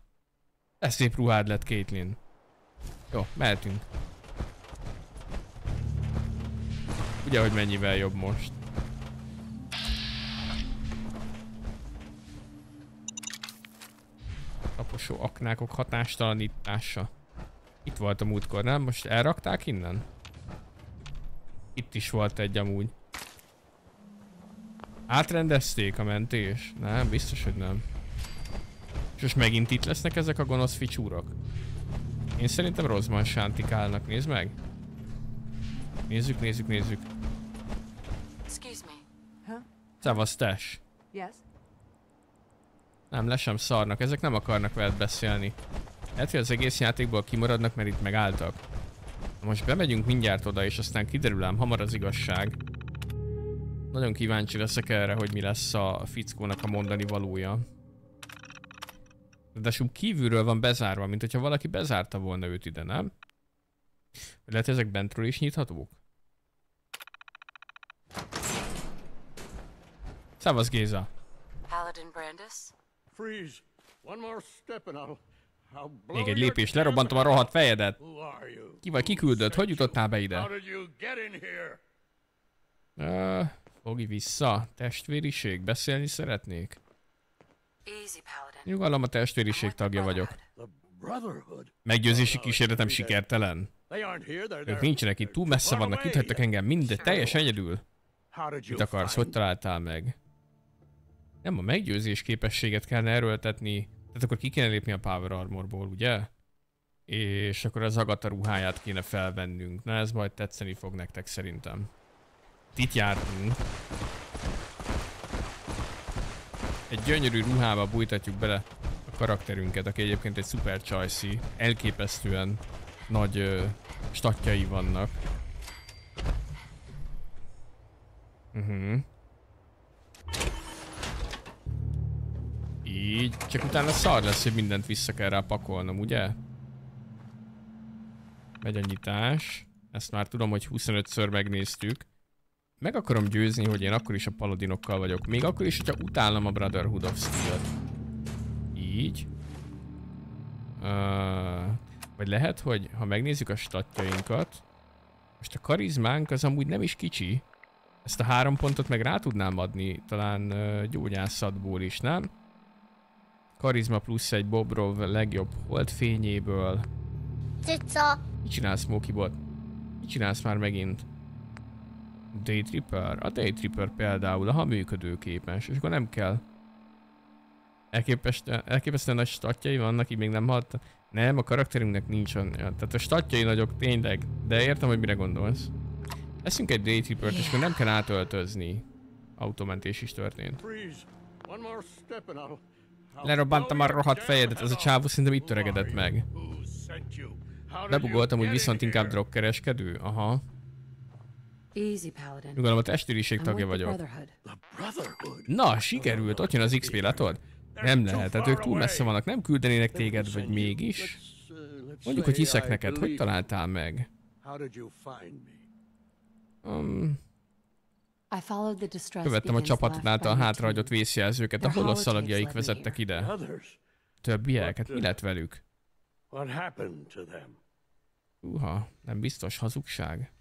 ez szép ruhád lett, Caitlyn. Jó, mehetünk. Ugye, hogy mennyivel jobb most. Taposó aknákok hatástalanítása. Itt volt a múltkor, nem? Most elrakták innen? Itt is volt egy amúgy. Átrendezték a mentés? Nem, biztos, hogy nem. És most megint itt lesznek ezek a gonosz ficsúrok? Én szerintem Rozman sántikálnak, nézd meg! Nézzük, nézzük, nézzük. Excuse me. Huh? Szevasz, tes! Yes? Nem, le sem szarnak, ezek nem akarnak veled beszélni. Lehet, hogy az egész játékból kimaradnak, mert itt megálltak. Most bemegyünk mindjárt oda, és aztán kiderül ám hamar az igazság. Nagyon kíváncsi leszek erre, hogy mi lesz a fickónak a mondani valója. De kívülről van bezárva, mint hogyha valaki bezárta volna őt ide, nem? Lehet ezek bentről is nyithatók? Szevasz Géza! Paladin Brandis? Freeze. One more step and I'll... Még egy lépés, lerobbantom a rohadt fejedet! Ki vagy, kiküldött? Hogy jutottál be ide? Uh, Fogi vissza. Testvériség. Beszélni szeretnék. Nyugalom, a testvériség tagja vagyok. Meggyőzési kísérletem sikertelen. Ők nincsenek itt, túl messze vannak, itt hagytak engem, mindegy, teljes egyedül. Mit akarsz, hogy találtál meg? Nem, a meggyőzés képességet kellene erőltetni, tehát akkor ki kéne lépni a Power Armorból, ugye? És akkor az Agatha ruháját kéne felvennünk. Na ez majd tetszeni fog nektek szerintem. Itt jártunk. Egy gyönyörű ruhába bújtatjuk bele a karakterünket, aki egyébként egy szuper csajszi. Elképesztően nagy ö, statjai vannak. Uh-huh. Így, csak utána szar lesz, hogy mindent vissza kell rá pakolnom, ugye? Megy a nyitás. Ezt már tudom, hogy 25-ször megnéztük. Meg akarom győzni, hogy én akkor is a paladinokkal vagyok. Még akkor is, hogyha utálom a Brotherhood of Steel-t. Így. Uh, vagy lehet, hogy ha megnézzük a statjainkat, most a karizmánk az amúgy nem is kicsi. Ezt a három pontot meg rá tudnám adni, talán uh, gyógyászatból is, nem? Karizma plusz egy Bobrov legjobb holdfényéből. Cica. Mit csinálsz, Smokey Bot? Mit csinálsz már megint? Daytripper? A Daytripper például, ha működőképes, és akkor nem kell. Elképesztően, elképesztően nagy statjai vannak, így még nem halt. Nem, a karakterünknek nincs olyan. Tehát a statjai nagyok tényleg, de értem, hogy mire gondolsz. Leszünk egy Daytrippert, és akkor nem kell átöltözni. Automentés is történt. Freeze. One more step and I'll... Lerobbantam a rohadt fejedet, ez a csávó szerintem itt öregedett meg. Bebugoltam, hogy viszont inkább drogkereskedő. Aha. Nyugalom, a testvériség tagja vagyok. Na, sikerült, ott jön az XP, látod? Nem lehet, tehát ők túl messze vannak, nem küldenének téged, vagy mégis? Mondjuk, hogy hiszek neked, hogy találtál meg? Um, I followed the distress követtem a left által hátrahagyott vészjelzőket, a me vezettek ide. Others. Többiek, hát mi lett velük? What happened to them? Uha, nem biztos hazugság.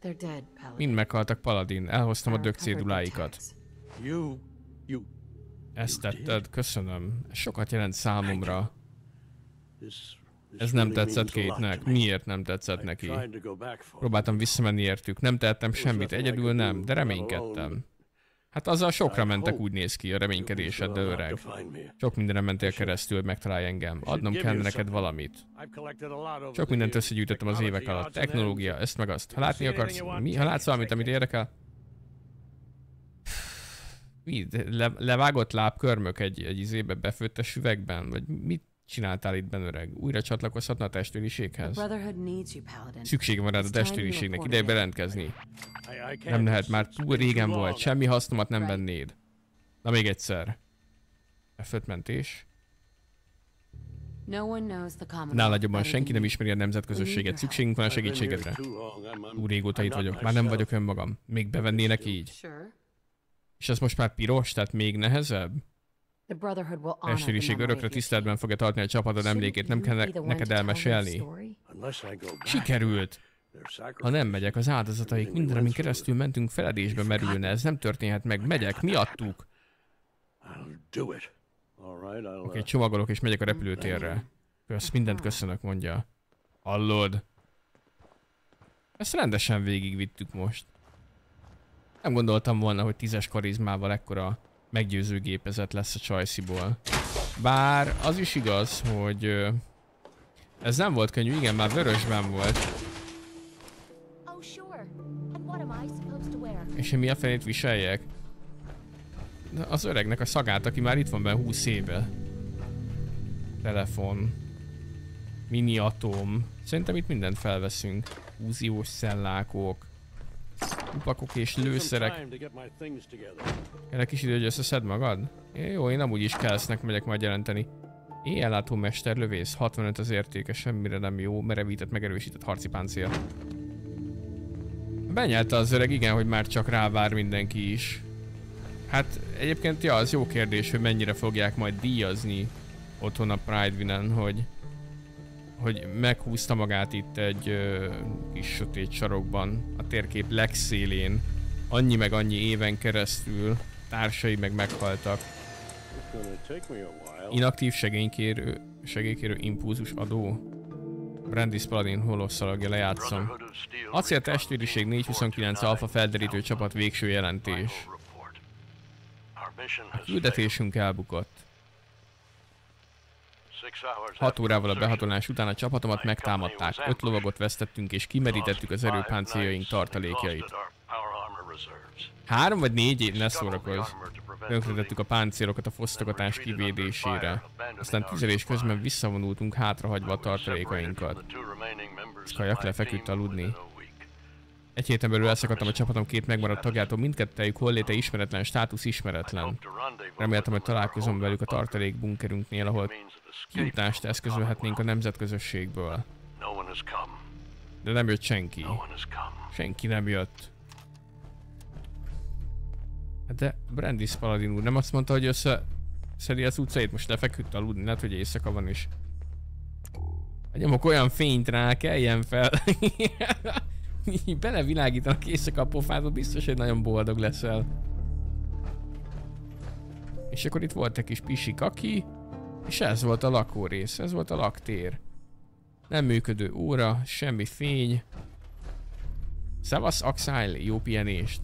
They're dead, Paladin. Mind meghaltak Paladin, elhoztam a dög céduláikat. Ezt tetted, köszönöm. Ez sokat jelent számomra. this Ez nem tetszett Kétnek. Miért nem tetszett neki? Próbáltam visszamenni értük, nem tehettem semmit, egyedül nem, de reménykedtem. Hát azzal sokra mentek, úgy néz ki a reménykedéseddel, öreg. Sok mindenem mentél keresztül, hogy megtalálj engem. Adnom kellene neked valamit. Sok mindent összegyűjtöttem az évek alatt. Technológia, ezt meg azt. Ha látni akarsz, mi? Ha látsz valamit, amit érdekel? Mi? Le, levágott lábkörmök egy, egy izébe befőttes üvegben? Vagy mit csináltál itt benne, öreg? Újra csatlakozhatna a testvériséghez? Brotherhood needs you, Paladin. Szüksége van rád a testvériségnek, ideje it. bejelentkezni. Nem lehet, már túl régen volt, semmi hasznomat nem vennéd. Na még egyszer. F5 mentés. Nálad jobban senki nem ismeri a nemzetközösséget, szükségünk van a segítségedre. Túl régóta itt vagyok, már nem vagyok önmagam. Még bevennének így. És ez most már piros, tehát még nehezebb? Testvériség örökre tiszteletben fogja tartani a csapatod emlékét, nem kell ne- neked elmesélni. Sikerült! Ha nem megyek, az áldozataik minden, amin keresztül mentünk, feledésbe merülne. Ez nem történhet meg. Megyek, miattuk. Oké, okay, csomagolok és megyek a repülőtérre. Kösz, mindent köszönök, mondja. Hallod? Ezt rendesen végigvittük most. Nem gondoltam volna, hogy tízes karizmával ekkora meggyőző gépezet lesz a Csajciból. Bár az is igaz, hogy ez nem volt könnyű, igen, már vörösben volt. Oh? És én mi a fenét viseljek? De Az öregnek a szagát, aki már itt van benne 20 éve. Telefon. Mini atom. Szerintem itt mindent felveszünk. Fúziós szellákok. Upakok és lőszerek. Erre kis idő, hogy összeszed magad? É, jó, én amúgy is kelsznek megyek majd jelenteni. Éjjellátó mesterlövész, 65 az értéke, semmire nem jó, merevített, megerősített harci páncél. Benyelte az öreg, igen, hogy már csak rávár mindenki is. Hát egyébként, ja, az jó kérdés, hogy mennyire fogják majd díjazni otthon a Pride Winen, hogy hogy meghúzta magát itt egy ö, kis sötét sarokban, a térkép legszélén, annyi meg annyi éven keresztül, társai meg meghaltak. Inaktív segélykérő, segélykérő impulzus adó. Brandis Paladin holosszalagja lejátszom. Acél testvériség 429 alfa felderítő csapat végső jelentés. A küldetésünk elbukott. 6 órával a behatolás után a csapatomat megtámadták, 5 lovagot vesztettünk és kimerítettük az erőpáncéljaink tartalékjait. Három vagy négy év ne szórakozz. Tönkretettük a páncélokat a fosztogatás kivédésére. Aztán tüzelés közben visszavonultunk hátrahagyva a tartalékainkat. Skajak lefeküdt aludni. Egy héten belül elszakadtam a csapatom két megmaradt tagjától, mindkettőjük holléte ismeretlen, státusz ismeretlen. Reméltem, hogy találkozom velük a tartalék bunkerünknél, ahol kiutást eszközölhetnénk a nemzetközösségből. De nem jött senki. Senki nem jött. Hát de Brandis Paladin úr nem azt mondta, hogy össze szedi az utcait, most lefeküdt aludni, lehet, hogy éjszaka van is. Nyomok olyan fényt rá, keljen fel. *laughs* Belevilágítanak éjszaka a pofádba, biztos, hogy nagyon boldog leszel. És akkor itt volt egy kis pisi kaki, és ez volt a lakórész, ez volt a laktér. Nem működő óra, semmi fény. Szevasz Axile, jó pihenést.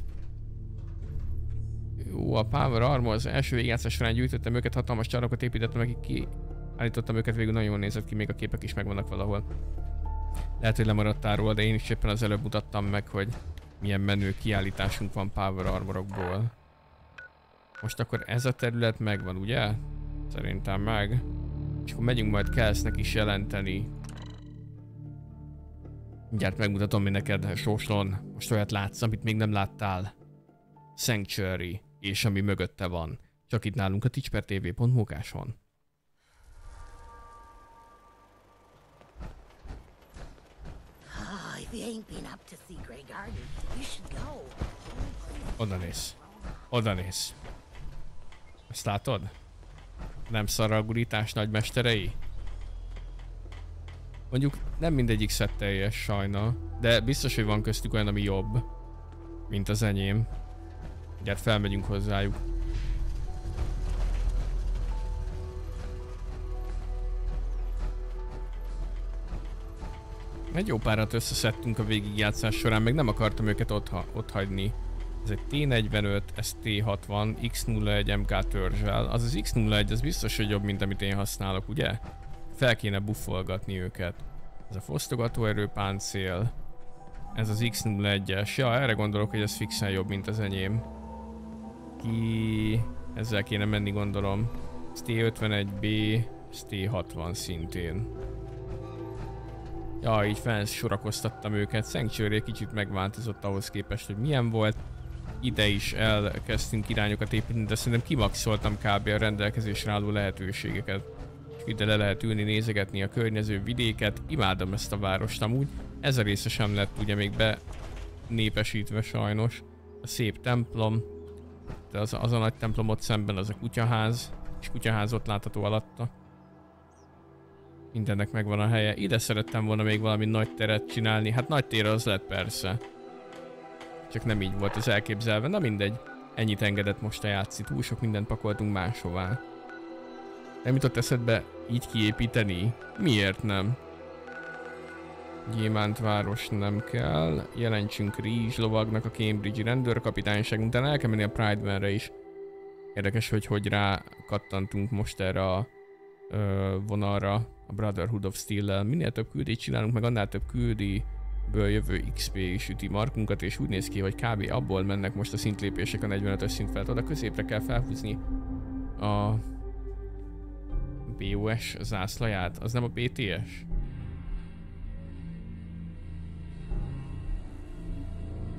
Jó, a Power Armor az első végjátszás során gyűjtöttem őket, hatalmas csarokat építettem, akik ki állítottam őket, végül nagyon jól nézett ki, még a képek is megvannak valahol. Lehet, hogy lemaradtál róla, de én is éppen az előbb mutattam meg, hogy milyen menő kiállításunk van Power Armorokból. Most akkor ez a terület megvan, ugye? Szerintem meg. És akkor megyünk majd Kelsznek is jelenteni. Mindjárt megmutatom mi neked, Sóslon. Most olyat látsz, amit még nem láttál. Sanctuary, és ami mögötte van. Csak itt nálunk a ticspertv.hu mókáson. If you ain't been up to see Grey Garden, you should go. Oda néz. Oda néz. Ezt látod? Nem szarra a gurítás nagymesterei? Mondjuk nem mindegyik szett teljes sajna, de biztos, hogy van köztük olyan, ami jobb, mint az enyém. Gyert felmegyünk hozzájuk. Egy jó párat összeszedtünk a végigjátszás során, meg nem akartam őket ott, ha ott hagyni. Ez egy T45, ez T60, X01 MK törzsel. Az az X01, az biztos, hogy jobb, mint amit én használok, ugye? Fel kéne buffolgatni őket. Ez a fosztogató erőpáncél. Ez az X01-es. Ja, erre gondolok, hogy ez fixen jobb, mint az enyém. Ki... Ezzel kéne menni, gondolom. Ez T51B, ez T60 szintén. Ja, így felsorakoztattam őket. Sanctuary kicsit megváltozott ahhoz képest, hogy milyen volt. Ide is elkezdtünk irányokat építeni, de szerintem kimaxoltam kb. a rendelkezésre álló lehetőségeket. És ide le lehet ülni, nézegetni a környező vidéket. Imádom ezt a várost amúgy. Ez a része sem lett ugye még be népesítve sajnos. A szép templom. De az, az a nagy templom ott szemben az a kutyaház. És kutyaház ott látható alatta. Mindennek megvan a helye. Ide szerettem volna még valami nagy teret csinálni. Hát nagy tér az lett persze. Csak nem így volt az elképzelve. Na mindegy. Ennyit engedett most a játszi. Túl sok mindent pakoltunk máshová. Nem jutott eszedbe így kiépíteni? Miért nem? Gyémánt város nem kell. Jelentsünk Rizs lovagnak a Cambridge-i rendőrkapitányság. Utána el kell menni a Pride is. Érdekes, hogy hogy rá kattantunk most erre a ö, vonalra a Brotherhood of Steel-lel. Minél több küldét csinálunk, meg annál több küldiből jövő XP is üti markunkat, és úgy néz ki, hogy kb. abból mennek most a szintlépések a 45-ös szint felett. Oda középre kell felhúzni a BOS zászlaját. Az nem a BTS?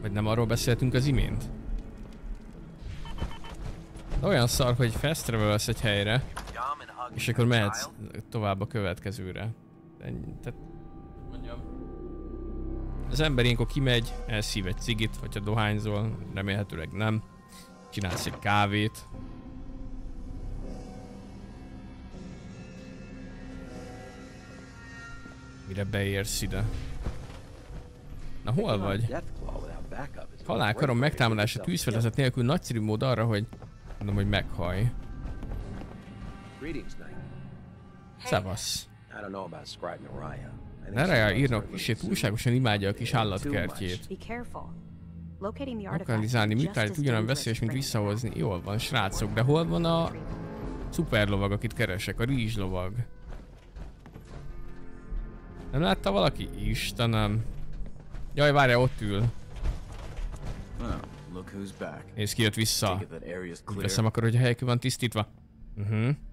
Vagy nem arról beszéltünk az imént? De olyan szar, hogy fast egy helyre, és akkor mehetsz tovább a következőre. Tehát. Az ember ilyenkor kimegy, elszív egy cigit, vagy ha dohányzol, remélhetőleg nem. Csinálsz egy kávét. Mire beérsz ide? Na hol vagy? Halálkarom megtámadása tűzfedezet nélkül nagyszerű mód arra, hogy mondom, hogy meghaj. Szevasz. I don't know about Scribe Mariah. Nereja írnak kisé túlságosan imádja a kis állatkertjét. Lokalizálni as ugyanolyan veszélyes, mint visszahozni. Jól van, srácok, de hol van a szuperlovag, akit keresek? A rizslovag. Nem látta valaki? Istenem. Jaj, várja, ott ül. Look who's back. Nézd ki, jött vissza. Veszem akkor, hogy a helyek van tisztítva. You really have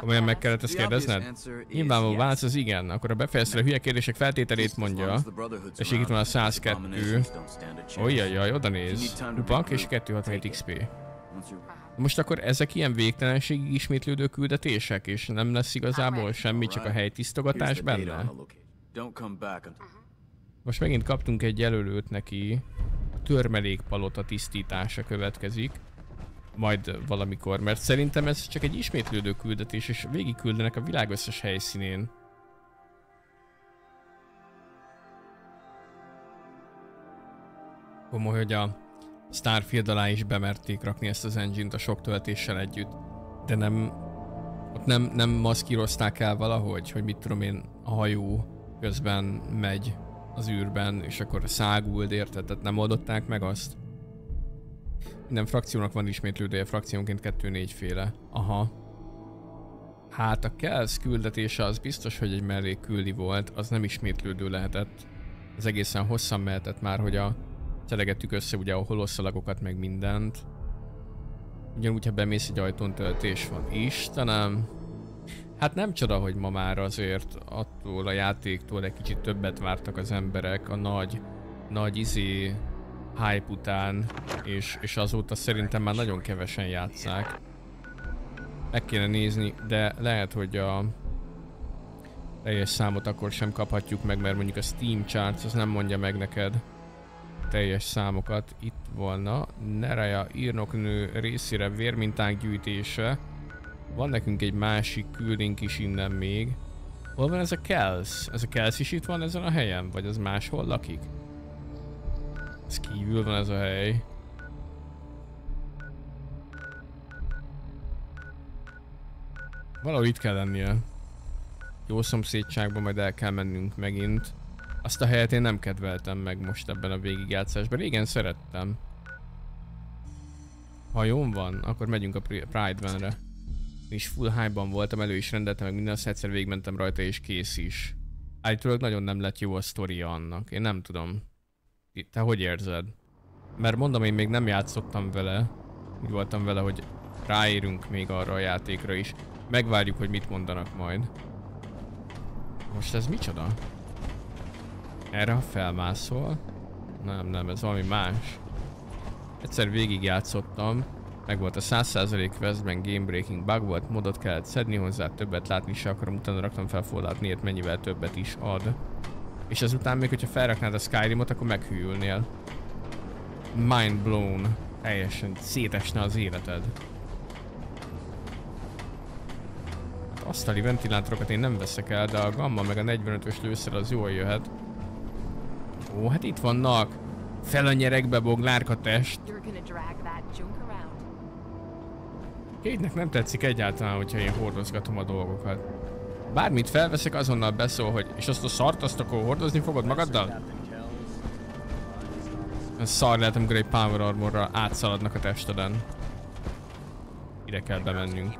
Komolyan meg kellett ezt kérdezned? Nyilvánvaló válasz az igen. Akkor a befejezted a hülye kérdések feltételét mondja. Tessék, itt van a 102. Ojjajjaj, oda néz. Lupank és 267 XP. Most akkor ezek ilyen végtelenségig ismétlődő küldetések, és nem lesz igazából semmi, csak a helytisztogatás benne? Until Most megint kaptunk egy jelölőt neki. A törmelékpalota tisztítása következik. Majd valamikor, mert szerintem ez csak egy ismétlődő küldetés, és végigküldenek a világ összes helyszínén. Komoly, hogy a Starfield alá is bemerték rakni ezt az engine-t a sok töltéssel együtt. De nem... Ott nem, nem maszkírozták el valahogy, hogy mit tudom én, a hajó közben megy az űrben, és akkor száguld, érted? Tehát nem oldották meg azt? Minden frakciónak van ismétlődője, frakciónként kettő-négy féle. Aha. Hát a Kells küldetése az biztos, hogy egy mellék küldi volt, az nem ismétlődő lehetett. Ez egészen hosszan mehetett már, hogy a telegettük össze ugye a holoszalagokat meg mindent. Ugyanúgy, ha bemész egy ajtón töltés van. Istenem! Hát nem csoda, hogy ma már azért attól a játéktól egy kicsit többet vártak az emberek a nagy, nagy izé hype után, és, és azóta szerintem már nagyon kevesen játszák. Meg kéne nézni, de lehet, hogy a teljes számot akkor sem kaphatjuk meg, mert mondjuk a Steam Charts az nem mondja meg neked teljes számokat. Itt volna Nereja írnoknő részére vérminták gyűjtése. Van nekünk egy másik küldénk is innen még. Hol van ez a Kels? Ez a Kels is itt van ezen a helyen? Vagy az máshol lakik? Ez kívül van ez a hely. Valahogy itt kell lennie. Jó szomszédságban majd el kell mennünk megint. Azt a helyet én nem kedveltem meg most ebben a végigjátszásban. Régen szerettem. Ha jól van, akkor megyünk a Pri- Pride Van-re. És full hype-ban voltam, elő is rendeltem meg minden, azt egyszer végigmentem rajta és kész is. Állítólag nagyon nem lett jó a sztoria annak. Én nem tudom. Te hogy érzed? Mert mondom, én még nem játszottam vele. Úgy voltam vele, hogy ráérünk még arra a játékra is. Megvárjuk, hogy mit mondanak majd. Most ez micsoda? Erre ha felmászol? Nem, nem, ez valami más. Egyszer végig játszottam, meg volt a 100% Westben Game Breaking bug volt, modot kellett szedni hozzá, többet látni se akarom, utána raktam fel Fallout 4 mennyivel többet is ad. És ezután még, hogyha felraknád a Skyrimot, akkor meghűlnél. Mind blown. Teljesen szétesne az életed. Hát asztali ventilátorokat én nem veszek el, de a gamma meg a 45-ös lőszer az jól jöhet. Ó, hát itt vannak. Fel a nyerekbe, boglárka test. You're gonna drag that junk around. Kétnek nem tetszik egyáltalán, hogyha én hordozgatom a dolgokat. Bármit felveszek, azonnal beszól, hogy és azt a szart azt akkor hordozni fogod magaddal? Szar lehet, amikor egy Power Armorral átszaladnak a testeden. Ide kell bemennünk.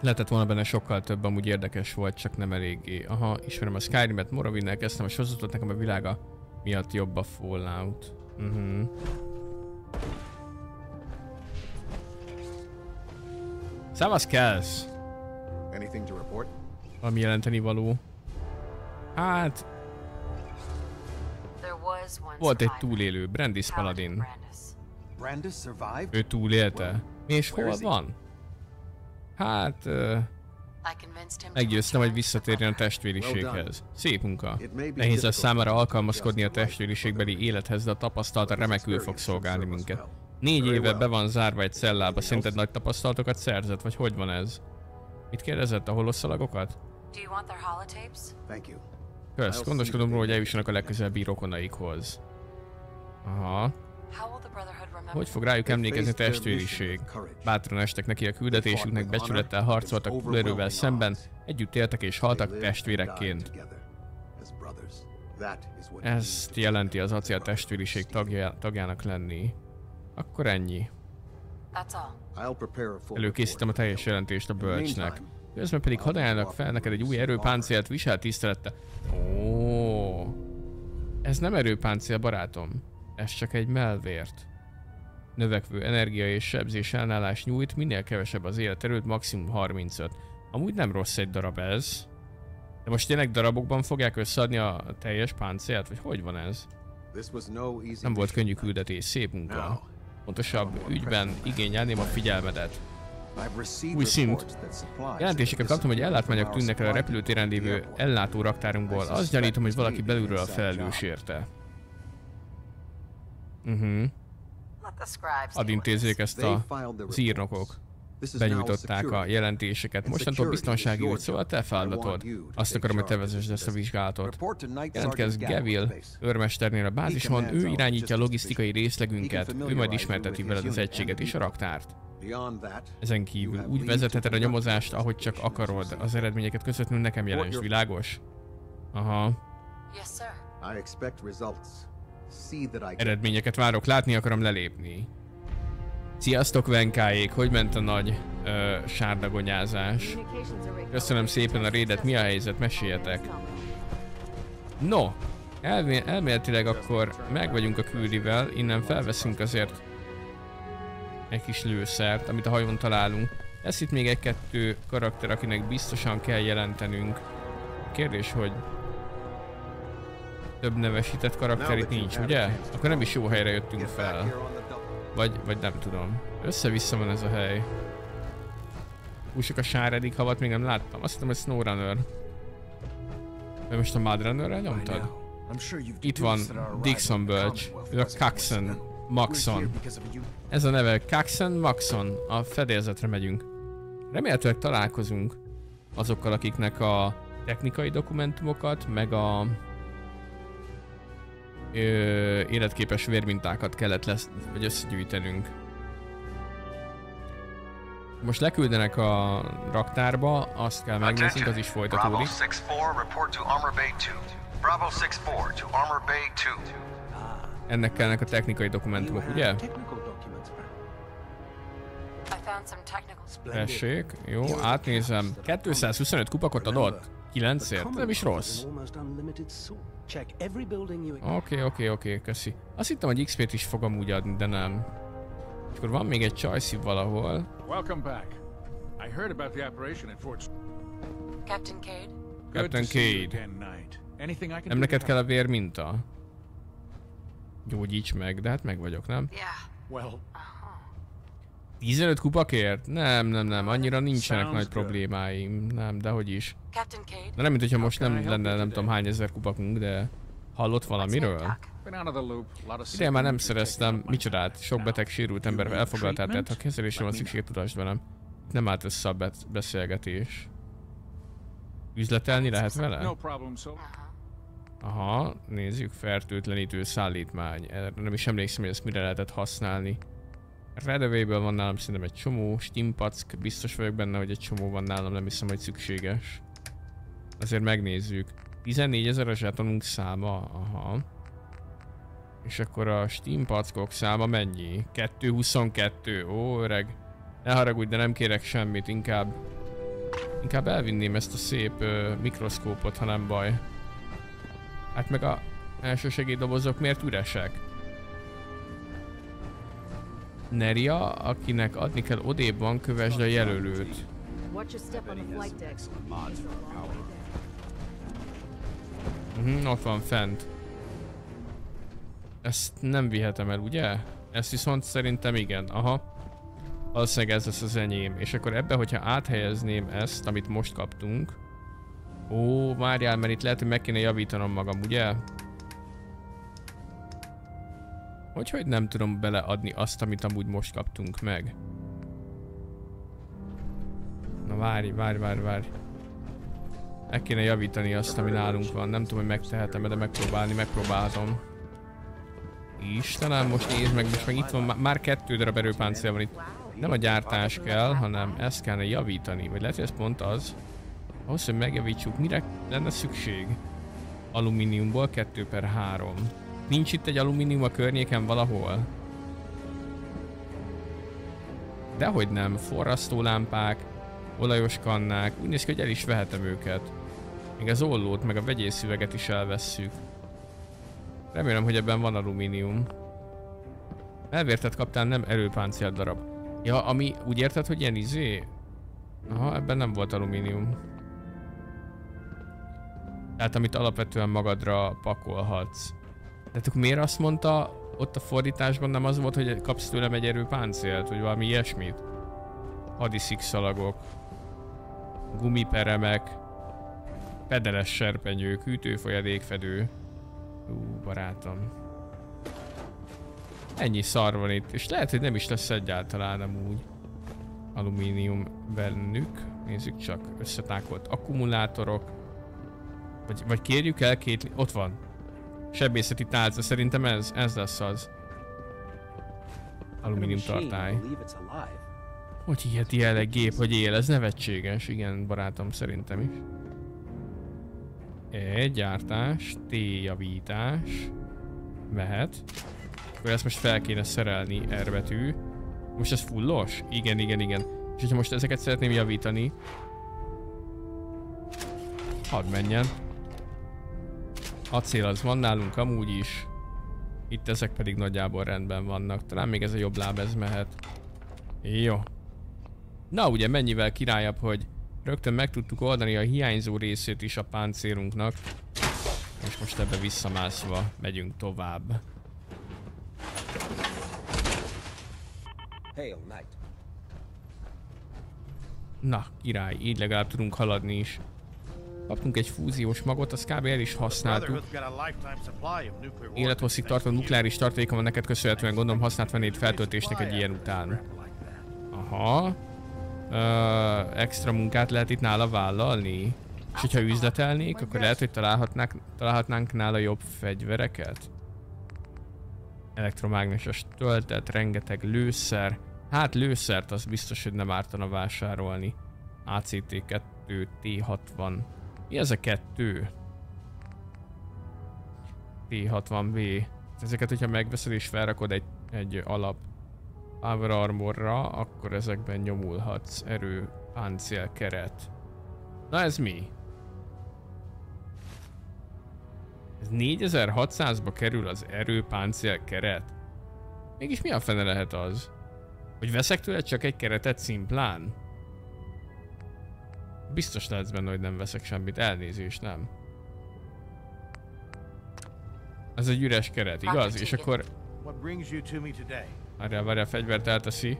Lehetett volna benne sokkal több, amúgy érdekes volt, csak nem eléggé. Aha, ismerem a Skyrim-et, Morrowind-nel kezdtem, a sorozatot nekem a világa miatt jobb a Fallout. Mhm. Szevasz, Kelsz! Anything to report? Valami jelenteni való. Hát, volt egy túlélő, Brandis Paladin? Ő túlélte. És hol van? Hát, to meggyőztem, hogy visszatérjen a testvériséghez. Szép munka. Nehéz lesz számára alkalmazkodni a testvériségbeli élethez, de a tapasztalata remekül fog szolgálni minket. Négy éve be van zárva egy cellába, szerinted nagy tapasztalatokat szerzett, vagy hogy van ez? Mit kérdezett a holoszalagokat? You. Kösz, gondoskodom róla, hogy eljussanak a legközelebbi rokonaikhoz. Aha. Hogy fog rájuk emlékezni testvériség? Bátran estek neki a küldetésüknek, becsülettel harcoltak túlerővel szemben, együtt éltek és haltak testvérekként. Ezt jelenti az acél testvériség tagja, tagjának lenni. Akkor ennyi. Előkészítem a teljes jelentést a bölcsnek. Közben pedig hadd ajánlak fel neked egy új erőpáncélt visel tisztelette. Ó, ez nem erőpáncél, barátom. Ez csak egy melvért. Növekvő energia és sebzés ellenállás nyújt, minél kevesebb az életerőt, maximum 35. Amúgy nem rossz egy darab ez. De most tényleg darabokban fogják összeadni a teljes páncélt, vagy hogy van ez? Nem volt könnyű küldetés, szép munka. Pontosabb ügyben igényelném a figyelmedet. Új szint. Jelentéseket kaptam, hogy ellátmányok tűnnek el a repülőtéren lévő airport. ellátó raktárunkból. Azt gyanítom, hogy valaki belülről a felelős érte. Mhm. Let the scribes Hadd deal with intézzék this. ezt a az írnokok. Benyújtották a jelentéseket. Mostantól biztonsági ügy, szóval te feladatod. Azt akarom, hogy te vezesd ezt a vizsgálatot. Sergeant Gavil őrmesternél a bázison, ő irányítja a logisztikai részlegünket, ő majd ismerteti veled az egységet és a raktárt. Ezen kívül úgy vezetheted a nyomozást, ahogy csak akarod. Az eredményeket közvetlenül nekem jelents, világos? Aha. Eredményeket várok, látni akarom lelépni. Sziasztok Venkáék, hogy ment a nagy ö, sárdagonyázás? Köszönöm szépen a rédet, mi a helyzet, meséljetek. No, elmé- elméletileg akkor meg vagyunk a küldivel, innen felveszünk azért egy kis lőszert, amit a hajón találunk. Lesz itt még egy-kettő karakter, akinek biztosan kell jelentenünk. Kérdés, hogy több nevesített karakter itt nincs, ugye? Akkor nem is jó helyre jöttünk fel. Vagy, vagy nem tudom. Össze-vissza van ez a hely. Úgy csak a sáredik havat még nem láttam. Azt hittem, hogy SnowRunner. Vagy most a Mudrunnerrel nyomtad? Itt van Dixon Birch, ő a Caxon Maxon. Ez a neve Caxon Maxon. A fedélzetre megyünk. Remélhetőleg találkozunk azokkal, akiknek a technikai dokumentumokat, meg a ö, életképes vérmintákat kellett lesz, vagy összegyűjtenünk. Most leküldenek a raktárba, azt kell megnéznünk, az is folytatódik. 6-4, report to Armor Bay 2. Bravo 6-4 to Armor Bay 2. Ennek kellnek a technikai dokumentumok, ugye? Tessék, jó, átnézem. 225 kupakot adott? 9ért? Nem is rossz. Oké, oké, oké, köszi. Azt hittem, hogy XP-t is fog amúgy adni, de nem. És akkor van még egy csajszi valahol. Welcome back. I heard about the operation at Fort. Captain Cade? Captain Cade. again, Knight. Anything I can Nem neked kell a vérminta? Gyógyíts meg, de hát meg vagyok, nem? Yeah. Well, 15 kupakért? Nem, nem, nem, annyira nincsenek Sounds nagy good. problémáim. Nem, de hogy is. De nem, mint hogyha most nem lenne nem tudom hány ezer kupakunk, de hallott valamiről? Ideje már nem szereztem, micsodát, sok beteg sérült ember you need elfoglaltát, tehát ha kezelésre van Let me szükség, tudasd velem. Nem állt össze a beszélgetés. Üzletelni lehet vele? Aha, nézzük, fertőtlenítő szállítmány. Erre nem is emlékszem, hogy ezt mire lehetett használni. Redaway-ből van nálam szerintem egy csomó, Stimpack, biztos vagyok benne, hogy egy csomó van nálam, nem hiszem, hogy szükséges. Azért megnézzük. 14 ezer a zsetonunk száma, aha. És akkor a Stimpackok száma mennyi? 222, ó öreg. Ne haragudj, de nem kérek semmit, inkább... Inkább elvinném ezt a szép ö, mikroszkópot, ha nem baj. Hát meg a elsősegélydobozok miért üresek? Neria, akinek adni kell odébb van, kövesd a jelölőt. Mhm, ott van fent. Ezt nem vihetem el, ugye? Ezt viszont szerintem igen, aha. Valószínűleg ez lesz az enyém. És akkor ebbe, hogyha áthelyezném ezt, amit most kaptunk. Ó, várjál, mert itt lehet, hogy meg kéne javítanom magam, ugye? Hogy, hogy nem tudom beleadni azt, amit amúgy most kaptunk meg? Na várj, várj, várj, várj. Meg kéne javítani azt, ami nálunk van. Nem tudom, hogy megtehetem de megpróbálni, megpróbálom. Istenem, most nézd meg, most meg itt van, már kettő darab erőpáncél van itt. Nem a gyártás kell, hanem ezt kellene javítani. Vagy lehet, hogy ez pont az. Ahhoz, hogy megjavítsuk, mire lenne szükség? Alumíniumból 2 per 3. Nincs itt egy alumínium a környéken valahol? Dehogy nem, forrasztólámpák, olajos kannák, úgy néz ki, hogy el is vehetem őket. Még az ollót, meg a vegyészüveget is elvesszük. Remélem, hogy ebben van alumínium. Elvértet kaptál, nem erőpáncél darab. Ja, ami úgy érted, hogy ilyen izé? Aha, ebben nem volt alumínium. Tehát amit alapvetően magadra pakolhatsz. De akkor miért azt mondta, ott a fordításban nem az volt, hogy kapsz tőlem egy erőpáncélt, vagy valami ilyesmit? Hadiszikszalagok, gumiperemek, pedeles serpenyő, ütőfolyadékfedő. Ú, barátom. Ennyi szar van itt, és lehet, hogy nem is lesz egyáltalán amúgy alumínium bennük. Nézzük csak, összetákolt akkumulátorok. Vagy, vagy kérjük el két... Ott van. Sebészeti tálca, szerintem ez, ez lesz az. Alumínium tartály. Hogy hiheti el egy gép, hogy él? Ez nevetséges, igen, barátom, szerintem is. E, gyártás, T javítás. Mehet. Akkor ezt most fel kéne szerelni, R betű. Most ez fullos? Igen, igen, igen. És hogyha most ezeket szeretném javítani, hadd menjen. Acél az van nálunk amúgy is. Itt ezek pedig nagyjából rendben vannak. Talán még ez a jobb láb ez mehet. Jó. Na ugye mennyivel királyabb, hogy rögtön meg tudtuk oldani a hiányzó részét is a páncélunknak. És most ebbe visszamászva megyünk tovább. Na, király, így legalább tudunk haladni is. Kaptunk egy fúziós magot, azt kb. el is használtuk. Élethosszig tartó nukleáris tartaléka van neked köszönhetően, gondolom használt vennéd feltöltésnek egy ilyen után. Aha. Uh, extra munkát lehet itt nála vállalni. És hogyha üzletelnék, akkor lehet, hogy találhatnánk, találhatnánk nála jobb fegyvereket. Elektromágneses töltet, rengeteg lőszer. Hát lőszert az biztos, hogy nem ártana vásárolni. ACT2, T60. Mi ez a kettő? T60B. Ezeket, hogyha megveszed és felrakod egy, egy alap Power Armorra, akkor ezekben nyomulhatsz. Erő, páncél, keret. Na ez mi? Ez 4600-ba kerül az erő, páncél, keret? Mégis mi a fene lehet az? Hogy veszek tőle csak egy keretet szimplán? Biztos lehetsz benne, hogy nem veszek semmit. Elnézés, nem. Ez egy üres keret, igaz? És akkor... Várjál, várjál, fegyvert elteszi.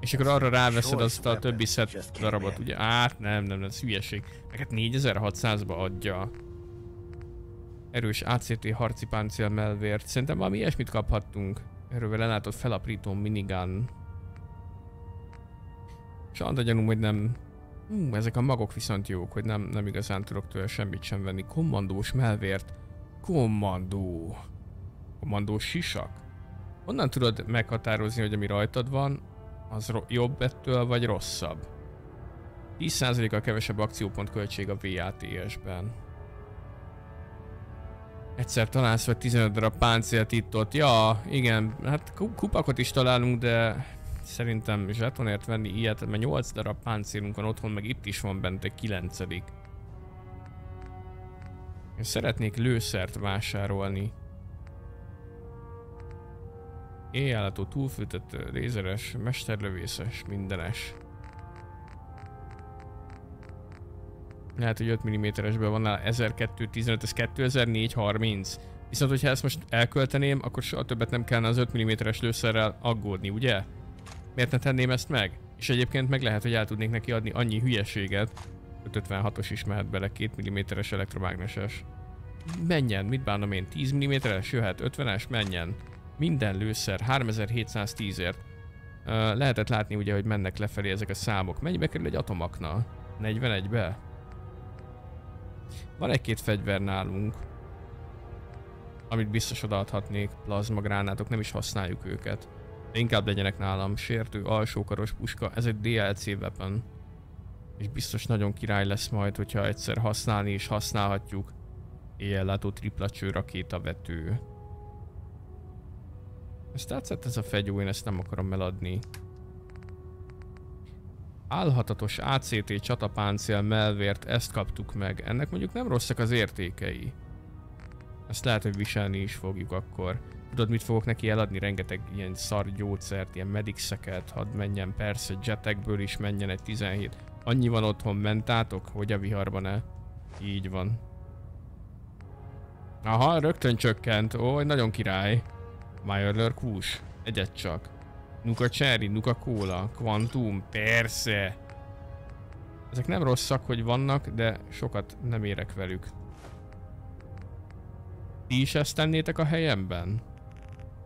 És akkor arra ráveszed azt a többi szett darabot, ugye? Át, nem, nem, nem, ez hülyeség. Neked 4600-ba adja. Erős ACT harci páncél melvért. Szerintem valami ilyesmit kaphattunk. Erővel lelátott felaprító minigun. És a gyanúm, hogy nem... Hú, ezek a magok viszont jók, hogy nem, nem igazán tudok tőle semmit sem venni. Kommandós melvért. Kommandó. Kommandós sisak. Honnan tudod meghatározni, hogy ami rajtad van, az jobb ettől, vagy rosszabb? 10%-kal kevesebb akciópont költség a VATS-ben. Egyszer találsz vagy 15 darab páncélt itt ott. Ja, igen, hát kupakot is találunk, de szerintem zsetonért venni ilyet, mert 8 darab páncélunk van otthon, meg itt is van bent egy 9 Én szeretnék lőszert vásárolni. Éjjállátó, túlfűtött, lézeres, mesterlövészes, mindenes. Lehet, hogy 5 mm-esből van nála 1215, ez 2004-30. Viszont, hogyha ezt most elkölteném, akkor soha többet nem kellene az 5 mm-es lőszerrel aggódni, ugye? Miért ne tenném ezt meg? És egyébként meg lehet, hogy el tudnék neki adni annyi hülyeséget, 556-os is mehet bele, 2 mm-es elektromágneses. Menjen, mit bánom én, 10 mm-es jöhet, 50-es, menjen. Minden lőszer 3710-ért. Uh, lehetett látni ugye, hogy mennek lefelé ezek a számok. Mennyibe kerül egy atomakna? 41-be? Van egy-két fegyver nálunk, amit biztos odaadhatnék, plazmagránátok, nem is használjuk őket. De inkább legyenek nálam sértő, alsókaros puska, ez egy DLC weapon. És biztos nagyon király lesz majd, hogyha egyszer használni is használhatjuk. Éjjellátó tripla cső rakétavető. Ezt tetszett ez a fegyó, én ezt nem akarom eladni. Álhatatos ACT csatapáncél melvért, ezt kaptuk meg. Ennek mondjuk nem rosszak az értékei. Ezt lehet, hogy viselni is fogjuk akkor. Tudod, mit fogok neki eladni? Rengeteg ilyen szar gyógyszert, ilyen medixeket, hadd menjen, persze, jetekből is menjen egy 17. Annyi van otthon, mentátok, hogy a viharban -e? Így van. Aha, rögtön csökkent. Ó, nagyon király. Meyerler kús. Egyet csak. Nuka Cherry, Nuka Cola, Quantum, persze. Ezek nem rosszak, hogy vannak, de sokat nem érek velük. Ti is ezt tennétek a helyemben?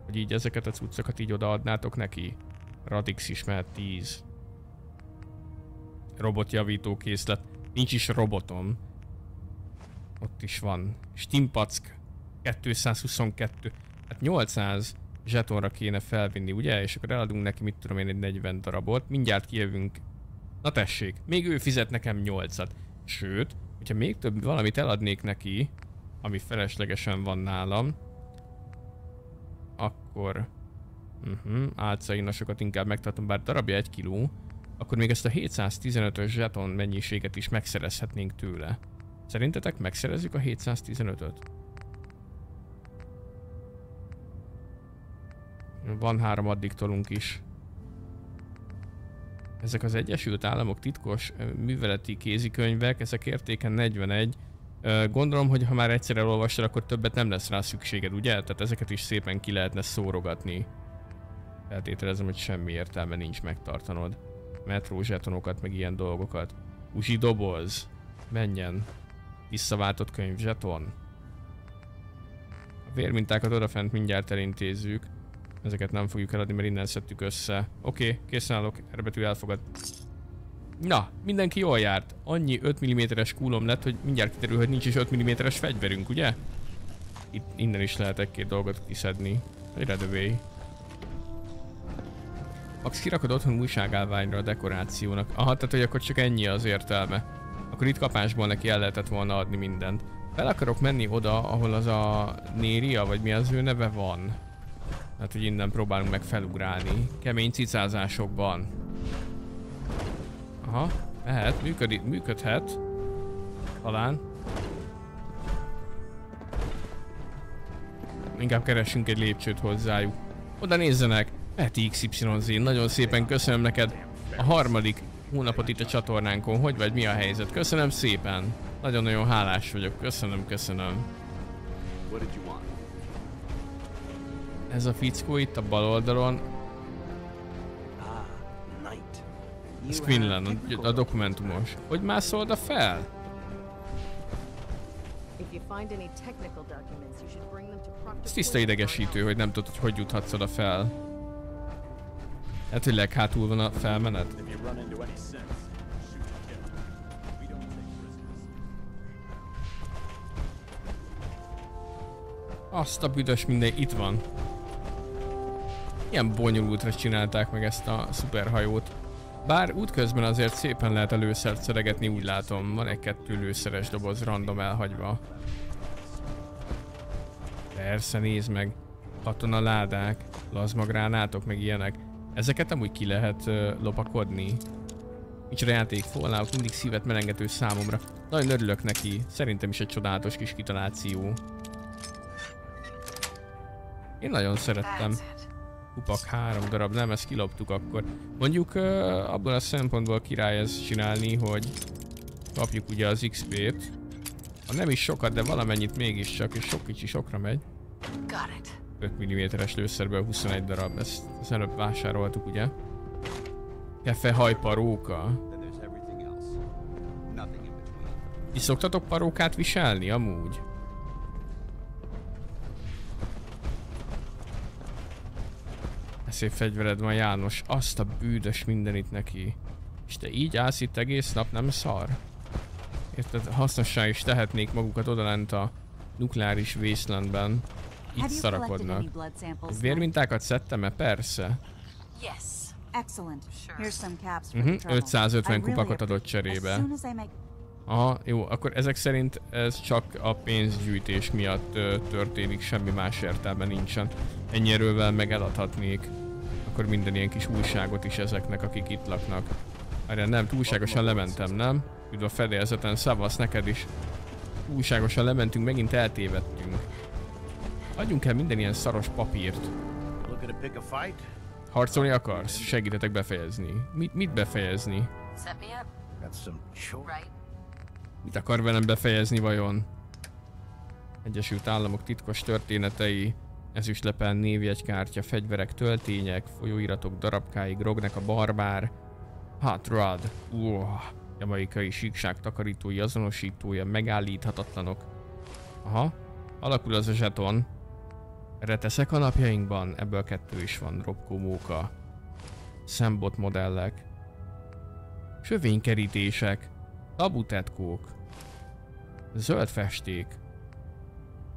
Hogy így ezeket a cuccokat így odaadnátok neki? Radix is mehet 10. Robotjavító készlet. Nincs is robotom. Ott is van. Stimpack 222. Hát 800 zsetonra kéne felvinni, ugye? És akkor eladunk neki, mit tudom én, egy 40 darabot. Mindjárt kijövünk. Na tessék, még ő fizet nekem 8-at. Sőt, hogyha még több valamit eladnék neki, ami feleslegesen van nálam, akkor uh-huh, álcainasokat inkább megtartom, bár darabja 1 kiló, akkor még ezt a 715-ös zseton mennyiséget is megszerezhetnénk tőle. Szerintetek megszerezzük a 715-öt? Van három addiktorunk is. Ezek az Egyesült Államok titkos műveleti kézikönyvek, ezek értéken 41. Gondolom, hogy ha már egyszer elolvastad, akkor többet nem lesz rá szükséged, ugye? Tehát ezeket is szépen ki lehetne szórogatni. Feltételezem, hogy semmi értelme nincs megtartanod. Metró zsetonokat, meg ilyen dolgokat. Uzi doboz. Menjen. Visszaváltott könyv zseton. A vérmintákat odafent mindjárt elintézzük. Ezeket nem fogjuk eladni, mert innen szedtük össze. Oké, okay, készen állok, erbetű elfogad. Na, mindenki jól járt. Annyi 5 mm-es kúlom lett, hogy mindjárt kiderül, hogy nincs is 5 mm-es fegyverünk, ugye? Itt innen is lehet egy-két dolgot kiszedni. Egy redövéj. Max kirakod otthon újságállványra a dekorációnak. Aha, tehát hogy akkor csak ennyi az értelme. Akkor itt kapásból neki el lehetett volna adni mindent. El akarok menni oda, ahol az a Néria, vagy mi az ő neve van. Hát, hogy innen próbálunk meg felugrálni. Kemény cicázásokban. Aha, lehet, működik, működhet. Talán. Inkább keressünk egy lépcsőt hozzájuk. Oda nézzenek! Peti XYZ, nagyon szépen köszönöm neked a harmadik hónapot itt a csatornánkon. Hogy vagy, mi a helyzet? Köszönöm szépen. Nagyon-nagyon hálás vagyok. Köszönöm, köszönöm. Ez a fickó itt a bal oldalon. Ez Quinlan, a, a dokumentumos. Hogy mászol oda fel? Ez tiszta idegesítő, hogy nem tudod, hogy hogy juthatsz oda fel. Hát, hogy leghátul van a felmenet. Azt a büdös minden, itt van. Ilyen bonyolultra csinálták meg ezt a szuperhajót. Bár útközben azért szépen lehet előszert szeregetni, úgy látom. Van egy kettő lőszeres doboz random elhagyva. Persze, nézd meg. Katona ládák, plazmagránátok, meg ilyenek. Ezeket amúgy ki lehet uh, lopakodni. Micsoda játék, Fallout mindig szívet melengető számomra. Nagyon örülök neki. Szerintem is egy csodálatos kis kitaláció. Én nagyon szerettem. Kupak három darab, nem, ezt kiloptuk akkor. Mondjuk uh, abban a szempontból király ez csinálni, hogy Kapjuk ugye az XP-t. Ha nem is sokat, de valamennyit mégiscsak, és sok kicsi sokra megy. Got it. 5 mm-es lőszerből 21 darab, ezt, ezt előbb vásároltuk, ugye? Kefe hajparóka. Ti szoktatok parókát viselni amúgy? Szép fegyvered van János, azt a bűdös mindenit neki. És te így állsz itt egész nap, nem szar? Érted, hasznossá is tehetnék magukat odalent a nukleáris vészlandben. Itt szarakodnak. Vérmintákat szedtem-e? Persze. Yes. Excellent. Here's some caps for the trouble. 550 I really kupakot adott cserébe. Aha, jó, akkor ezek szerint ez csak a pénzgyűjtés miatt ö, történik, semmi más értelme nincsen. Ennyi erővel meg eladhatnék. Akkor minden ilyen kis újságot is ezeknek, akik itt laknak. Erre nem, túlságosan lementem, nem? Üdv a fedélzeten, szavasz neked is. Túlságosan lementünk, megint eltévedtünk. Adjunk el minden ilyen szaros papírt. Looking to pick a fight? Harcolni akarsz? Segítetek befejezni. Mit, mit befejezni? Set me up, Got some chore. right? Mit akar velem befejezni vajon? Egyesült Államok titkos történetei, ezüstlepel névjegykártya, fegyverek, töltények, folyóiratok darabkái, Grognek a barbár, Hot Rod, uah, jamaikai síkság takarítói, azonosítója, megállíthatatlanok. Aha, alakul az a zseton. Reteszek a napjainkban, ebből kettő is van, Robkó Móka. Szembot modellek. Sövénykerítések, tabutetkók, zöld festék.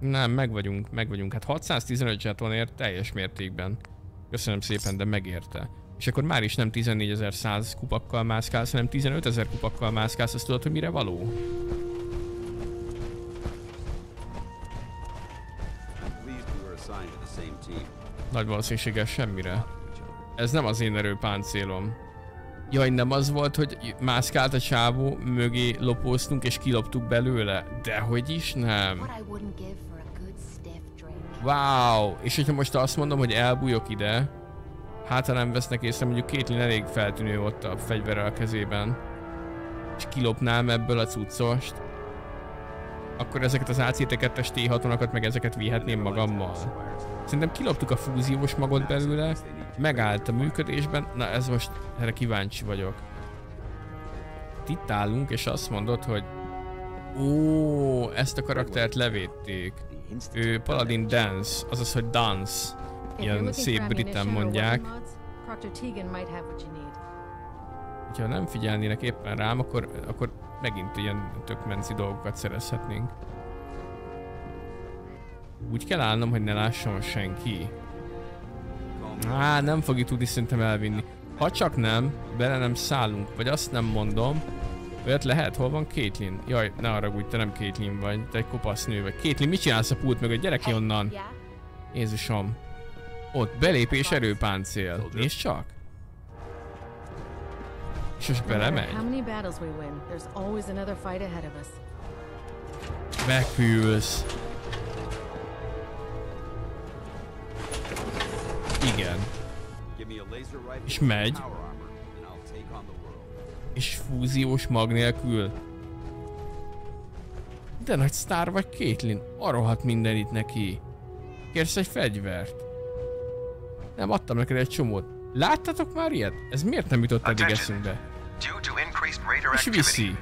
Nem, meg vagyunk, meg vagyunk. Hát 615 zsetonért teljes mértékben. Köszönöm szépen, de megérte. És akkor már is nem 14.100 kupakkal mászkálsz, hanem 15.000 kupakkal mászkálsz, azt tudod, hogy mire való? Nagy valószínűséggel semmire. Ez nem az én erőpáncélom. Jaj, nem az volt, hogy mászkált a csávó, mögé lopóztunk és kiloptuk belőle? Dehogy is nem. Wow! És hogyha most azt mondom, hogy elbújok ide, hát ha nem vesznek észre, mondjuk Caitlyn elég feltűnő ott a fegyverrel a kezében, és kilopnám ebből a cuccost, akkor ezeket az AC-2-es T60-akat meg ezeket vihetném magammal. Szerintem kiloptuk a fúziós magot belőle, megállt a működésben, na ez most, erre kíváncsi vagyok. Itt állunk, és azt mondod, hogy Ó, ezt a karaktert levédték. Ő Paladin Dance, azaz, hogy dance. Ilyen szép briten mondják. Ha nem figyelnének éppen rám, akkor, akkor megint ilyen tök menci dolgokat szerezhetnénk. Úgy kell állnom, hogy ne lásson senki. Á, nem fogjuk tudni szerintem elvinni. Ha csak nem, bele nem szállunk, vagy azt nem mondom, Olyat lehet? Hol van Caitlyn? Jaj, ne haragudj, te nem Caitlyn vagy, te egy kopasz nő vagy. Caitlyn, mit csinálsz a pult mögött? Gyere ki onnan! Yeah? Jézusom. Ott belépés erőpáncél. Nézd csak! És most belemegy. Megpülsz. Igen. És megy. És fúziós mag nélkül. De nagy sztár vagy Caitlyn. Arrohat mindenit neki. Kérsz egy fegyvert? Nem, adtam neked egy csomót. Láttatok már ilyet? Ez miért nem jutott eddig eszünkbe? És viszi.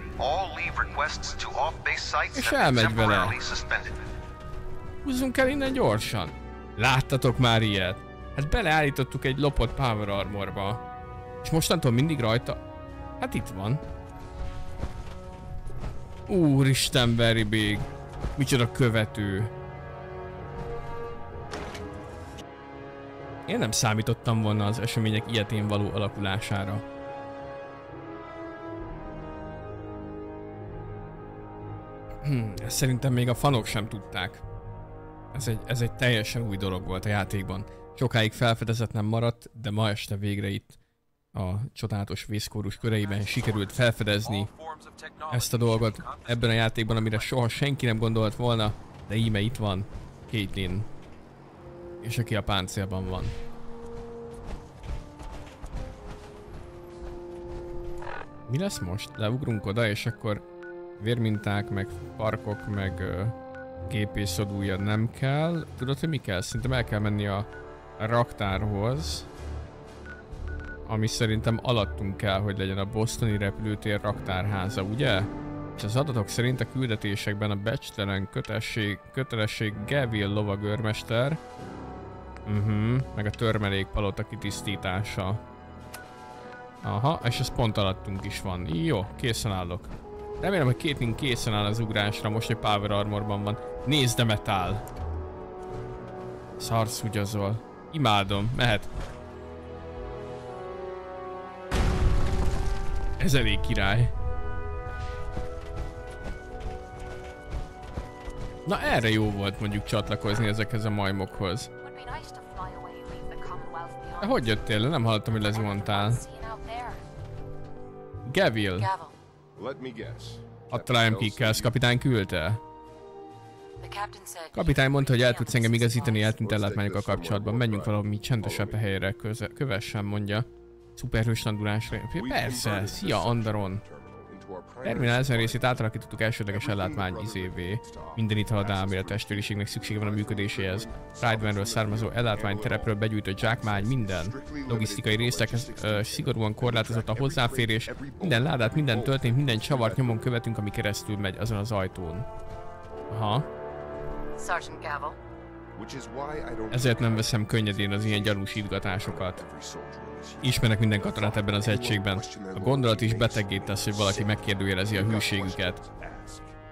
És elmegy vele. Húzzunk el innen gyorsan. Láttatok már ilyet? Hát beleállítottuk egy lopott Power Armorba. És mostantól mindig rajta... Hát itt van. Úristen, Very Big. Micsoda követő. Én nem számítottam volna az események ilyetén való alakulására. Hmm, szerintem még a fanok sem tudták. Ez egy, ez egy teljesen új dolog volt a játékban. Sokáig felfedezetlen maradt, de ma este végre itt a csodálatos vészkórus köreiben sikerült felfedezni ezt a dolgot ebben a játékban, amire soha senki nem gondolt volna, de íme itt van Caitlyn. És aki a páncélban van. Mi lesz most? Leugrunk oda, és akkor Vérminták, meg parkok, meg ö, gépészodúja nem kell. Tudod, hogy mi kell? Szerintem el kell menni a raktárhoz. Ami szerintem alattunk kell, hogy legyen a Bostoni repülőtér raktárháza, ugye? És az adatok szerint a küldetésekben a becstelen kötesség, kötelesség Gavil lovagőrmester, uh-huh, meg a törmelék palota kitisztítása. Aha, és ez pont alattunk is van. Jó, készen állok. Remélem, hogy Caitlyn készen áll az ugrásra, most egy Power Armorban van. Nézd, de metál! Szarsz ugyazol. Imádom, mehet. Ez elég király. Na erre jó volt mondjuk csatlakozni ezekhez a majmokhoz. De hogy jöttél le? Nem hallottam, hogy lezuhantál. Gavil. Rám kikkelsz, kapitány küldte. Kapitány mondta, hogy el tudsz engem igazítani eltűnt ellátmányokkal kapcsolatban. Menjünk valami csendesebb helyre, köze- kövessen, mondja. Szuperhős landulásra. Persze, szia Andaron. Terminál ezen részét átalakítottuk elsődleges ellátmány izévé. Minden itt halad elmélet testvériségnek szüksége van a működéséhez. Pridemanről származó ellátmány terepről begyűjtött zsákmány, minden. Logisztikai részekhez ö, szigorúan korlátozott a hozzáférés. Minden ládát, minden töltényt, minden csavart nyomon követünk, ami keresztül megy azon az ajtón. Aha. Sergeant Gavel, Ezért nem veszem könnyedén az ilyen gyanús idgatásokat. Ismerek minden katonát ebben az egységben. A gondolat is beteggé tesz, hogy valaki megkérdőjelezi a hűségüket.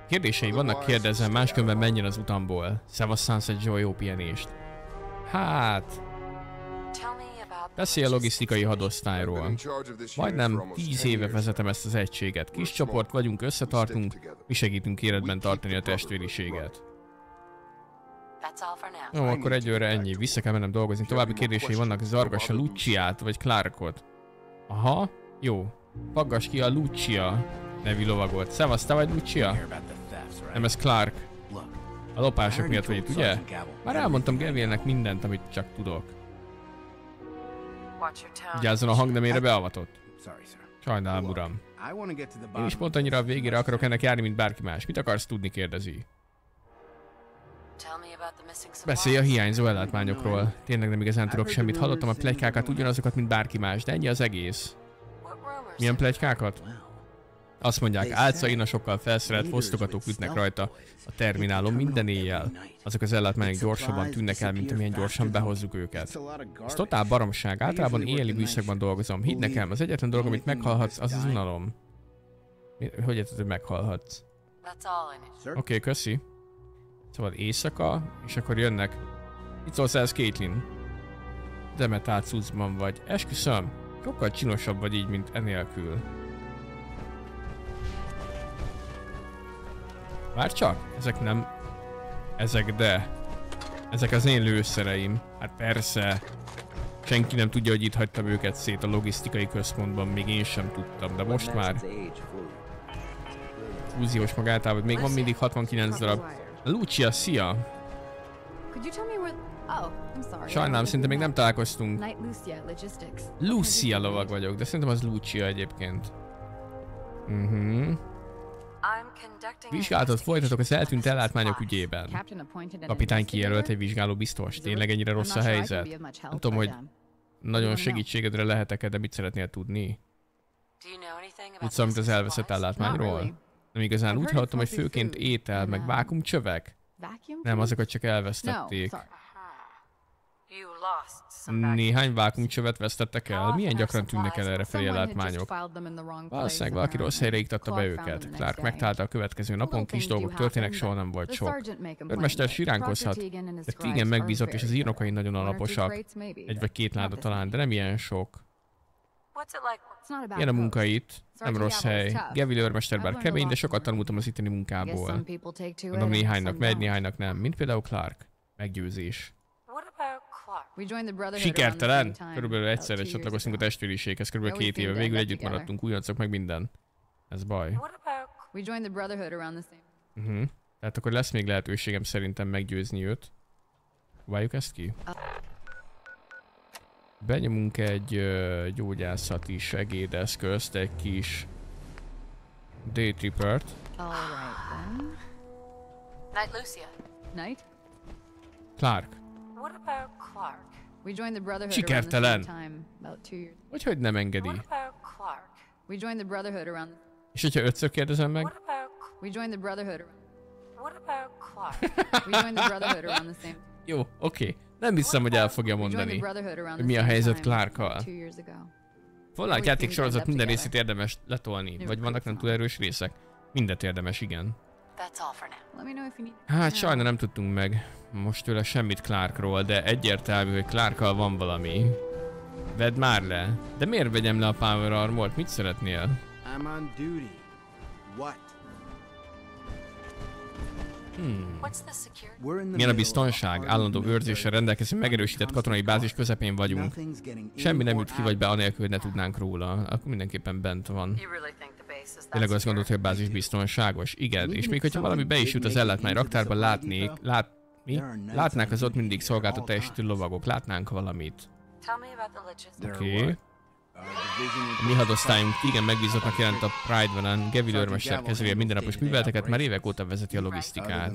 Kérdései vannak, kérdezem, máskülönben menjen az utamból. Szevasz Sunset Joy, jó pihenést. Hát, beszélj a logisztikai hadosztályról. Majdnem 10 éve vezetem ezt az egységet. Kis csoport vagyunk, összetartunk, mi segítünk életben tartani a testvériséget. Jó, akkor egyőre ennyi. Vissza kell mennem dolgozni. További kérdései vannak. Zargassa Luciát vagy Clarkot. Aha, jó. Paggass ki a Lucia nevű lovagot. Szevasz, te vagy Lucia? Nem, ez Clark. A lopások miatt vagy itt, ugye? Már elmondtam Gavilnek mindent, amit csak tudok. Vigyázzon a hangnemére beavatott. Sajnálom, uram. Én is pont annyira a végére akarok ennek járni, mint bárki más. Mit akarsz tudni, kérdezi. Beszélj a hiányzó ellátmányokról. Tényleg nem igazán tudok semmit. Hallottam a plegykákat, ugyanazokat, mint bárki más, de ennyi az egész. Milyen plegykákat? Azt mondják, álcainasokkal felszerelt fosztogatók ütnek rajta a terminálon minden éjjel. Azok az ellátmányok gyorsabban tűnnek el, mint amilyen gyorsan behozzuk őket. Ez totál baromság. Általában éjjeli műszakban dolgozom. Hidd nekem, az egyetlen dolog, amit meghallhatsz, az az unalom. Hogy érted, hogy need. Oké, okay, köszi. Szóval éjszaka, és akkor jönnek. Itt szólsz ez, Caitlyn? Demetál cuccban vagy. Esküszöm, sokkal csinosabb vagy így, mint enélkül. Várj csak, ezek nem... Ezek de... Ezek az én lőszereim. Hát persze. Senki nem tudja, hogy itt hagytam őket szét a logisztikai központban, még én sem tudtam, de most már fúziós magátában még van mindig 69 darab. Lucia, szia! Oh. Sajnálom, szinte még nem találkoztunk. Lucia lovag vagyok, de szerintem az Lucia egyébként. Mhm. I'm conducting Vizsgálatot folytatok az eltűnt ellátmányok ügyében. Kapitány kijelölt egy vizsgáló biztos. Tényleg ennyire rossz a helyzet? Nem tudom, hogy nagyon segítségedre lehetek-e, de mit szeretnél tudni? Tudsz valamit az elveszett ellátmányról? Nem igazán úgy hallottam, hogy főként étel, meg um, vákumcsövek? Nem, azokat csak elvesztették. vacuum Néhány vákumcsövet vesztettek el? Milyen gyakran tűnnek el erre felé place, Valószínűleg valaki rossz helyre iktatta be őket. Clark megtalálta a következő napon, kis dolgok történnek, soha nem volt sok. but siránkozhat, de Tegan megbízott, és az írnokai nagyon alaposak. Egy vagy két láda talán, de nem ilyen sok. Ilyen a munka itt. Nem rossz hely. Gavil őrmester I've bár kemény, de lot sokat tanultam az itteni munkából. Mondom, néhánynak megy, néhánynak nem. Mint például Clark. Meggyőzés. Sikertelen? Körülbelül egyszerre csatlakoztunk a testvériséghez, körülbelül két éve. Végül együtt maradtunk, újoncok meg minden. Ez baj. Uh-huh. Tehát akkor lesz még lehetőségem szerintem meggyőzni őt. Próbáljuk ezt ki? Benyomunk egy ö, gyógyászati segédeszközt, egy kis then. Night, Lucia. Night. Clark. What about Clark? We joined the Brotherhood around the Sikertelen. same time, about two years. Hogy hogy nem engedi? What about Clark? We joined the Brotherhood around. És hogyha ötször kérdezem meg? What about We joined the Brotherhood. around- what about Clark? *laughs* We joined the Brotherhood around the same. Jó, oké. Okay. Nem hiszem, hogy el fogja mondani, hogy mi a helyzet Clarkkal. Fallout játék sorozat minden részét érdemes letolni, vagy vannak nem túl erős részek. Mindet érdemes, igen. Hát sajna nem tudtunk meg most tőle semmit Clarkról, de egyértelmű, hogy Clarkkal van valami. Vedd már le. De miért vegyem le a Power Armort? Mit szeretnél? I'm on duty. What? Hmm. Milyen a biztonság? Állandó őrzésre rendelkező megerősített katonai bázis közepén vagyunk. Semmi nem üt ki vagy be anélkül, hogy ne tudnánk róla. Akkor mindenképpen bent van. Tényleg azt gondolod, hogy a bázis biztonságos? Igen, és még hogyha valami be is jut az ellátmány raktárban, látnék, lát, mi? Látnák az ott mindig szolgáltat teljesítő lovagok, látnánk valamit. Oké. Okay. A mi hadosztályunk igen megbízottnak jelent a Pride Van-en. Gevil őrmester a mindennapos műveleteket, már évek óta vezeti a logisztikát.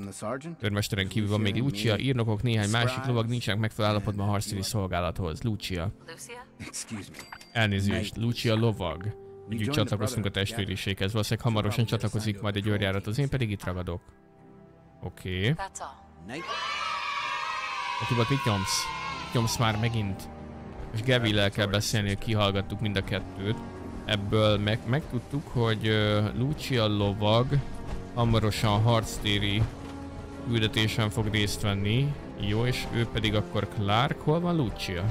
Őrmesteren kívül van még Lucia, írnokok, néhány másik lovag nincsenek megfelelő állapotban a harctéri szolgálathoz. Lucia. Lucia? Excuse me. Elnézést, Lucia lovag. Együtt csatlakoztunk a testvériséghez, valószínűleg hamarosan csatlakozik majd egy őrjárathoz, én pedig itt ragadok. Oké. Okay. That's all. Night. A Tibot mit nyomsz? Nyomsz már megint. És Gevillel kell beszélni, hogy kihallgattuk mind a kettőt. Ebből meg, megtudtuk, hogy uh, Lucia lovag hamarosan harctéri küldetésen fog részt venni. Jó, és ő pedig akkor Clark. Hol van Lucia?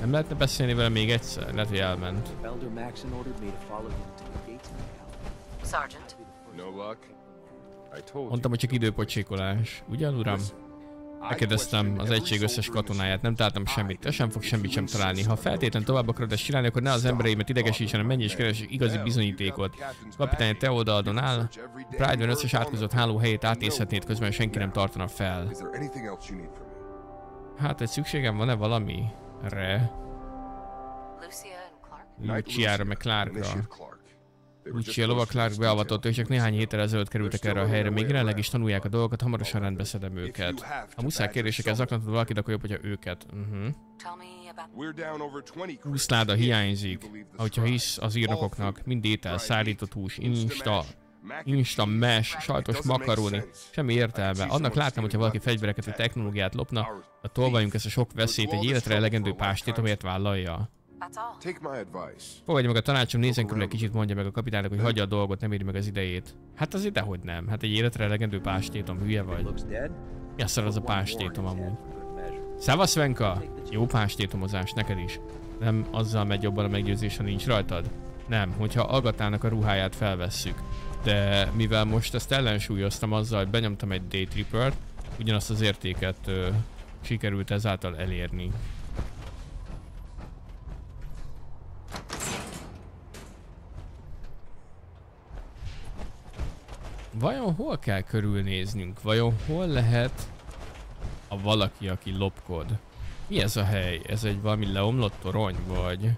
Nem lehetne beszélni vele még egyszer? Lehet, hogy elment. Sergeant. Mondtam, hogy csak időpocsékolás. Ugyan, uram? Megkérdeztem az egység összes katonáját, nem találtam semmit, te sem fog semmit sem találni. Ha feltétlen tovább akarod ezt csinálni, akkor ne az embereimet idegesítsen, hanem menj és keres igazi bizonyítékot. Kapitány, te oldaldon áll, Pride-ben összes átkozott háló helyét átészhetnéd, közben senki nem tartana fel. Hát, egy szükségem van-e valamire? Lucia? Luciára, meg Clarkra. Initiate Clark. Lucia lovak Clark beavatott, és csak néhány héttel ezelőtt kerültek erre a helyre, még jelenleg is tanulják a dolgokat, hamarosan rendbe szedem őket. Ha muszáj kérdésekkel zaklatod valakit, akkor jobb, hogyha őket. Uh-huh. Down over 20 20 láda hiányzik. Ahogyha hisz az írnokoknak, mind étel, szárított hús, insta, insta mesh, sajtos makaroni, semmi értelme. Annak látnám, hogyha valaki fegyvereket vagy technológiát lopna, a tolvajunk ezt a sok veszélyt egy életre elegendő pástét, amelyet vállalja. Fogadja meg a tanácsom, nézzen körül egy kicsit, mondja meg a kapitánynak, hogy hagyja a dolgot, nem éri meg az idejét. Hát azért dehogy nem. Hát egy életre elegendő pástétom, hülye vagy. Mi a szar az a pástétom amúgy? Szevasz Venka! Jó pástétomozás neked is. Nem azzal megy jobban a meggyőzés, ha nincs rajtad? Nem, hogyha Agatának a ruháját felvesszük. De mivel most ezt ellensúlyoztam azzal, hogy benyomtam egy Daytrippert, ugyanazt az értéket ö, sikerült ezáltal elérni. Vajon hol kell körülnéznünk? Vajon hol lehet a valaki, aki lopkod? Mi ez a hely? Ez egy valami leomlott torony, vagy?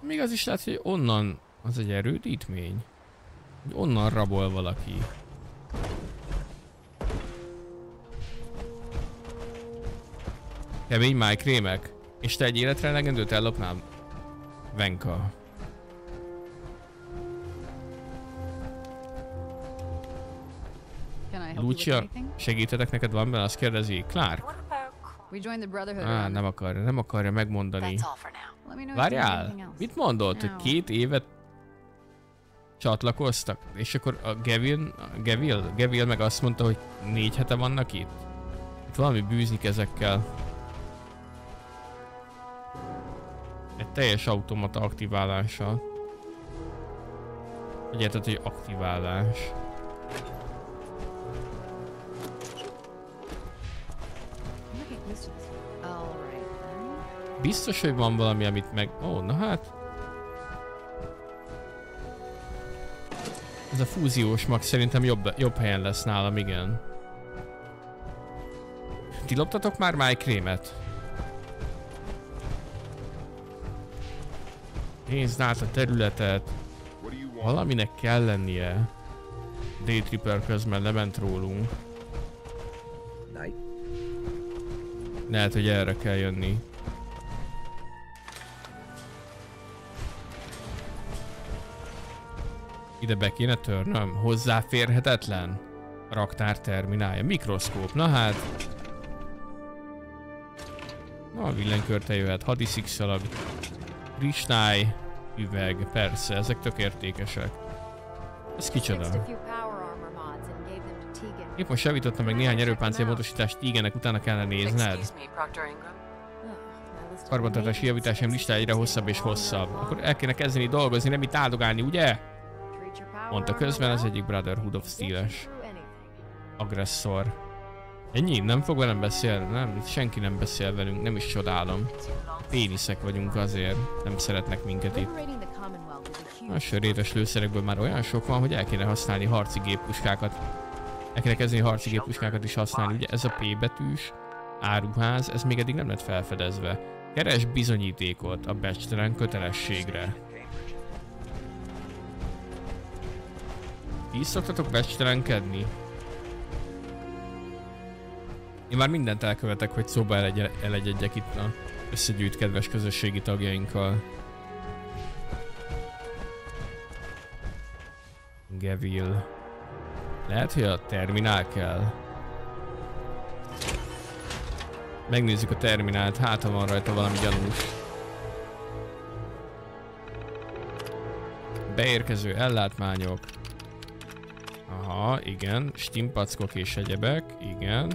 Még az is lehet, hogy onnan az egy erődítmény. Hogy onnan rabol valaki. Kemény májkrémek? És te egy életre elegendőt ellopnál? Venka. Lucia, segítetek neked van benne? Azt kérdezi. Clark? Á, nem akarja, nem akarja megmondani. Várjál, mit mondott, hogy két évet csatlakoztak? És akkor a Gavin, a Gavil, Gavil meg azt mondta, hogy négy hete vannak itt? Itt valami bűznik ezekkel. Egy teljes automata aktiválása. Vagy érted, hogy aktiválás. Biztos, hogy van valami, amit meg... Ó, oh, na hát... Ez a fúziós mag szerintem jobb, jobb helyen lesz nálam, igen. Ti loptatok már májkrémet? Nézd át a területet. Valaminek kell lennie. Daytripper közben lement rólunk. Lehet, hogy erre kell jönni. Ide be kéne törnöm? Hozzáférhetetlen? Raktár terminálja. Mikroszkóp. Na hát. Na, a villanykörte jöhet. Hadiszikszalag. Kristály. Üveg. Persze, ezek tök értékesek. Ez kicsoda? Épp most javítottam meg néhány erőpáncél módosítást Tegannek, utána kellene nézned. Karbantartási javításom listája egyre hosszabb és hosszabb. Akkor el kéne kezdeni dolgozni, nem itt áldogálni, ugye? Mondta közben az egyik Brotherhood of Steel-es. Agresszor. Ennyi? Nem fog velem beszélni? Nem, senki nem beszél velünk, nem is csodálom. Péniszek vagyunk azért, nem szeretnek minket itt. A sörétes lőszerekből már olyan sok van, hogy el kéne használni harci géppuskákat. El kéne kezdeni harci géppuskákat is használni. Ugye ez a P betűs áruház, ez még eddig nem lett felfedezve. Keres bizonyítékot a becstelen kötelességre. Ti is szoktatok becstelenkedni? Én már mindent elkövetek, hogy szóba elegyedjek itt a összegyűjt kedves közösségi tagjainkkal. Gevil. Lehet, hogy a terminál kell. Megnézzük a terminált, hát ha van rajta valami gyanús. Beérkező ellátmányok. Aha, igen. Stimpackok és egyebek, igen.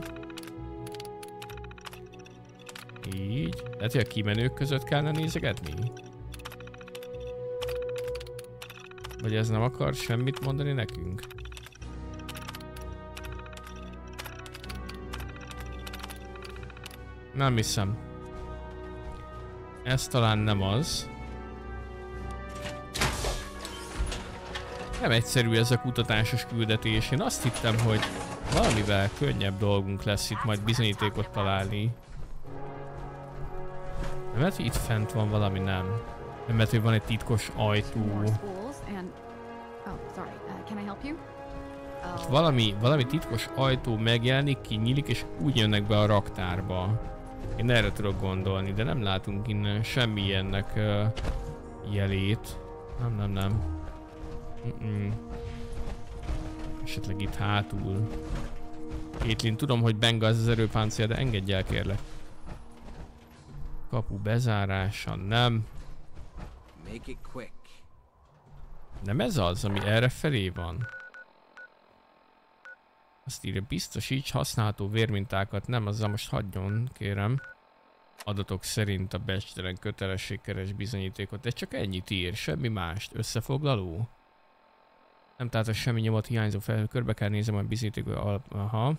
Így. Lehet, hogy a kimenők között kellene nézegetni? Vagy ez nem akar semmit mondani nekünk? Nem hiszem. Ez talán nem az. Nem egyszerű ez a kutatásos küldetés. Én azt hittem, hogy valamivel könnyebb dolgunk lesz itt majd bizonyítékot találni. Nem lehet, hogy itt fent van valami, nem. Nem lehet, hogy van egy titkos ajtó. És valami, valami titkos ajtó megjelenik, kinyílik, és úgy jönnek be a raktárba. Én erre tudok gondolni, de nem látunk innen semmilyennek uh, jelét. Nem, nem, nem. Mm -mm. Esetleg itt hátul. Kétlin, tudom, hogy Benga az az erőpáncél, de engedj el kérlek. Kapu bezárása, nem. Nem ez az, ami erre felé van? Azt írja, biztosíts használható vérmintákat. Nem, azzal most hagyjon, kérem. Adatok szerint a becstelen kötelességkeres bizonyítékot. Ez csak ennyit ír, semmi mást. Összefoglaló? Nem tehát a semmi nyomot hiányzó fel, körbe kell nézem a bizonyítékot. Aha.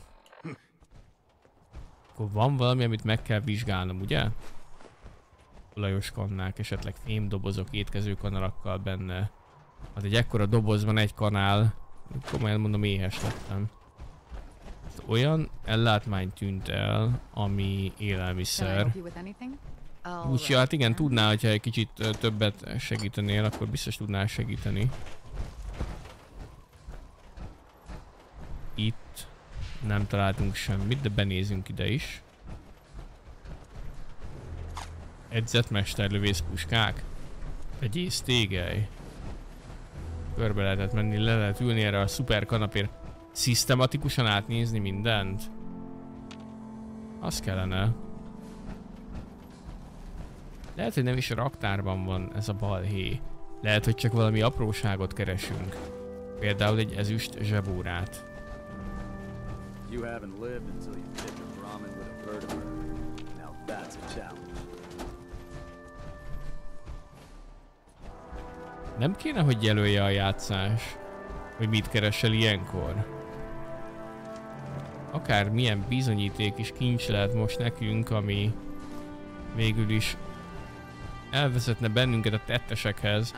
Akkor van valami, amit meg kell vizsgálnom, ugye? Olajos kannák, esetleg fémdobozok étkezőkanalakkal benne. Hát egy ekkora dobozban egy kanál. Komolyan mondom, éhes lettem olyan ellátmány tűnt el, ami élelmiszer. Úgyhogy hát igen, tudná, hogyha egy kicsit többet segítenél, akkor biztos tudnál segíteni. Itt nem találtunk semmit, de benézünk ide is. Edzett mesterlövész puskák. Vegyész tégely. Körbe lehetett menni, le lehet ülni erre a szuper kanapért szisztematikusan átnézni mindent? Az kellene. Lehet, hogy nem is a raktárban van ez a balhé. Lehet, hogy csak valami apróságot keresünk. Például egy ezüst zsebórát. You haven't lived until you pick a ramen with a vertebrae. Now that's a challenge. Nem kéne, hogy jelölje a játszás, hogy mit keresel ilyenkor akár milyen bizonyíték is kincs lehet most nekünk, ami végül is elvezetne bennünket a tettesekhez.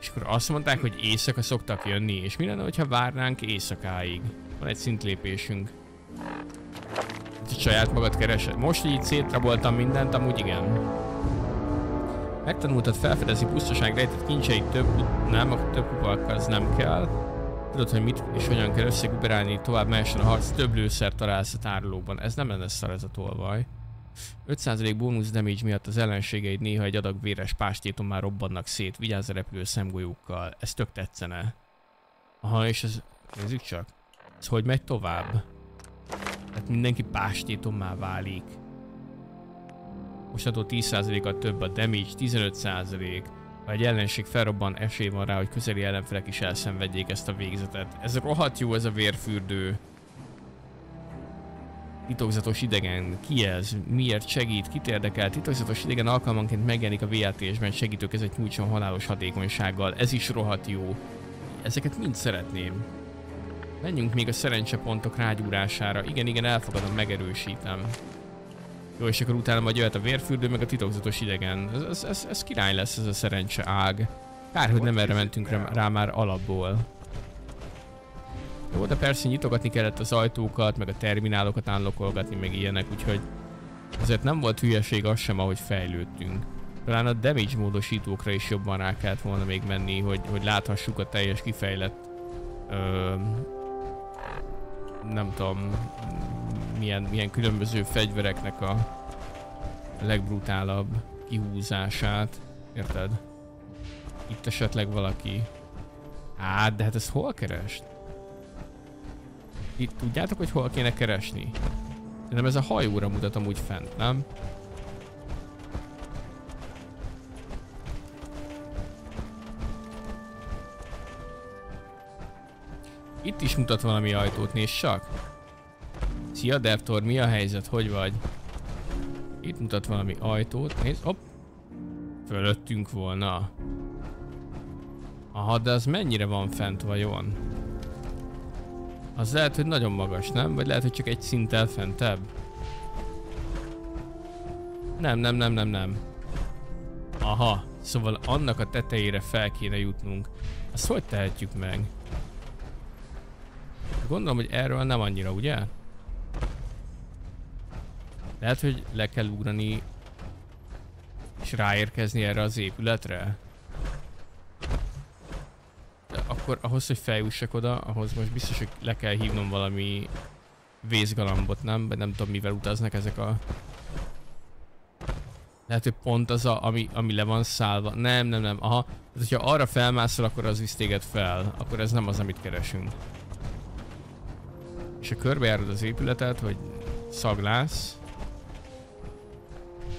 És akkor azt mondták, hogy éjszaka szoktak jönni, és mi lenne, hogyha várnánk éjszakáig? Van egy szintlépésünk. Itt saját magad keresed. Most, itt szétraboltam mindent, amúgy igen. Megtanultad felfedezni pusztaság rejtett kincseit több, nem, a több kupakkal az nem kell. Tudod, hogy mit és hogyan kell összekuperálni, tovább mehessen a harc, több lőszer találsz a tárolóban. Ez nem lenne szar ez a tolvaj. 5% bónusz damage miatt az ellenségeid néha egy adag véres pástéton már robbannak szét. Vigyázz a repülő szemgolyókkal. Ez tök tetszene. Aha, és ez... Nézzük csak. Ez hogy megy tovább? Tehát mindenki pástéton már válik. Mostantól 10%-kal több a damage, 15%. Ha egy ellenség felrobban, esély van rá, hogy közeli ellenfelek is elszenvedjék ezt a végzetet. Ez rohadt jó ez a vérfürdő. Titokzatos idegen. Ki ez? Miért segít? Kit érdekel? Titokzatos idegen alkalmanként megjelenik a VATS-ben segítőkezet nyújtson halálos hatékonysággal. Ez is rohadt jó. Ezeket mind szeretném. Menjünk még a szerencsepontok rágyúrására. Igen, igen, elfogadom, megerősítem. Jó, és akkor utána majd jöhet a vérfürdő, meg a titokzatos idegen. Ez, ez, ez, ez király lesz ez a szerencse ág. Kár, hogy nem erre mentünk rá, rá már alapból. Jó, de persze nyitogatni kellett az ajtókat, meg a terminálokat állokolgatni, meg ilyenek, úgyhogy azért nem volt hülyeség az sem, ahogy fejlődtünk. Talán a damage módosítókra is jobban rá kellett volna még menni, hogy, hogy láthassuk a teljes kifejlett nem tudom milyen, milyen különböző fegyvereknek a legbrutálabb kihúzását. Érted? Itt esetleg valaki... Hát, de hát ezt hol kerest? Itt tudjátok, hogy hol kéne keresni? Nem ez a hajóra mutatom úgy fent, nem? Itt is mutat valami ajtót, nézd csak! Szia Devtor, mi a helyzet? Hogy vagy? Itt mutat valami ajtót, nézd, hopp! Fölöttünk volna. Aha, de az mennyire van fent vajon? Az lehet, hogy nagyon magas, nem? Vagy lehet, hogy csak egy szinttel fentebb? Nem, nem, nem, nem, nem. Aha, szóval annak a tetejére fel kéne jutnunk. Azt hogy tehetjük meg? Gondolom, hogy erről nem annyira, ugye? Lehet, hogy le kell ugrani és ráérkezni erre az épületre? De akkor ahhoz, hogy feljussak oda, ahhoz most biztos, hogy le kell hívnom valami vészgalambot, nem? Vagy nem tudom, mivel utaznak ezek a... Lehet, hogy pont az, a, ami, ami le van szállva. Nem, nem, nem. Aha. Tehát, hogyha arra felmászol, akkor az visz téged fel. Akkor ez nem az, amit keresünk. És ha körbejárod az épületet, hogy szaglász.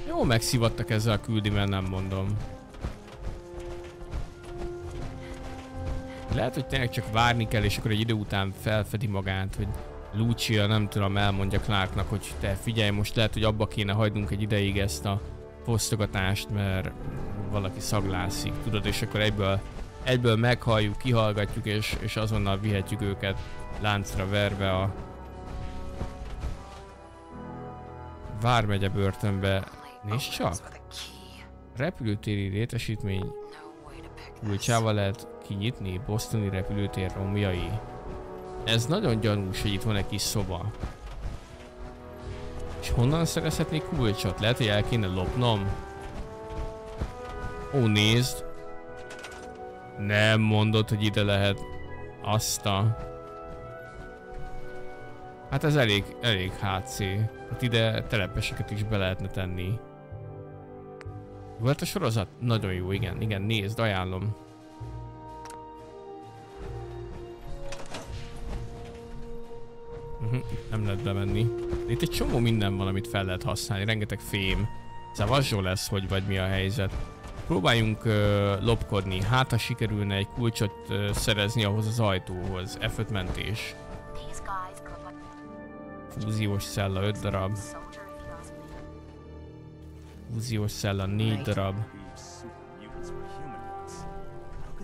Jó, megszivattak ezzel a küldimmel, nem mondom. Lehet, hogy tényleg csak várni kell, és akkor egy idő után felfedi magát, hogy Lucia, nem tudom, elmondja Clarknak, hogy te figyelj, most lehet, hogy abba kéne hagynunk egy ideig ezt a fosztogatást, mert valaki szaglászik, tudod, és akkor egyből, egyből meghalljuk, kihallgatjuk, és, és azonnal vihetjük őket láncra verve a Vármegye börtönbe. Nézd csak! Repülőtéri létesítmény kulcsával lehet kinyitni Bostoni repülőtér romjai. Ez nagyon gyanús, hogy itt van egy kis szoba. És honnan szerezhetnék kulcsot? Lehet, hogy el kéne lopnom? Ó, nézd! Nem mondod, hogy ide lehet azt a... Hát ez elég, elég HC. Hát ide telepeseket is be lehetne tenni. Volt a sorozat? Nagyon jó, igen, igen, nézd, ajánlom. Uh nem lehet bemenni. Itt egy csomó minden van, amit fel lehet használni, rengeteg fém. Szavazsó lesz, hogy vagy mi a helyzet. Próbáljunk uh, lopkodni, hát ha sikerülne egy kulcsot uh, szerezni ahhoz az ajtóhoz. F5 mentés. Fúziós szella 5 darab. Fúziós szella 4 darab.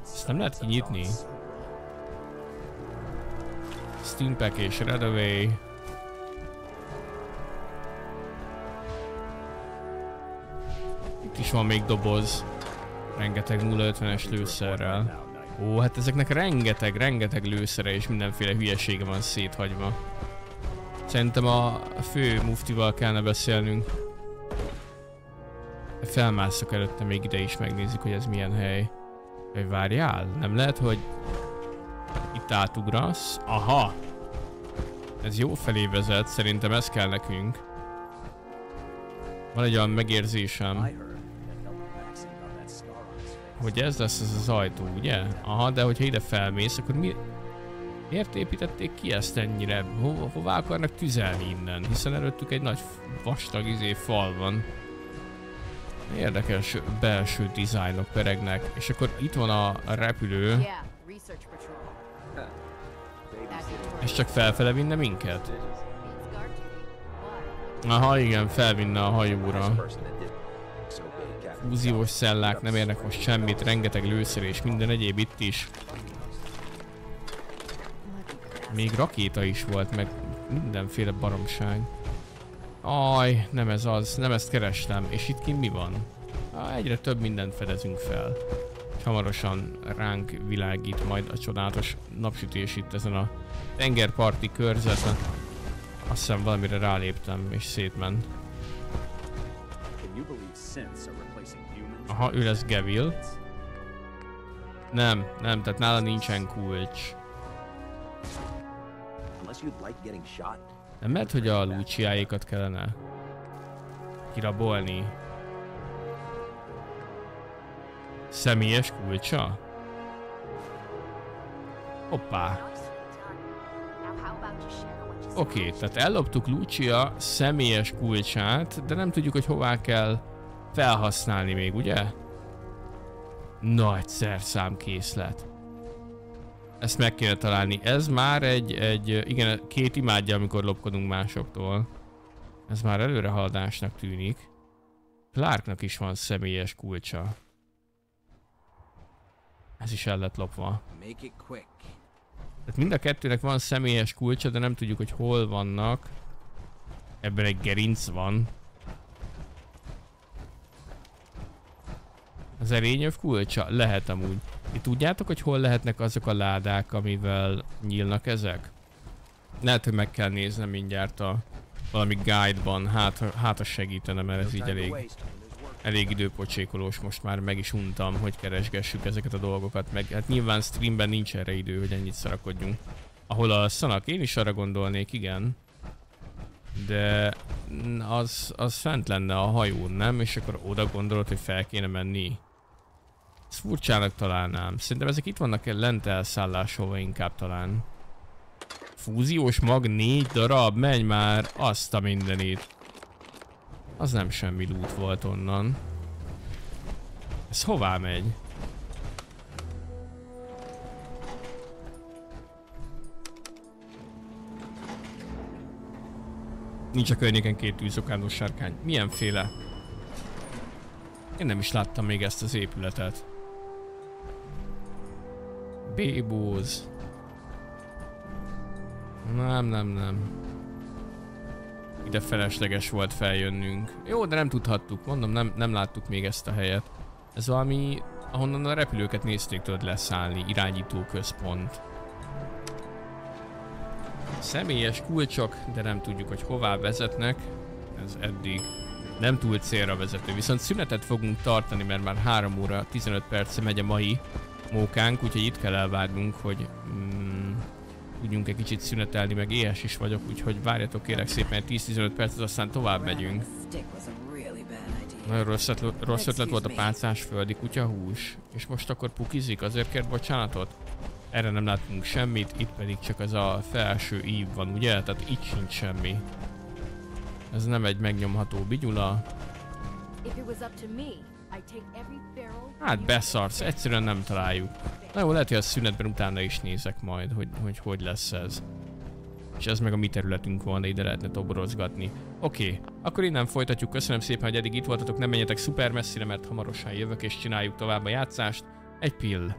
Ezt nem lehet kinyitni. Steampack és Redaway. Itt is van még doboz. Rengeteg 050-es lőszerrel. Ó, hát ezeknek rengeteg, rengeteg lőszere és mindenféle hülyesége van széthagyva. Szerintem a fő muftival kellene beszélnünk. Felmászok előtte még ide is megnézzük, hogy ez milyen hely. Hogy várjál? Nem lehet, hogy itt átugrasz? Aha! Ez jó felé vezet, szerintem ez kell nekünk. Van egy olyan megérzésem, hogy ez lesz ez az ajtó, ugye? Aha, de hogyha ide felmész, akkor mi... Miért építették ki ezt ennyire? Ho hová akarnak tüzelni innen? Hiszen előttük egy nagy vastag izé fal van. Érdekes belső dizájnok peregnek. És akkor itt van a, repülő. És csak felfele vinne minket? Aha, igen, felvinne a hajóra. Fúziós szellák nem érnek most semmit, rengeteg lőszer és minden egyéb itt is. Még rakéta is volt, meg mindenféle baromság. Aj, nem ez az, nem ezt kerestem. És itt kint mi van? Ah, egyre több mindent fedezünk fel. És hamarosan ránk világít majd a csodálatos napsütés itt ezen a tengerparti körzeten. Azt hiszem valamire ráléptem és szétment. Aha, ő lesz Gevil. Nem, nem, tehát nála nincsen kulcs. Nem mert, hogy a Luciáékat kellene kirabolni. Személyes kulcsa? Hoppá. Oké, okay, tehát elloptuk Lucia személyes kulcsát, de nem tudjuk, hogy hová kell felhasználni még, ugye? Nagy szerszámkészlet. Ezt meg kéne találni. Ez már egy, egy, igen, két imádja, amikor lopkodunk másoktól. Ez már előrehaladásnak tűnik. Clarknak is van személyes kulcsa. Ez is el lett lopva. Tehát mind a kettőnek van személyes kulcsa, de nem tudjuk, hogy hol vannak. Ebben egy gerinc van. Az erényöv kulcsa? Lehet amúgy. Ti tudjátok, hogy hol lehetnek azok a ládák, amivel nyílnak ezek? Lehet, hogy meg kell néznem mindjárt a valami guide-ban. Hát, hát az segítene, mert ez így elég, elég időpocsékolós. Most már meg is untam, hogy keresgessük ezeket a dolgokat. Meg hát nyilván streamben nincs erre idő, hogy ennyit szarakodjunk. Ahol a szanak, én is arra gondolnék, igen. De az, az fent lenne a hajón, nem? És akkor oda gondolod, hogy fel kéne menni. Ezt furcsának találnám. Szerintem ezek itt vannak -e lent elszállásolva inkább talán. Fúziós mag négy darab, menj már azt a mindenit. Az nem semmi loot volt onnan. Ez hová megy? Nincs a környéken két tűzokádós sárkány. Milyenféle? Én nem is láttam még ezt az épületet. Bébóz. Nem, nem, nem. Ide felesleges volt feljönnünk. Jó, de nem tudhattuk. Mondom, nem, nem láttuk még ezt a helyet. Ez valami, ahonnan a repülőket nézték tudod leszállni. Irányító központ. Személyes kulcsok, de nem tudjuk, hogy hová vezetnek. Ez eddig nem túl célra vezető. Viszont szünetet fogunk tartani, mert már 3 óra 15 perce megy a mai mókánk, úgyhogy itt kell elvárnunk, hogy mm, tudjunk egy kicsit szünetelni, meg éhes is vagyok, úgyhogy várjatok kérek szépen 10-15 percet, aztán tovább megyünk. Nagyon rossz ötlet, rossz ötlet volt a páncás földi kutyahús, és most akkor pukizik, azért kért bocsánatot? Erre nem látunk semmit, itt pedig csak az a felső ív van, ugye? Tehát itt sincs semmi. Ez nem egy megnyomható bigyula. Hát beszarsz, egyszerűen nem találjuk. Na jó, lehet, hogy a szünetben utána is nézek majd, hogy hogy, hogy lesz ez. És ez meg a mi területünk van, de ide lehetne toborozgatni. Oké, okay, akkor innen folytatjuk. Köszönöm szépen, hogy eddig itt voltatok. Nem menjetek szuper messzire, mert hamarosan jövök és csináljuk tovább a játszást. Egy pill.